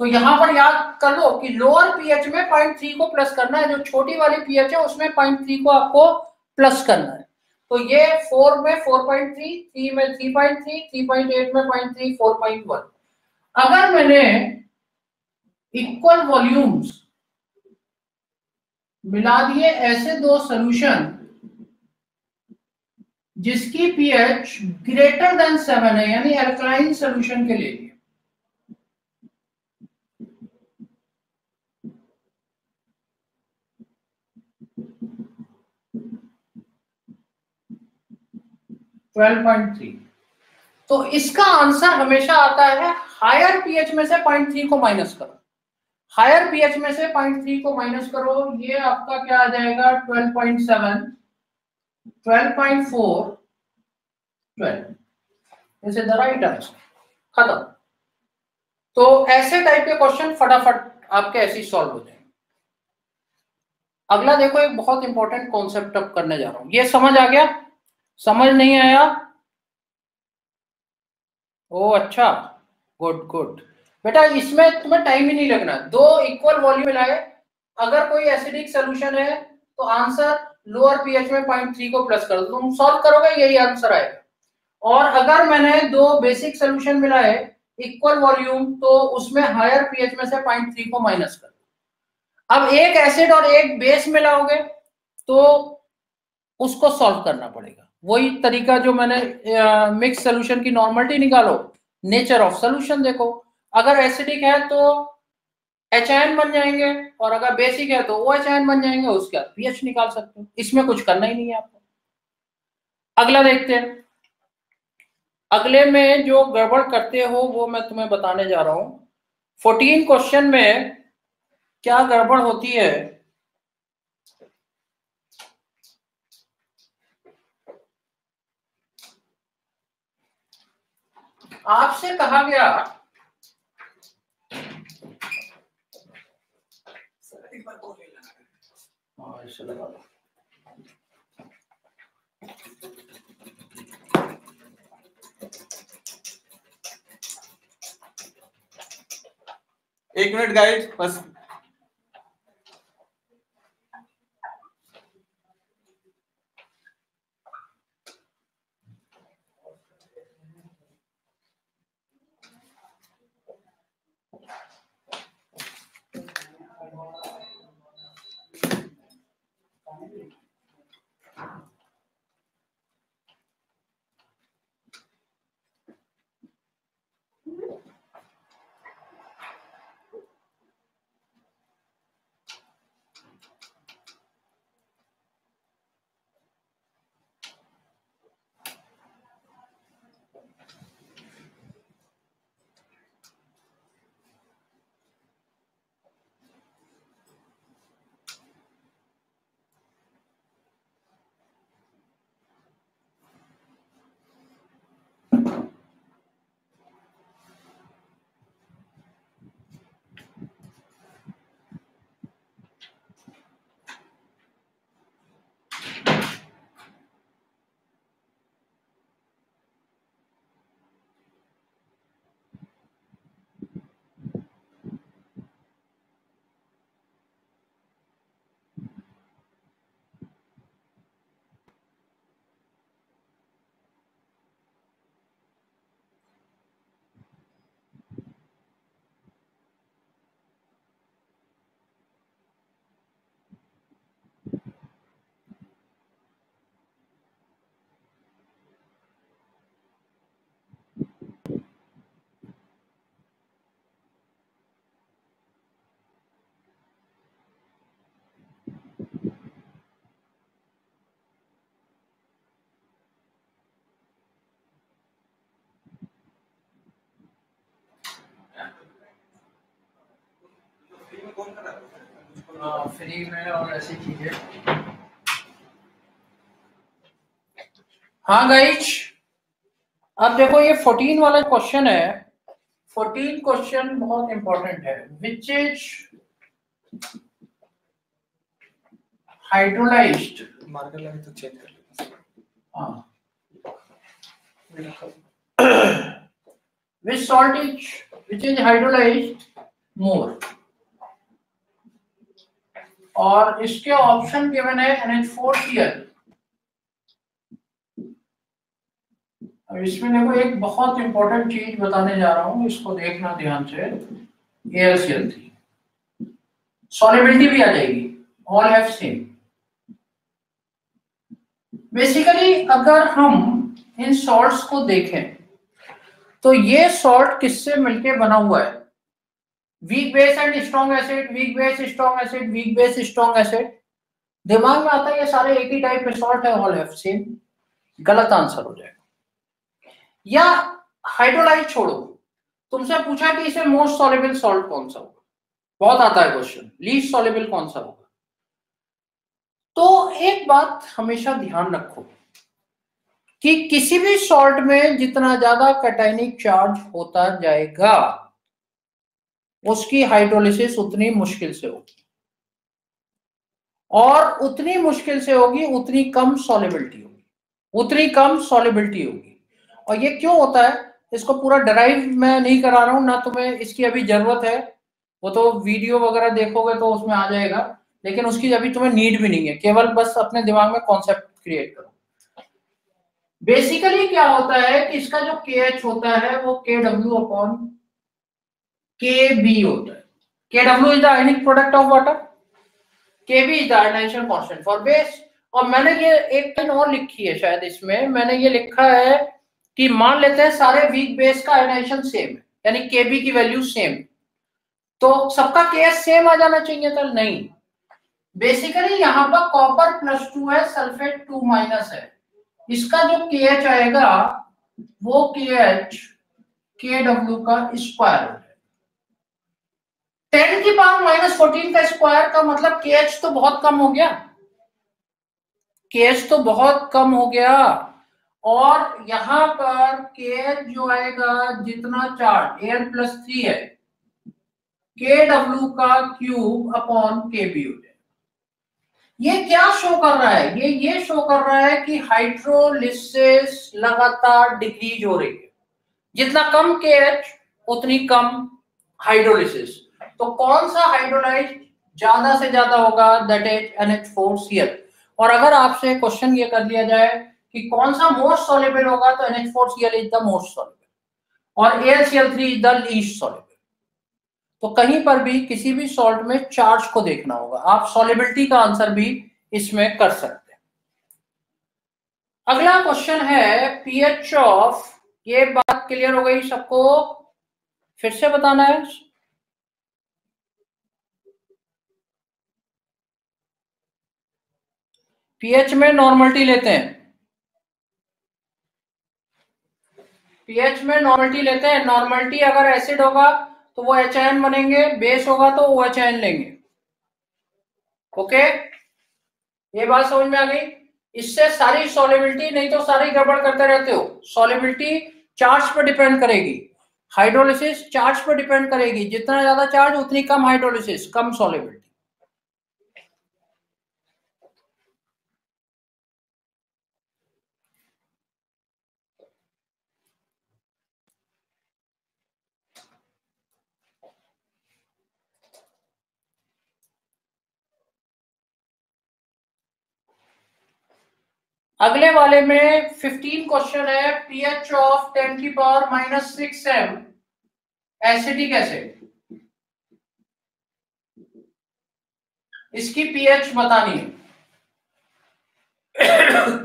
तो यहाँ पर याद कर लो कि लोअर पीएच में पॉइंट थ्री को प्लस करना है, जो छोटी वाली पीएच है, उसमें पॉइंट थ्री को आपको प्लस करना है। तो ये फोर में फोर पॉइंट थ्री थ्री में three point three three point eight में point three four point one अगर मैंने इक्वल वॉल्यूम्स मिला दिए ऐसे दो सोल्यूशन जिसकी पीएच ग्रेटर देन सेवन है, यानी एल्कलाइन सोल्यूशन के लिए। ट्वेल्व पॉइंट थ्री तो इसका आंसर हमेशा आता है हायर पीएच में से पॉइंट थ्री को माइनस करो। हायर पीएच में से पॉइंट थ्री को माइनस करो, ये आपका क्या आ जाएगा? Twelve point seven twelve point four twelve is the right answer खत्म। तो ऐसे टाइप के क्वेश्चन फटाफट आपके ऐसे ही सॉल्व हो जाएँगे। अगला देखो, एक बहुत इंपॉर्टेंट कॉन्सेप्ट अब करने जा रहा हूँ। ये समझ आ गया? समझ नहीं आया? ओ अच्छा। गुड गुड बेटा, इसमें तुम्हें टाइम ही नहीं लगना। दो इक्वल वॉल्यूम मिलाए अगर कोई एसिडिक सोल्यूशन है तो आंसर लोअर पीएच में पॉइंट थ्री को प्लस कर दो। तुम सॉल्व करोगे, यही आंसर आएगा। और अगर मैंने दो बेसिक सोल्यूशन मिलाए इक्वल वॉल्यूम तो उसमें हायर पीएच में से पॉइंट थ्री को माइनस कर दो। अब एक एसिड और एक बेस मिलाओगे तो उसको सॉल्व करना पड़ेगा। वही तरीका जो मैंने मिक्स सोल्यूशन की नॉर्मलिटी निकालो नेचर ऑफ़ सोल्यूशन देखो। अगर एसिडिक है तो एच बन जाएँगे, और अगर बेसिक है तो ओ एच बन जाएँगे, उसके बाद पीएच निकाल सकते हो। इसमें कुछ करना ही नहीं है आपको। अगला देखते हैं। अगले में जो गड़बड़ करते हो, वो मैं तुम्हें बताने जा रहा हूँ। फोर्टीन क्वेश्चन में क्या गड़बड़ होती है? आपसे कहा गया एक मिनट गाइड बस। फ्री में और ऐसी चीज़ें। हाँ गाइज़ अब देखो ये 14 वाला क्वेश्चन है। 14 क्वेश्चन बहुत इंपॉर्टेंट है। विच इज़ हाइड्रोलाइज्ड मार्कर लगे तो चेक कर हाँ। Which salt is which is hydrolyzed? More. और इसके ऑप्शन गिवन है NH4Cl अब इसमें देखो एक बहुत इंपॉर्टेंट चीज़ बताने जा रहा हूँ, इसको देखना ध्यान से। AlCl3 सॉलिबिलिटी भी आ जाएगी। ऑल हैव सेम बेसिकली अगर हम इन सॉल्ट्स को देखें तो ये सॉल्ट किससे मिलके बना हुआ है? Weak base and strong acid weak base strong acid weak base strong acid दिमाग में आता है ये सारे एक ही टाइप के सॉल्ट है ऑल हैव सेम गलत आंसर हो जाएगा। या हाइड्रोलाइट छोड़ो। तुमसे पूछा कि इसे मोस्ट सॉलेबल सॉल्ट कौन सा होगा? बहुत आता है क्वेश्चन लीस्ट सॉलेबल कौन सा होगा? तो एक बात हमेशा ध्यान रखो कि किसी भी सॉल्ट में जितना ज़्यादा कैटाइनिक चार्ज होता जाएगा उसकी हाइड्रोलिसिस उतनी मुश्किल से होगी। और उतनी मुश्किल से होगी, उतनी कम सॉलिबिलिटी होगी। उतनी कम सॉलिबिलिटी होगी। और ये क्यों होता है? इसको पूरा ड्राइव मैं नहीं करा रहा हूँ, ना तुम्हें इसकी अभी ज़रूरत है। वो तो वीडियो वगैरह देखोगे तो उसमें आ जाएगा। लेकिन उसकी अभी तुम्हें नीड भी नहीं है। केवल बस अपने दिमाग में कॉन्सेप्ट क्रिएट करो। बेसिकली क्या होता है कि इसका जो के एच होता है, वो K W upon K W is the ionic product of water K B is the ionization constant for base और मैंने ये एक लाइन और लिखी है शायद इसमें। मैंने ये लिखा है कि मान लेते हैं सारे वीक बेस का आयनाइजेशन सेम है, यानी बी की वैल्यू सेम तो सबका एच सेम आ जाना चाहिए था? नहीं। बेसिकली यहाँ पर कॉपर प्लस टू है सल्फेट टू माइनस है। इसका जो के एच आएगा, वो के एच के डब्ल्यू का स्क्वायर टेन की पावर माइनस फोर्टीन का स्क्वायर का मतलब के एच तो बहुत कम हो गया। के एच तो बहुत कम हो गया। और यहाँ पर के एच जो आएगा, जितना चार्ज, एन प्लस थ्री है के डब्ल्यू का क्यूब अपॉन के बी हो ये क्या शो कर रहा है? ये ये शो कर रहा है कि हाइड्रोलिसिस लगातार डिक्रीज हो रही है। जितना कम के एच उतनी कम हाइड्रोलिसिस। तो कौन सा हाइड्रोलाइज ज़्यादा से ज़्यादा होगा? दैट इज़ NH4Cl और अगर आपसे क्वेश्चन ये कर लिया जाए कि कौन सा मोस्ट सॉल्युबल होगा तो NH4Cl is the most soluble और AlCl3 is the least soluble तो कहीं पर भी किसी भी सॉल्ट में चार्ज को देखना होगा। आप सॉलिबिलिटी का आंसर भी इसमें कर सकते हैं। अगला क्वेश्चन है पीएच ऑफ़ ये बात क्लियर हो गई सबको? फिर से बताना है। पीएच में नॉर्मलिटी लेते हैं। पीएच में नॉर्मलिटी लेते हैं। नॉर्मलिटी अगर एसिड होगा तो वो एच एन बनेंगे, बेस होगा तो ओ एच एन लेंगे। ओके? ये बात समझ में आ गई? इससे सारी सॉलिबिलिटी नहीं तो सारी गड़बड़ करते रहते हो। सॉलिबिलिटी चार्ज पर डिपेंड करेगी। हाइड्रोलिसिस चार्ज पर डिपेंड करेगी। जितना ज़्यादा चार्ज उतनी कम हाइड्रोलिसिस कम सॉलिबिलिटी अगले वाले में 15 क्वेश्चन है पीएच ऑफ़ 10 की power minus six M acidic acid इसकी पीएच बतानी है।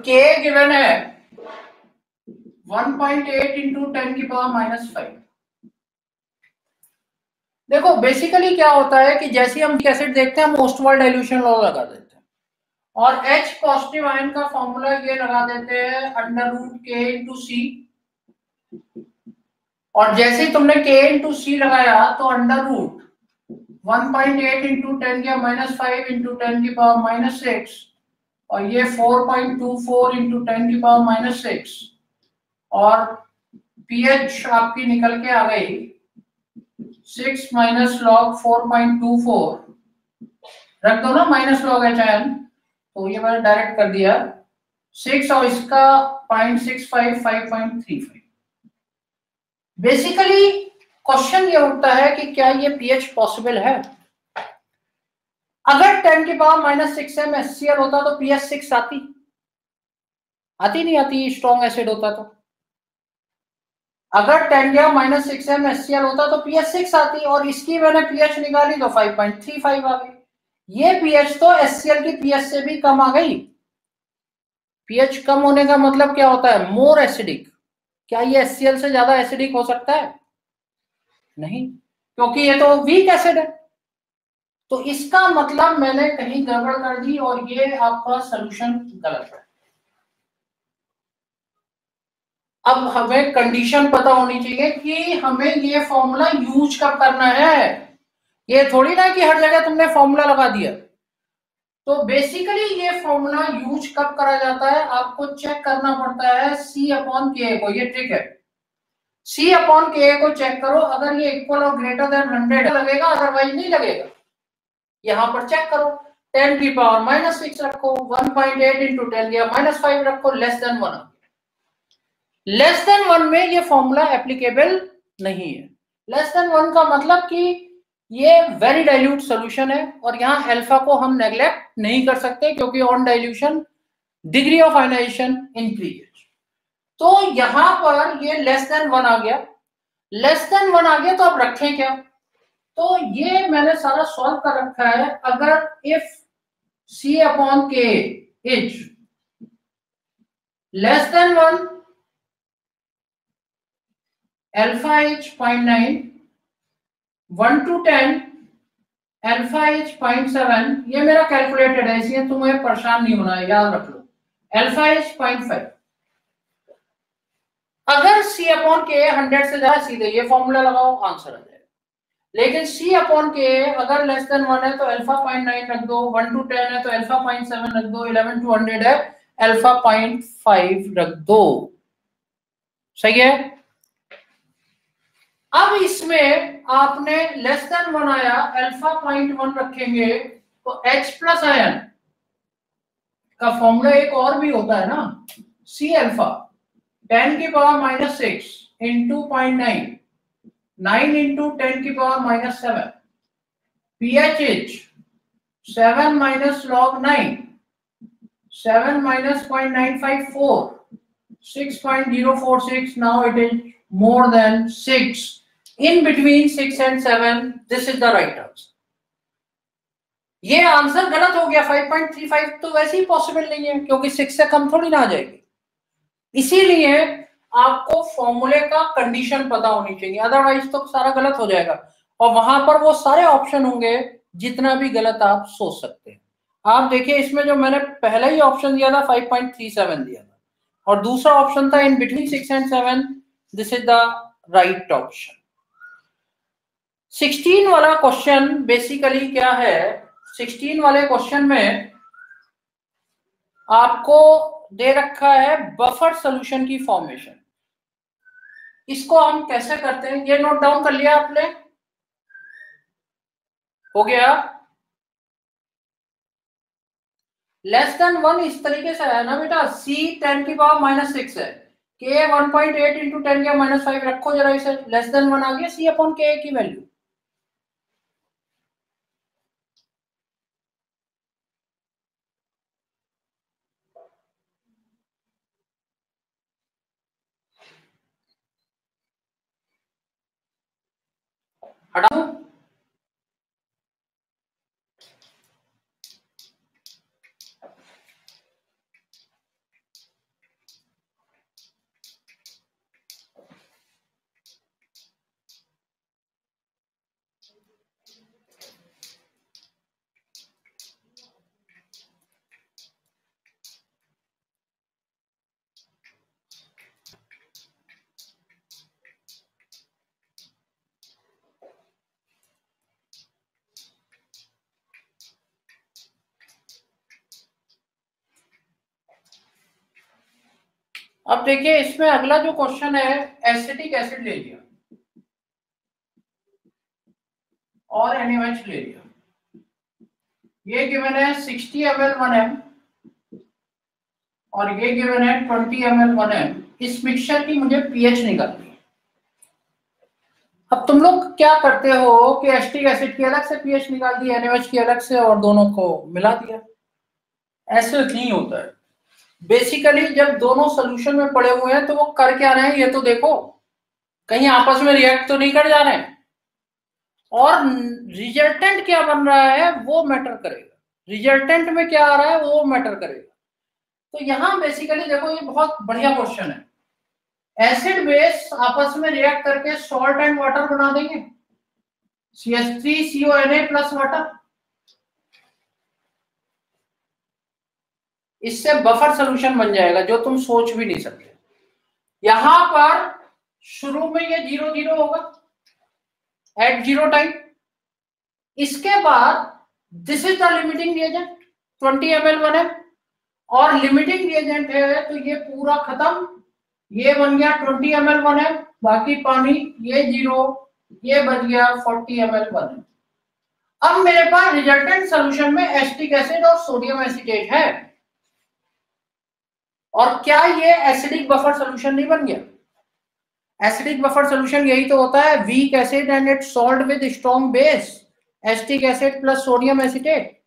के गिवन है 1.8 पॉइंट एट इंटू टेन की पावर माइनस फाइव देखो बेसिकली क्या होता है कि जैसे हम एसिड देखते हैं, हम मोस्ट वर्ल्ड डाइल्यूशन लॉ लगा देते हैं। और H पॉजिटिव आयन का फॉर्मूला ये लगा देते हैं under root K into C और जैसे ही तुमने के इंटू सी लगाया तो अंडर रूट 1.8 इंटू टेन की माइनस फाइव इंटू टेन की पावर माइनस सिक्स और ये 4.24 इंटू टेन की पावर माइनस सिक्स और पीएच आपकी निकल के आ गई six minus log four point two four रख दो ना माइनस लॉग एच एन तो ये मैंने डायरेक्ट कर दिया। सिक्स और इसका point six five five point three five basically question ये उठता है कि क्या ये पीएच पॉसिबल है? अगर टेन के power minus six M S होता तो पीएच सिक्स आती। आती नहीं आती स्ट्रॉन्ग एसिड होता तो। अगर टेन गया माइनस सिक्स एम एस होता तो पीएच सिक्स आती और इसकी मैंने पीएच निकाली तो फाइव पॉइंट थ्री फाइव आ गई। ये पीएच तो एससीएल की पीएच से भी कम आ गई। पीएच कम होने का मतलब क्या होता है? मोर एसिडिक क्या ये एससीएल से ज़्यादा एसिडिक हो सकता है? नहीं, क्योंकि ये तो वीक एसिड है। तो इसका मतलब मैंने कहीं गड़बड़ कर दी और ये आपका सोल्यूशन गलत है। अब हमें कंडीशन पता होनी चाहिए कि हमें ये फॉर्मूला यूज़ कब करना है? ये थोड़ी ना कि हर जगह तुमने फॉर्मूला लगा दिया। तो बेसिकली ये फॉर्मूला यूज़ कब करा जाता है? आपको चेक करना पड़ता है सी अपॉन के को। ये ट्रिक है। सी अपॉन के को चेक करो। अगर ये इक्वल और ग्रेटर देन हंड्रेड लगेगा अदरवाइज़ नहीं लगेगा। यहाँ पर चेक करो। टेन की पावर माइनस सिक्स रखो। One point eight into ten या माइनस फाइव रखो। Less than one less than one में ये फॉर्मूला एप्लीकेबल नहीं है। लेस देन वन का मतलब कि ये वेरी डाइल्यूट सोल्यूशन है और यहाँ अल्फ़ा को हम नेग्लेक्ट नहीं कर सकते क्योंकि on dilution degree of ionization increase तो यहाँ पर ये लेस देन वन आ गया। लेस देन वन आ गया तो आप रखें क्या? तो ये मैंने सारा सॉल्व कर रखा है। अगर if C upon K is less than one alpha point 0.9 1 to 10 alpha H point seven ये मेरा कैलकुलेटेड है, इसलिए तुम्हें परेशान नहीं होना है, याद रख लो। अल्फ़ा एच पॉइंट फाइव अगर सी अपॉन के हंड्रेड से ज़्यादा सीधे, ये फॉर्मूला लगाओ आंसर आ जाएगा। लेकिन सी अपॉन के अगर लेस देन वन है तो अल्फ़ा पॉइंट नाइन रख दो, वन टू टेन है तो अल्फ़ा पॉइंट सेवन रख दो इलेवन टू हंड्रेड है अल्फ़ा पॉइंट फाइव रख दो। सही है? अब इसमें आपने लेस देन वन आया अल्फ़ा पॉइंट वन रखेंगे तो H प्लस आयन का फॉर्मूला एक और भी होता है ना? सी अल्फ़ा टेन की power minus six into point nine nine into ten की power minus seven P H H seven minus log nine seven minus point nine five four six point zero four six now it is more than 6 in between 6 and 7 this is the right answer. ये answer गलत हो गया 5.35 तो वैसे ही possible नहीं है, क्योंकि six से कम थोड़ी ना आ जाएगी। इसीलिए आपको फॉर्मूले का कंडीशन पता होनी चाहिए अदरवाइज़ तो सारा गलत हो जाएगा। और वहाँ पर वो सारे ऑप्शन होंगे, जितना भी गलत आप सोच सकते हैं। आप देखिए, इसमें जो मैंने पहला ही ऑप्शन दिया था 5.37 दिया था। और दूसरा ऑप्शन था in between six and seven this is the right option 16 वाला क्वेश्चन बेसिकली क्या है? 16 वाले क्वेश्चन में आपको दे रखा है बफर सोल्यूशन की फॉर्मेशन इसको हम कैसे करते हैं? ये नोट डाउन कर लिया आपने? हो गया? लेस देन वन इस तरीके से है ना बेटा? सी टेन की पावर माइनस सिक्स है। K one point eight into ten minus five रखो जरा इसे। लेस देन वन आ गया। सी अपॉन के की वैल्यू படம் अब देखिए, इसमें अगला जो क्वेश्चन है एसिटिक एसिड ले लिया। और एनएच ले लिया। ये गिवन है 60 एम एल वन एम और ये गिवन है 20 एम एल वन एम इस मिक्सचर की मुझे पीएच निकालनी है। अब तुम लोग क्या करते हो कि एस्टिक एसिड की अलग से पीएच निकाल दी एनएच की अलग से और दोनों को मिला दिया? ऐसे नहीं होता है। बेसिकली जब दोनों सोल्यूशन में पड़े हुए हैं तो वो कर क्या रहे हैं? ये तो देखो, कहीं आपस में रिएक्ट तो नहीं कर जा रहे हैं। और रिजल्टेंट क्या बन रहा है? वो मैटर करेगा। रिजल्टेंट में क्या आ रहा है? वो मैटर करेगा। तो यहाँ बेसिकली देखो, ये बहुत बढ़िया क्वेश्चन है। एसिड बेस आपस में रिएक्ट करके सॉल्ट एंड वाटर बना देंगे। C S three CO N A plus water इससे बफर सोल्यूशन बन जाएगा, जो तुम सोच भी नहीं सकते। यहाँ पर शुरू में ये ज़ीरो ज़ीरो होगा एट ज़ीरो टाइम इसके बाद this is the limiting reagent 20 M L one M और लिमिटिंग रिएजेंट है तो ये पूरा खत्म। ये बन गया 20 एम एल वन एम बाकी पानी ये ज़ीरो, ये बच गया 40 एम एल वन एम अब मेरे पास रिजल्टेंट सोल्यूशन में एस्टिक एसिड और सोडियम एसिटेट है। और क्या ये एसिडिक बफर सोल्यूशन नहीं बन गया? एसिडिक बफर सोल्यूशन यही तो होता है weak acid and it salt with strong base acetic acid plus sodium acetate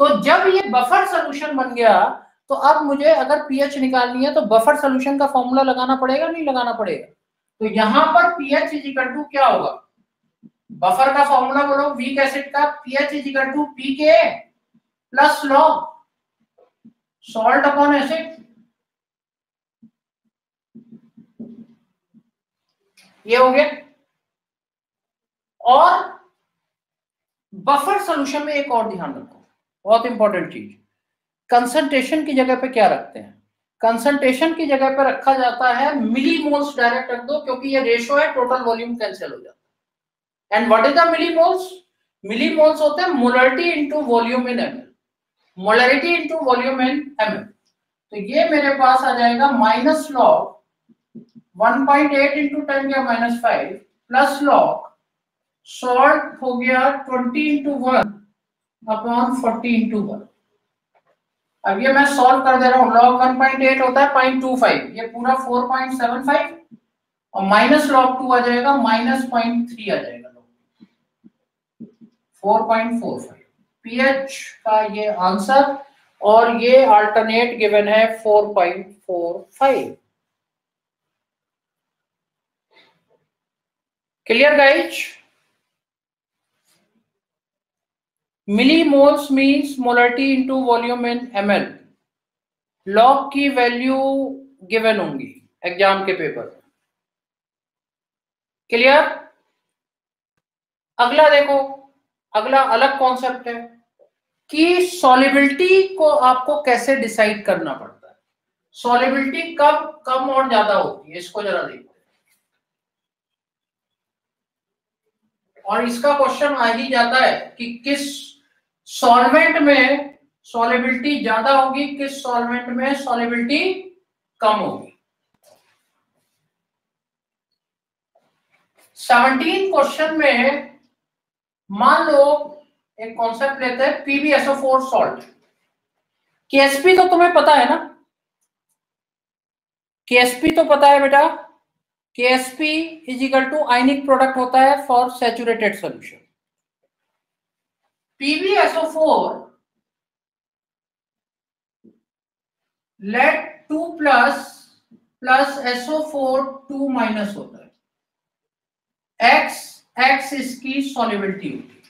तो जब ये बफर सोल्यूशन बन गया तो अब मुझे अगर पीएच निकालनी है तो बफर सोल्यूशन का फॉर्मूला लगाना पड़ेगा, नहीं लगाना पड़ेगा? तो यहाँ पर पीएच इज़ इक्वल टू क्या होगा? बफर का फॉर्मूला बोलो वीक एसिड का pH is equal to P K plus log salt upon acid ये हो गया। और बफर सोल्यूशन में एक और ध्यान रखो, बहुत इंपॉर्टेंट चीज़। कंसंट्रेशन की जगह पे क्या रखते हैं? कंसंट्रेशन की जगह पे रखा जाता है मिली मोल्स डायरेक्ट रख दो, क्योंकि ये रेशो है टोटल वॉल्यूम कैंसिल हो जाता है। And what is the millimoles millimoles होते हैं molarity into volume in mL molarity into volume in mL तो ये मेरे पास आ जाएगा minus log 1.8 point eight into ten या minus five plus log salt हो गया 20 into one upon forty into one अब ये मैं सॉल्व कर दे रहा हूँ लॉग 1.8 होता है पॉइंट टू फाइव ये पूरा 4.75 और माइनस लॉग टू आ जाएगा माइनस पॉइंट थ्री आ जाएगा four point four five pH का ये आंसर और ये अल्टरनेट गिवन है 4.45 clear guys means molarity into volume in mL log की वैल्यू गिवन होंगी एग्ज़ाम के पेपर क्लियर अगला देखो, अगला अलग कॉन्सेप्ट है कि सॉलिबिलिटी को आपको कैसे डिसाइड करना पड़ता है। सॉलिबिलिटी कब, कम और ज़्यादा होती है, इसको जरा देखो। और इसका क्वेश्चन आ ही जाता है कि किस सॉल्वेंट में सॉलिबिलिटी ज़्यादा होगी, किस सॉल्वेंट में सॉलिबिलिटी कम होगी? सेवनटीन क्वेश्चन में मान लो एक कॉन्सेप्ट लेते हैं पीबीएसओ फोर सॉल्ट केएसपी तो तुम्हें पता है ना? केएसपी तो पता है बेटा? KSP is equal to ionic product होता है for saturated solution PbSO4 let 2 plus plus SO4 2 minus होता है. X X इसकी सॉलिबिलिटी होती है.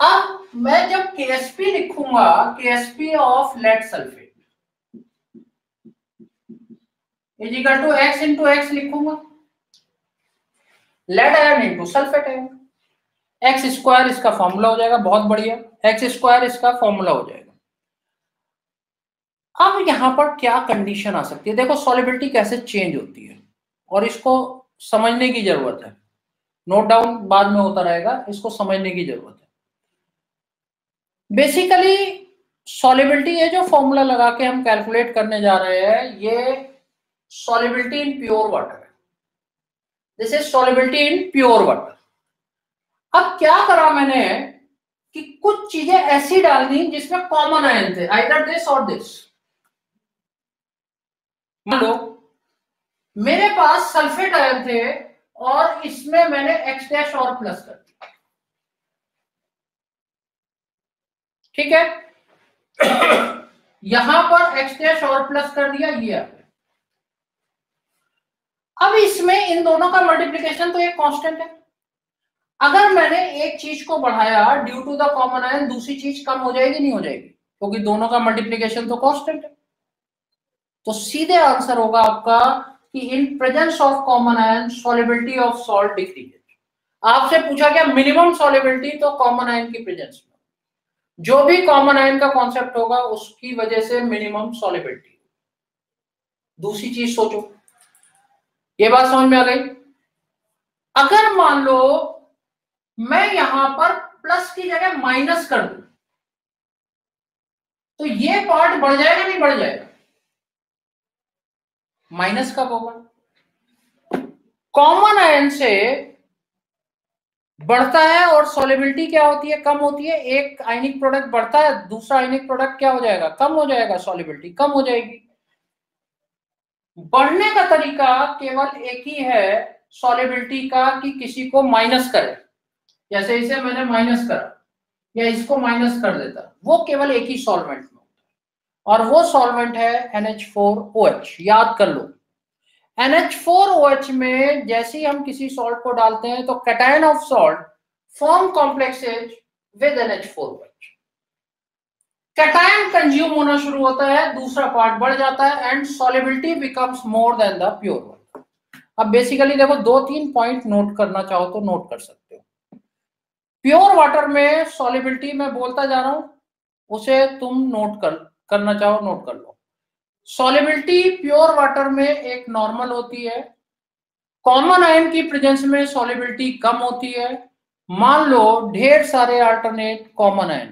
अब मैं जब KSP लिखूँगा KSP of lead sulphate is equal to X into X लिखूँगा। Lead ion into sulphate ion X square इसका फॉर्मूला हो जाएगा, बहुत बढ़िया। एक्स स्क्वायर इसका फॉर्मूला हो जाएगा। अब यहाँ पर क्या कंडीशन आ सकती है? देखो सॉलिबिलिटी कैसे चेंज होती है। और इसको समझने की ज़रूरत है। नोट डाउन बाद में होता रहेगा, इसको समझने की ज़रूरत है। बेसिकली सॉलिबिलिटी है जो फॉर्मूला लगा के हम कैलकुलेट करने जा रहे हैं, ये इन प्योर वाटर है this is solubility in pure water अब क्या करा मैंने कि कुछ चीज़ें ऐसी डालनी जिसमें कॉमन आयन थे आइदर दिस और दिस मान लो, मेरे पास सल्फेट आयन थे और इसमें मैंने एक्स डैश और प्लस कर दिया। ठीक है? [coughs] यहाँ पर एक्स डैश और प्लस कर दिया, ये अब इसमें इन दोनों का मल्टीप्लीकेशन तो एक कांस्टेंट है। अगर मैंने एक चीज़ को बढ़ाया due to the common ion दूसरी चीज़ कम हो जाएगी, नहीं हो जाएगी? क्योंकि तो दोनों का मल्टीप्लीकेशन तो कांस्टेंट है। तो सीधे आंसर होगा आपका कि in presence of common ion solubility of salt decreases आपसे पूछा गया मिनिमम सॉलिबिलिटी तो कॉमन आयन की प्रेजेंस में। जो भी कॉमन आयन का कॉन्सेप्ट होगा, उसकी वजह से मिनिमम सॉलिबिलिटी दूसरी चीज़ सोचो। ये बात समझ में आ गई? अगर मान लो मैं यहाँ पर प्लस की जगह माइनस कर दू तो ये पार्ट बढ़ जाएगा नहीं बढ़ जाएगा? माइनस कब होगा? कॉमन आयन से बढ़ता है और सोलिबिलिटी क्या होती है? कम होती है। एक आयनिक प्रोडक्ट बढ़ता है, दूसरा आयनिक प्रोडक्ट क्या हो जाएगा? कम हो जाएगा सोलिबिलिटी कम हो जाएगी। बढ़ने का तरीका केवल एक ही है सॉलिबिलिटी का कि किसी को माइनस करे। जैसे इसे मैंने माइनस करा, या इसको माइनस कर देता। वो केवल एक ही सॉल्वेंट में होता है। और वो सॉल्वेंट है NH4OH याद कर लो। NH4OH में जैसे ही हम किसी सॉल्ट को डालते हैं तो cation of salt form complexes with NH4OH cation consume होना शुरू होता है, दूसरा पार्ट बढ़ जाता है and solubility becomes more than the pure water अब बेसिकली देखो, दो तीन पॉइंट नोट करना चाहो तो नोट कर सकते हो। प्योर वाटर में सॉलिबिलिटी मैं बोलता जा रहा हूँ, उसे तुम नोट कर, करना चाहो नोट कर लो। सॉलिबिलिटी प्योर वाटर में एक नॉर्मल होती है। कॉमन आयन की प्रेजेंस में सॉलिबिलिटी कम होती है। मान लो, ढेर सारे अल्टरनेट कॉमन आयन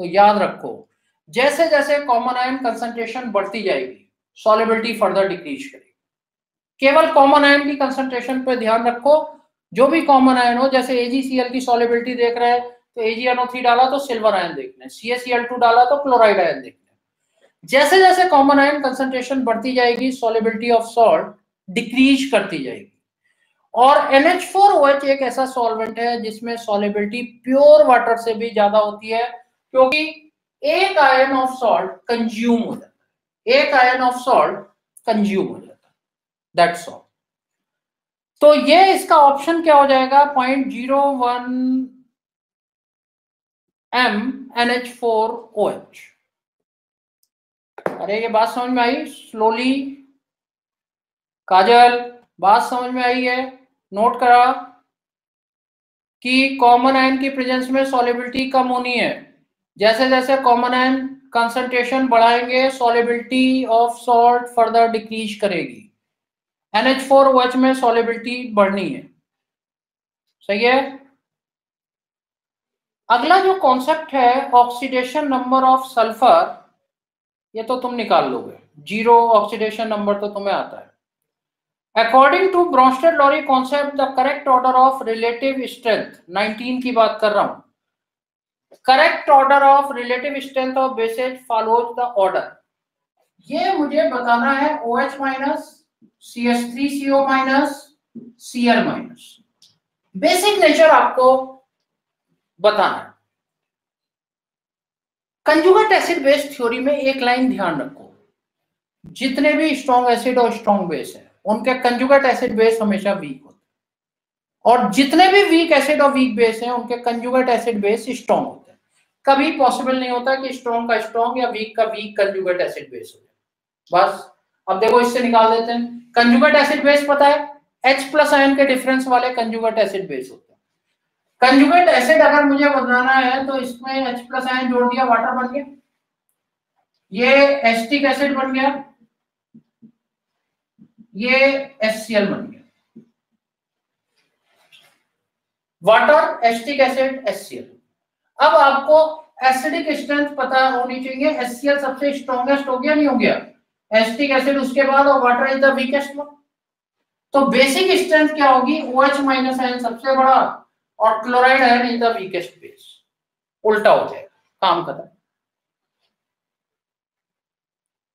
तो याद रखो जैसे जैसे कॉमन आयन कंसंट्रेशन बढ़ती जाएगी सॉलिबिलिटी फर्दर डिक्रीज करेगी। केवल कॉमन आयन की कंसंट्रेशन पर ध्यान रखो, जो भी कॉमन आयन हो, जैसे एजीसीएल की सॉलिबिलिटी देख रहे हैं तो एजीएनओ डाला तो सिल्वर आयन देखना है डाला तो क्लोराइड आयन देखना जैसे जैसे कॉमन आयन कंसंट्रेशन बढ़ती जाएगी सॉलिबिलिटी ऑफ़ सॉल्ट डिक्रीज करती जाएगी। और NH4OH एक ऐसा सॉल्वेंट है, जिसमें सॉलिबिलिटी प्योर वाटर से भी ज़्यादा होती है क्योंकि एक आयन ऑफ़ सॉल्ट कंज्यूम हो जाता है। एक आयन ऑफ़ सॉल्ट कंज्यूम हो जाता है। दैट्स ऑल तो ये इसका ऑप्शन क्या हो जाएगा? Point zero one M N H four O H अरे, ये बात समझ में आई? स्लोली काजल, बात समझ में आई है? नोट करा कि कॉमन आयन की प्रेजेंस में सॉलिबिलिटी कम होनी है। जैसे जैसे कॉमन आयन कंसंट्रेशन बढ़ाएँगे solubility of salt further decrease करेगी। NH4OH में सॉलिबिलिटी बढ़नी है। सही है? अगला जो कॉन्सेप्ट है ऑक्सीडेशन नंबर ऑफ़ सल्फ़र ये तो तुम निकाल लोगे। ज़ीरो ऑक्सीडेशन नंबर तो तुम्हें आता है। According to Bronsted Lowry concept the correct order of relative strength 19 की बात कर रहा हूँ। Correct order of relative strength of bases follows the order ये मुझे बताना है O H minus C S three C O minus C L minus basic nature आपको बताना है। कंजुगेट एसिड बेस थ्योरी में एक लाइन ध्यान रखो। जितने भी स्ट्रॉन्ग एसिड और स्ट्रॉन्ग बेस है, उनके कंजुगेट एसिड बेस हमेशा वीक होते हैं। और जितने भी वीक एसिड और वीक बेस हैं, उनके कंजुगेट एसिड बेस स्ट्रॉन्ग होते कभी पॉसिबल नहीं होता कि स्ट्रॉन्ग का स्ट्रॉन्ग या वीक का वीक कंजुगेट एसिड बेस हो बस, अब देखो इससे निकाल देते हैं। कंजुगेट एसिड बेस पता है? H प्लस आयन के डिफरेंस वाले कंजुगेट एसिड बेस होते हैं। कंजुगेट एसिड अगर मुझे बनाना है तो इसमें एच प्लस आयन जोड़ दिया वाटर बन गया। ये एस्टिक एसिड बन गया। ये HCl बन गया। वाटर एस्टिक एसिड HCl अब आपको एसिडिक स्ट्रेंथ पता होनी चाहिए एचसीएल सबसे स्ट्रॉन्गेस्ट हो गया, नहीं हो गया? एसिटिक एसिड उसके बाद और water is the weakest one तो बेसिक स्ट्रेंथ क्या होगी? OH माइनस आयन सबसे बड़ा और chloride ion is the weakest base उल्टा हो जाएगा, काम खत्म.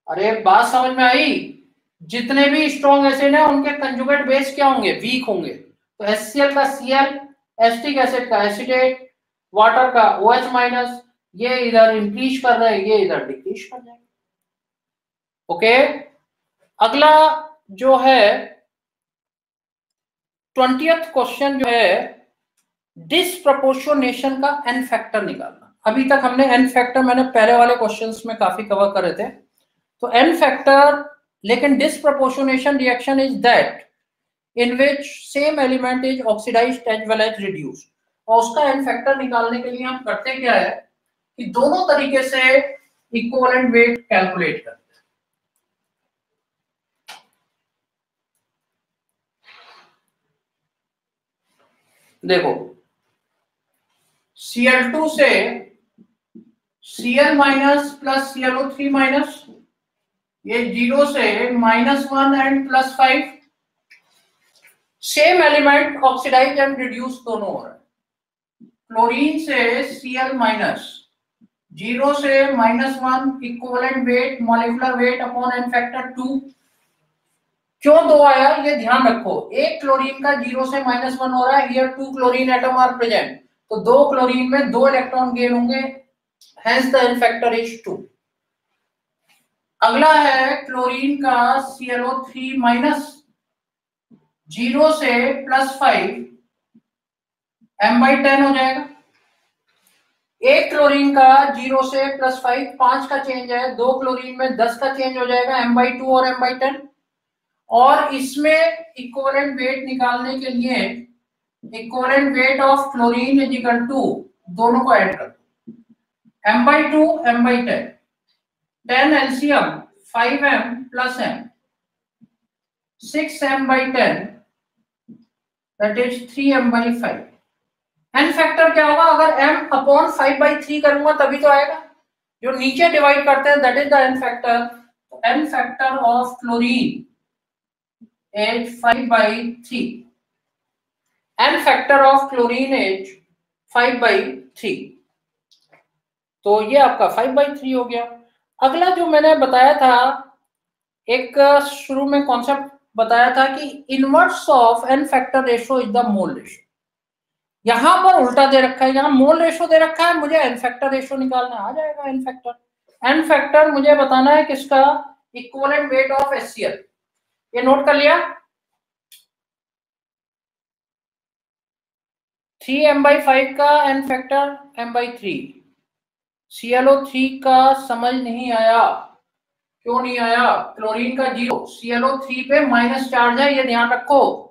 अरे बात समझ में आई? जितने भी स्ट्रॉन्ग एसिड है, उनके कंजुगेट बेस क्या होंगे? वीक होंगे. तो HCl का Cl एसिटिक एसिड का एसिडेट वाटर का OH माइनस ये इधर इंक्रीज कर रहे हैं, ये इधर डिक्रीज कर जाएँगे ओके अगला जो है ट्वेंटियथ क्वेश्चन जो है डिसप्रपोर्शनेशन का एन फैक्टर निकालना। अभी तक हमने एन फैक्टर मैंने पहले वाले क्वेश्चंस में काफ़ी कवर कर थे। तो एन फैक्टर लेकिन disproportionation reaction is that in which same element is oxidised as well as reduced और उसका एन फैक्टर निकालने के लिए हम करते क्या है कि दोनों तरीके से इक्वलेंट वेट कैलकुलेट करते हैं। देखो Cl2 से Cl minus plus ClO3 minus ये ज़ीरो से minus one and plus five same element oxidise and reduce दोनों हो रहा क्लोरीन से Cl माइनस ज़ीरो से minus one equivalent weight molecular weight upon N factor two क्यों दो आया? ये ध्यान रखो। एक क्लोरीन का ज़ीरो से माइनस वन हो रहा है। Here two chlorine atom are present तो दो क्लोरीन में दो इलेक्ट्रॉन गेन होंगे। Hence the N factor is two अगला है क्लोरीन का ClO3 माइनस ज़ीरो से plus five M by ten हो जाएगा। एक क्लोरीन का ज़ीरो से प्लस फाइव पाँच का चेंज है, दो क्लोरीन में दस का चेंज हो जाएगा एम बाई टू और एम बाई टेन और इसमें इक्वलेंट वेट निकालने के लिए equivalent weight of chlorine is equal to दोनों को ऐड कर दो। M by two M by ten ten LCM five M plus M six M by ten that is three M by five N factor क्या होगा? अगर M upon five by three करूँगा, तभी तो आएगा। जो नीचे डिवाइड करते हैं that is the N factor N factor of chlorine is 5 by 3 and factor of chlorine is 5 by 3 तो ये आपका फाइव बाई थ्री हो गया। अगला जो मैंने बताया था, एक शुरू में कॉन्सेप्ट बताया था कि inverse of N factor ratio is the mole ratio यहाँ पर उल्टा दे रखा है, यहाँ मोल रेशो दे रखा है, मुझे एन फैक्टर रेशो निकालना आ जाएगा एन फैक्टर एन फैक्टर मुझे बताना है किसका? इक्वलेंट वेट ऑफ़ एससीएल ये नोट कर लिया? थ्री एम बाई फाइव का N factor M by three C L O three का समझ नहीं आया। क्यों नहीं आया? क्लोरीन का zero C L O three पे माइनस चार्ज है, ये ध्यान रखो।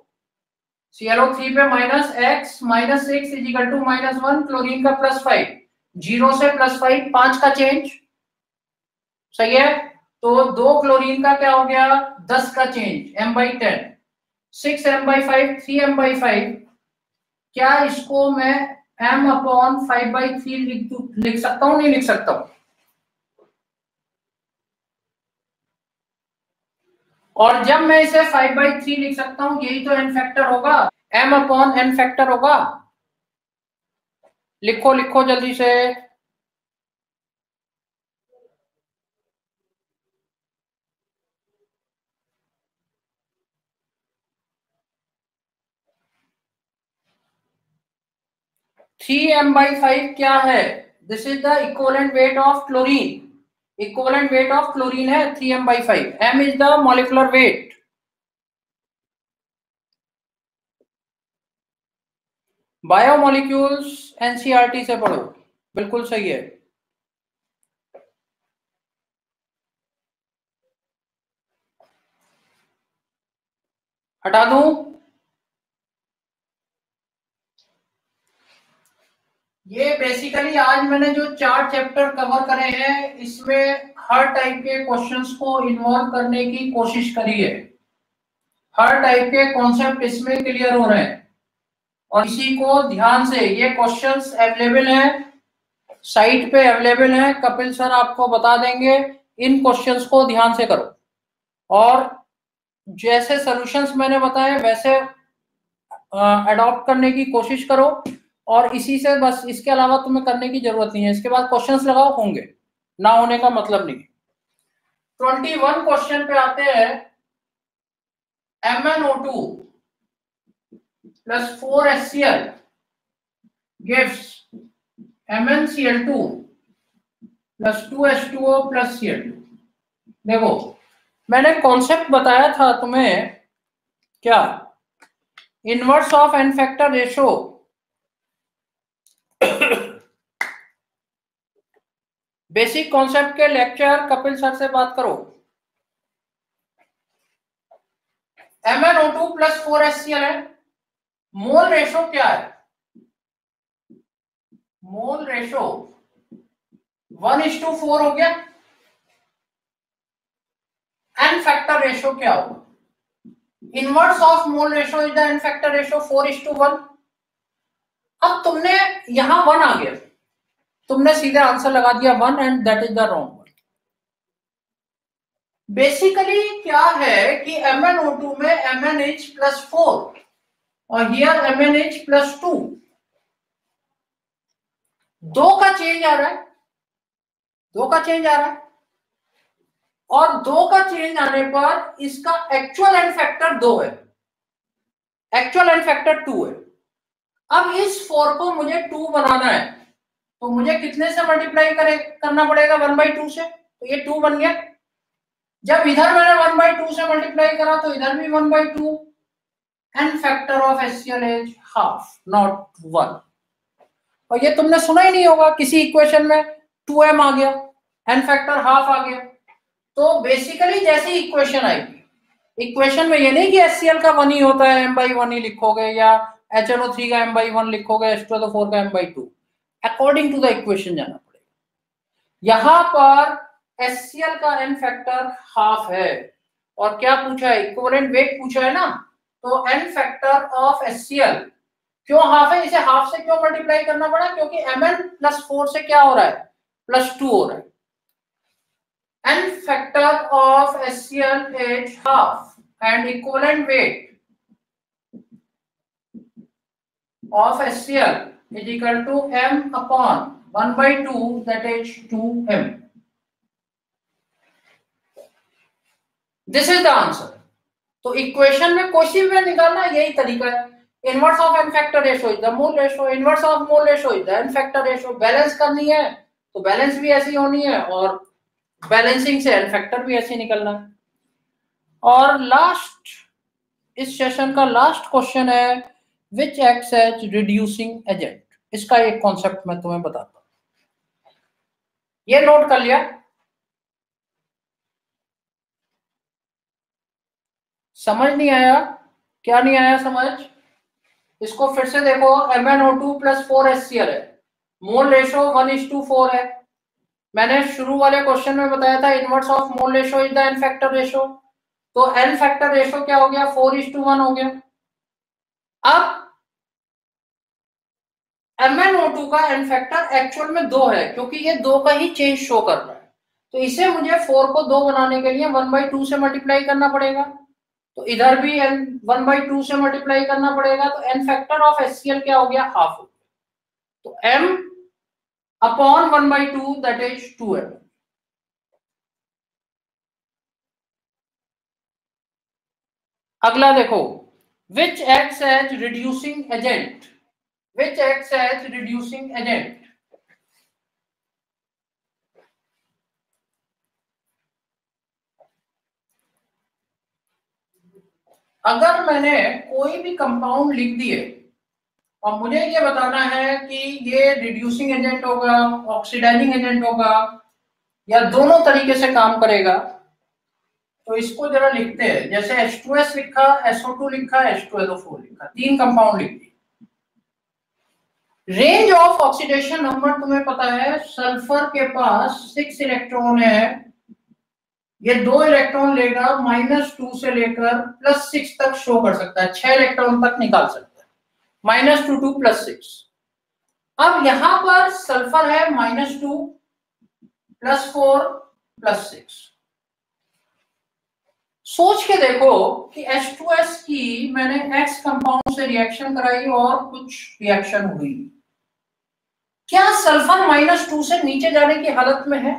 सी एल ओ थ्री पे minus X minus six is equal to minus one chlorine का प्लस फाइव ज़ीरो से प्लस फाइव पाँच का चेंज सही है? तो दो क्लोरीन का क्या हो गया? दस का change M by ten six M by five three M by five क्या इसको मैं M upon five by three लिख सकता हूँ? नहीं लिख सकता हूँ। और जब मैं इसे फाइव बाई थ्री लिख सकता हूँ, यही तो एन फैक्टर होगा। एम अपॉन एन फैक्टर होगा। लिखो लिखो जल्दी से। थ्री एम बाई फाइव क्या है? This is the equivalent weight of chlorine equivalent weight of chlorine है three M by five M is the molecular weight biomolecules NCERT से पढ़ो। बिल्कुल सही है। हटा दूँ। ये बेसिकली आज मैंने जो चार चैप्टर कवर करे हैं, इसमें हर टाइप के क्वेश्चंस को इन्वॉल्व करने की कोशिश करी है। हर टाइप के कॉन्सेप्ट इसमें क्लियर हो रहे हैं। और इसी को ध्यान से, ये क्वेश्चंस अवेलेबल है साइट पे अवेलेबल है, कपिल सर आपको बता देंगे, इन क्वेश्चंस को ध्यान से करो। और जैसे सॉल्यूशंस मैंने बताए, वैसे अडॉप्ट करने की कोशिश करो। और इसी से बस इसके अलावा तुम्हें करने की ज़रूरत नहीं है। इसके बाद क्वेश्चंस लगाओ, होंगे। ना होने का मतलब नहीं। ट्वेंटी वन क्वेश्चन पे आते हैं। MnO2 plus 4HCl to MnCl2 plus 2H2O plus Cl2 देखो, मैंने कॉन्सेप्ट बताया था तुम्हें। क्या? Inverse of N factor ratio [coughs] basic concept के लेक्चर कपिल सर से बात करो। M N O two plus four S C L है। मोल रेशो क्या है? Mole ratio one is to four हो गया। एन फैक्टर रेशो क्या होगा inverse of mole ratio is the N factor ratio four is to one अब तुमने यहाँ वन आ गया। तुमने सीधे आंसर लगा दिया one and that is the wrong basically क्या है कि एम एन ओ टू में M N H plus four और here M N H plus two दो का चेंज आ रहा है। दो का चेंज आ रहा है। और दो का चेंज आने पर इसका एक्चुअल एंड फैक्टर दो है। एक्चुअल एंड फैक्टर टू है। अब इस फोर को मुझे टू बनाना है। तो मुझे कितने से मल्टीप्लाई करे? करना पड़ेगा वन बाई टू से। तो ये टू बन गया। जब इधर मैंने वन बाई टू से मल्टीप्लाई करा तो इधर भी one by two N factor of S half not one और ये तुमने सुना ही नहीं होगा, किसी इक्वेशन में टू एम आ गया एन फैक्टर हाफ़ आ गया। तो बेसिकली जैसी इक्वेशन आएगी। इक्वेशन में ये नहीं कि एस सी एल का वन ही होता है एम बाई वन ही लिखोगे, या एच एन ओ थ्री का एम बाई वन लिखोगे एच टू फोर का M by two according to the equation जाना पड़ेगा। यहाँ पर एससीएल का एन फैक्टर हाफ़ है। और क्या पूछा है? इक्विवेलेंट वेट पूछा है ना? तो एन फैक्टर ऑफ़ एससीएल क्यों हाफ़ है? इसे हाफ़ से क्यों मल्टीप्लाई करना पड़ा? क्योंकि एम एन प्लस फोर से क्या हो रहा है? प्लस टू हो रहा है। N factor of SCl is half and equivalent weight of SCl is equal to m upon 1 by 2 that is 2m. This is the answer तो इक्वेशन में क्वेश्चन में निकालना यही तरीका है। Inverse of n factor ratio is the mole ratio inverse of mole ratio is the n factor ratio balance करनी है तो बैलेंस भी ऐसी होनी है और बैलेंसिंग से एन फैक्टर भी ऐसे निकलना। है और लास्ट इस सेशन का लास्ट क्वेश्चन है which acts as reducing agent इसका एक कॉन्सेप्ट मैं तुम्हें बताता हूँ। ये नोट कर लिया। समझ नहीं आया? क्या नहीं आया समझ? इसको फिर से देखो M N O two plus four S C L है। Mole ratio one is to four है। मैंने शुरू वाले क्वेश्चन में बताया था inverse of mole ratio is the n factor ratio तो एन फैक्टर रेशो क्या हो गया? फोर इज़ टू वन हो गया। अब एम एन ओ टू का एन फैक्टर एक्चुअल में दो है, क्योंकि ये दो का ही चेंज शो कर रहा है। तो इसे मुझे फोर को दो बनाने के लिए वन बाई टू से मल्टीप्लाई करना पड़ेगा। तो इधर भी एन वन बाई टू से मल्टीप्लाई करना पड़ेगा। तो एन फैक्टर ऑफ़ एससीएल क्या हो गया? हाफ़ हो गया। तो M upon one by two that is two M अगला देखो which acts as reducing agent which acts as reducing agent अगर मैंने कोई भी कंपाउंड लिख दिए, और मुझे ये बताना है कि ये रिड्यूसिंग एजेंट होगा ऑक्सीडाइजिंग एजेंट होगा, या दोनों तरीके से काम करेगा तो इसको जरा लिखते हैं। जैसे H2S लिखा SO2 लिखा H2SO4 लिखा। तीन कंपाउंड लिख दिए। रेंज ऑफ़ ऑक्सीडेशन नंबर तुम्हें पता है सल्फ़र के पास सिक्स इलेक्ट्रॉन है। ये दो इलेक्ट्रॉन लेकर माइनस टू से लेकर प्लस सिक्स तक शो कर सकता है। छह इलेक्ट्रॉन तक निकाल सकता है। Minus two two plus six अब यहाँ पर सल्फ़र है minus two plus four plus six सोच के देखो कि H2S की मैंने X कंपाउंड से रिएक्शन कराई और कुछ रिएक्शन हुई। क्या सल्फ़र माइनस टू से नीचे जाने की हालत में है?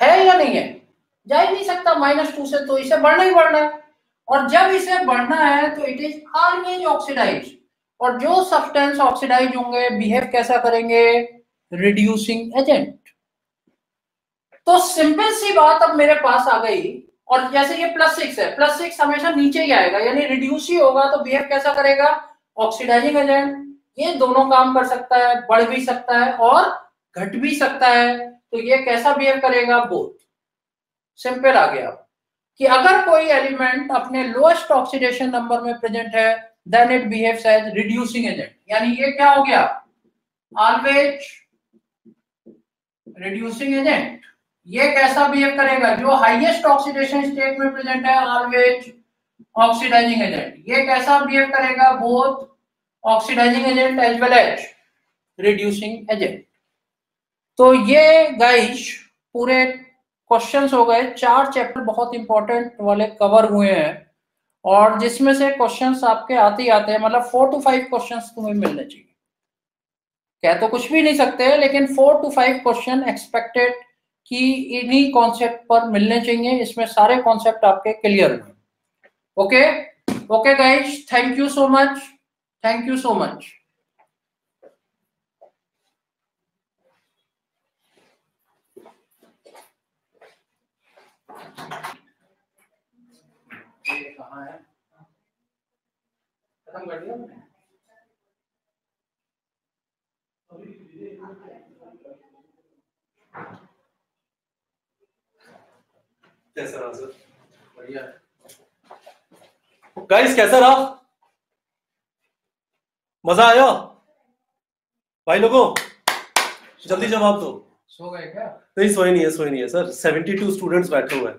है या नहीं है? जा ही नहीं सकता माइनस टू से तो इसे बढ़ना ही बढ़ना है। और जब इसे बढ़ना है तो इट इज़ ऑलवेज ऑक्सीडाइज और जो सब्सटेंस ऑक्सीडाइज होंगे बिहेव कैसा करेंगे? रिड्यूसिंग एजेंट तो सिंपल सी बात अब मेरे पास आ गई, और जैसे ये प्लस सिक्स है प्लस सिक्स हमेशा नीचे ही आएगा, यानी रिड्यूस ही होगा तो बिहेव कैसा करेगा? ऑक्सीडाइजिंग एजेंट ये दोनों काम कर सकता है, बढ़ भी सकता है, और घट भी सकता है तो ये कैसा बिहेव करेगा? बोथ सिंपल आ गया। कि अगर कोई एलिमेंट अपने लोएस्ट ऑक्सीडेशन नंबर में प्रेजेंट है then it behaves as reducing agent यानी ये क्या हो गया? ऑलवेज रिड्यूसिंग एजेंट ये कैसा बिहेव करेगा? जो हाईएस्ट ऑक्सीडेशन स्टेट में प्रेजेंट है ऑलवेज ऑक्सीडाइजिंग एजेंट ये कैसा बिहेव करेगा? Both oxidising agent as well as reducing agent तो ये गाइस पूरे क्वेश्चंस हो गए. चार चैप्टर बहुत इंपॉर्टेंट वाले कवर हुए हैं। और जिसमें से क्वेश्चंस आपके आते ही आते हैं मतलब फोर टू फाइव क्वेश्चंस तुम्हें मिलने चाहिए। कह तो कुछ भी नहीं सकते, लेकिन four to five question expected कि इन्हीं कॉन्सेप्ट पर मिलने चाहिए, इसमें सारे कॉन्सेप्ट आपके क्लियर हुए okay okay guys thank you so much thank you so much है? खत्म कर दिया कैसा रहा सर? बढ़िया। गाइस कैसा रहा? मज़ा आया? भाई लोगों जल्दी जवाब दो। सो गए क्या? नहीं सोए नहीं है सोए नहीं है सर। 72 स्टूडेंट्स बैठे हुए हैं।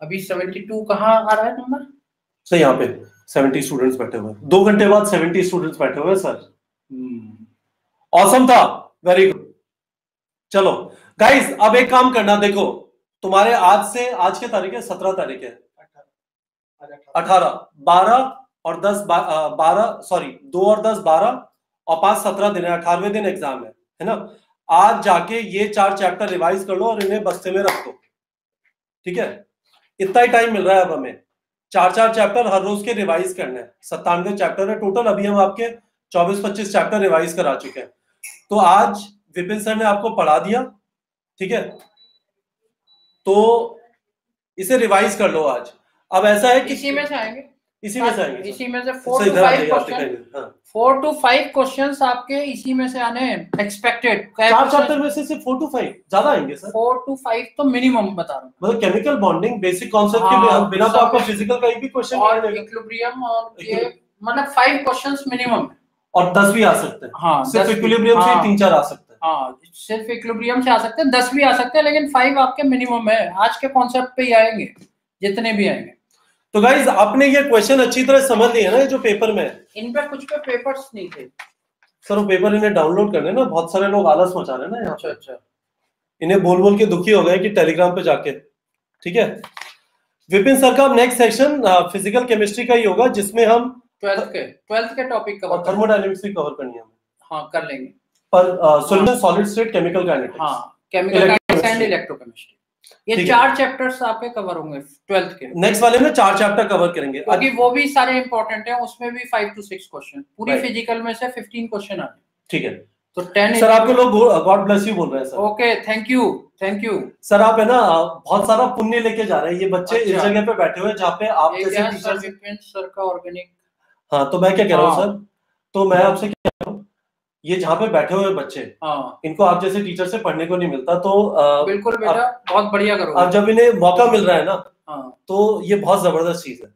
अभी 72 कहाँ आ रहा है नंबर सर यहाँ पे 70 स्टूडेंट्स बैठे हुए हैं। दो घंटे बाद 70 स्टूडेंट्स बैठे हुए हैं सर। औसम था। वेरी गुड चलो। गाइस अब एक काम करना देखो। तुम्हारे आज से, आज के तारीख है? सत्रह तारीख है। अठारह, बारह और दस बारह सॉरी दो और दस, बारह और पाँच, सत्रह दिन है, अठारहवें दिन एग्ज़ाम है है ना? आज जाके ये चार चैप्टर रिवाइज कर लो और इन्हें बस्ते में रख दो। ठीक है? इतना ही टाइम मिल रहा है अब हमें। चार चार चैप्टर हर रोज के रिवाइज करने हैं। सत्तानवे चैप्टर है टोटल अभी हम आपके चौबीस, पच्चीस चैप्टर रिवाइज करा चुके हैं। तो आज विपिन सर ने आपको पढ़ा दिया, ठीक है? तो इसे रिवाइज कर लो आज। अब ऐसा है कि इसी में से आएँगे। इसी में से आएँगे इसी में से फोर टू फाइव क्वेश्चन हाँ। फोर टू फाइव क्वेश्चंस आपके इसी में से आने एक्सपेक्टेड चार चैप्टर में से सिर्फ़ फोर टू फाइव ज़्यादा आएँगे सर। फोर टू फाइव तो मिनिमम बता रहा मतलब केमिकल बॉन्डिंग बेसिक कॉन्सेप्ट के हाँ, बिना- तो आपका फ़िज़िकल का एक भी क्वेश्चन हूँ और इक्विलिब्रियम और ये मतलब फाइव क्वेश्चंस मिनिमम और दस भी आ सकते हैं। हाँ सिर्फ़ 10 भी- इक्विलिब्रियम से हाँ, तीन चार आ सकते हैं। हाँ सिर्फ़ इक्विलिब्रियम से आ सकते हैं दस भी आ सकते हैं लेकिन फाइव आपके मिनिमम है। आज के कॉन्सेप्ट पे ही आएँगे जितने भी आएँगे। तो गाइज़ आपने ये क्वेश्चन अच्छी तरह समझ लिया ना जो पेपर में? इन पे कुछ पे पेपर्स नहीं थे। सर वो पेपर इन्हें डाउनलोड करने ना बहुत सारे लोग आलस मचा रहे हैं ना यहाँ अच्छा अच्छा। इन्हें बोल बोल के दुखी हो गए कि टेलीग्राम पे जाके। ठीक है? विपिन सर का नेक्स्ट सेक्शन फ़िज़िकल केमिस्ट्री का ही होगा जिसमें हम ट्वेल्थ के ट्वेल्थ के टॉपिक कवर कर थर्मोडायनेमिक्स भी कवर करनी है हाँ कर लेंगे। पर solution solid state chemical kinetics हाँ केमिकल Electrochemistry. एंड इलेक्ट्रोकेमिस्ट्री ये चार चैप्टर्स आपके कवर होंगे ट्वेल्थ के। नेक्स्ट वाले में चार चैप्टर कवर करेंगे। क्योंकि वो भी सारे इंपॉर्टेंट हैं उसमें भी फाइव टू सिक्स क्वेश्चन पूरी फ़िज़िकल में से फिफ्टीन क्वेश्चन आए ठीक है। तो टेन सर आपको लोग गॉड ब्लेस यू बोल रहे हैं sir okay thank you thank you sir आप है ना बहुत सारा पुण्य लेके जा रहे हैं। ये बच्चे इस अच्छा। जगह पे बैठे हुए हैं जहाँ पे आप जैसे सर का ऑर्गेनिक हाँ तो मैं क्या कह रहा हूँ हाँ। सर तो मैं आपसे क्या कह रहा हूँ ये जहाँ पे बैठे हुए बच्चे हाँ। इनको आप जैसे टीचर से पढ़ने को नहीं मिलता तो बिल्कुल बेटा बहुत बढ़िया अब करोगे जब इन्हें मौका मिल रहा है ना हाँ। तो ये बहुत ज़बरदस्त चीज़ है।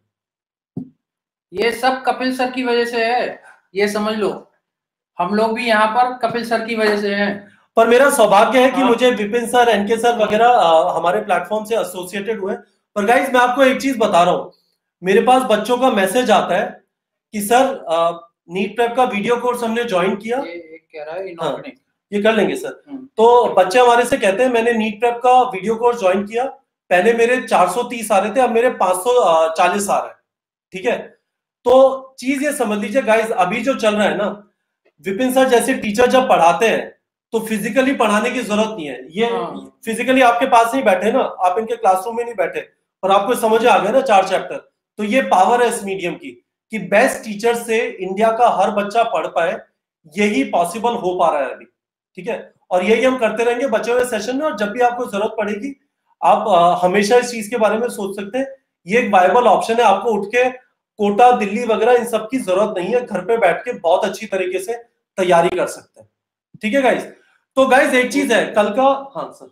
ये सब कपिल सर की वजह से है ये समझ लो। हम लोग भी यहाँ पर कपिल सर की वजह से हैं। पर मेरा सौभाग्य है कि हाँ। मुझे विपिन सर एनके सर वगैरह हमारे प्लेटफॉर्म से एसोसिएटेड हुए पर गाइज़ मैं आपको एक चीज़ बता रहा हूँ। मेरे पास बच्चों का मैसेज आता है कि सर अ, नीट प्रेप का वीडियो कोर्स हमने ज्वाइन किया। ये कह रहा है इनऑर्गेनिक ये कर लेंगे सर हम्म। तो बच्चे हमारे से कहते हैं मैंने नीट प्रेप का वीडियो कोर्स ज्वाइन किया। पहले मेरे 430 आ रहे थे अब मेरे 540 आ रहे हैं। ठीक है? तो चीज़ ये समझ लीजिए गाइस अभी जो चल रहा है ना विपिन सर जैसे टीचर जब पढ़ाते हैं तो फिजिकली पढ़ाने की ज़रूरत नहीं है। ये हाँ। फिजिकली आपके पास नहीं बैठे ना आप इनके क्लासरूम में नहीं बैठे और आपको समझ आ गया ना चार चैप्टर तो ये पावर है इस मीडियम की। कि बेस्ट टीचर से इंडिया का हर बच्चा पढ़ पाए यही पॉसिबल हो पा रहा है अभी ठीक है? और यही हम करते रहेंगे बचे हुए सेशन में और जब भी आपको ज़रूरत पड़ेगी आप अ, हमेशा इस चीज़ के बारे में सोच सकते हैं। ये एक वायबल ऑप्शन है आपको उठ के कोटा दिल्ली वगैरह इन सब की ज़रूरत नहीं है घर पे बैठ के बहुत अच्छी तरीके से तैयारी कर सकते हैं ठीक है गाइज़ तो गाइज़ एक चीज़ है कल का हाँ सर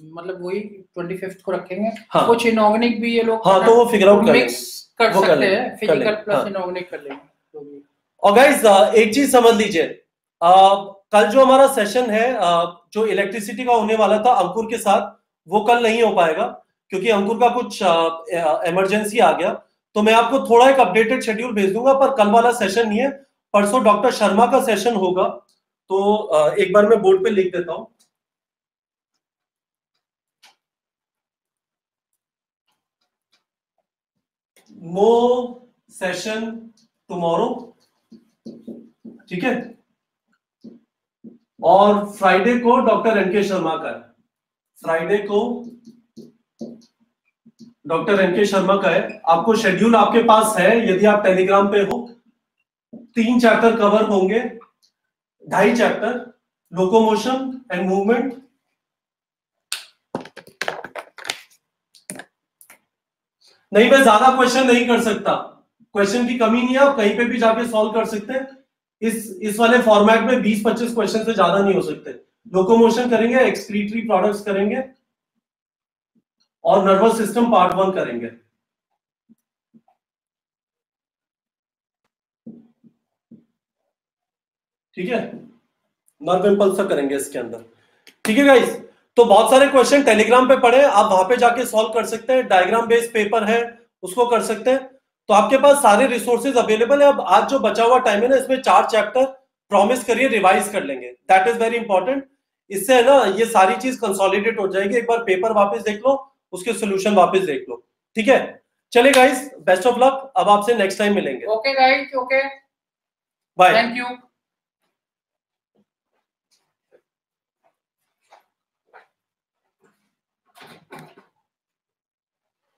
मतलब वही ट्वेंटी फिफ्थ को रखेंगे। हाँ। कुछ इनऑर्गेनिक भी ये लोग हाँ तो वो फिगर आउट कर मिक्स कर सकते हैं फ़िज़िकल प्लस। इनऑर्गेनिक कर लेंगे और गाइज़ एक चीज़ समझ लीजिए कल जो हमारा सेशन है जो इलेक्ट्रिसिटी का होने वाला था अंकुर के साथ वो कल नहीं हो पाएगा क्योंकि अंकुर का कुछ इमरजेंसी आ गया। तो मैं आपको थोड़ा एक अपडेटेड शेड्यूल भेज दूँगा पर कल वाला सेशन नहीं है। परसों डॉक्टर शर्मा का सेशन होगा तो एक बार मैं बोर्ड पे लिख देता हूँ। नो सेशन टुमारो ठीक है? और फ्राइडे को डॉक्टर एनके शर्मा का है। फ्राइडे को डॉक्टर एनके शर्मा का है। आपको शेड्यूल आपके पास है, यदि आप टेलीग्राम पे हो। तीन चैप्टर कवर होंगे, ढाई चैप्टर लोकोमोशन एंड मूवमेंट नहीं, मैं ज़्यादा क्वेश्चन नहीं कर सकता। क्वेश्चन की कमी नहीं है, आप कहीं पे भी जाके सॉल्व कर सकते हैं। इस इस वाले फॉर्मेट में 20-25 क्वेश्चन से ज़्यादा नहीं हो सकते। लोकोमोशन करेंगे एक्सक्रीटरी प्रोडक्ट्स करेंगे, और नर्वस सिस्टम पार्ट वन करेंगे। ठीक है? नर्व इम्पल्स करेंगे इसके अंदर। ठीक है गाइस तो बहुत सारे क्वेश्चन टेलीग्राम पे पड़े आप वहाँ पे जाके सॉल्व कर सकते हैं। डायग्राम बेस्ड पेपर है उसको कर सकते हैं। तो आपके पास सारे रिसोर्सेज अवेलेबल है। अब आज जो बचा हुआ टाइम है ना इसमें चार चैप्टर प्रॉमिस करिए रिवाइज कर लेंगे। दैट इज़ वेरी इंपॉर्टेंट इससे है ना ये सारी चीज़ कंसोलिडेट हो जाएगी। एक बार पेपर वापस देख लो उसके सोल्यूशन वापस देख लो। ठीक है? चले गाइस बेस्ट ऑफ़ लक अब आपसे नेक्स्ट टाइम मिलेंगे। Okay guys okay bye thank you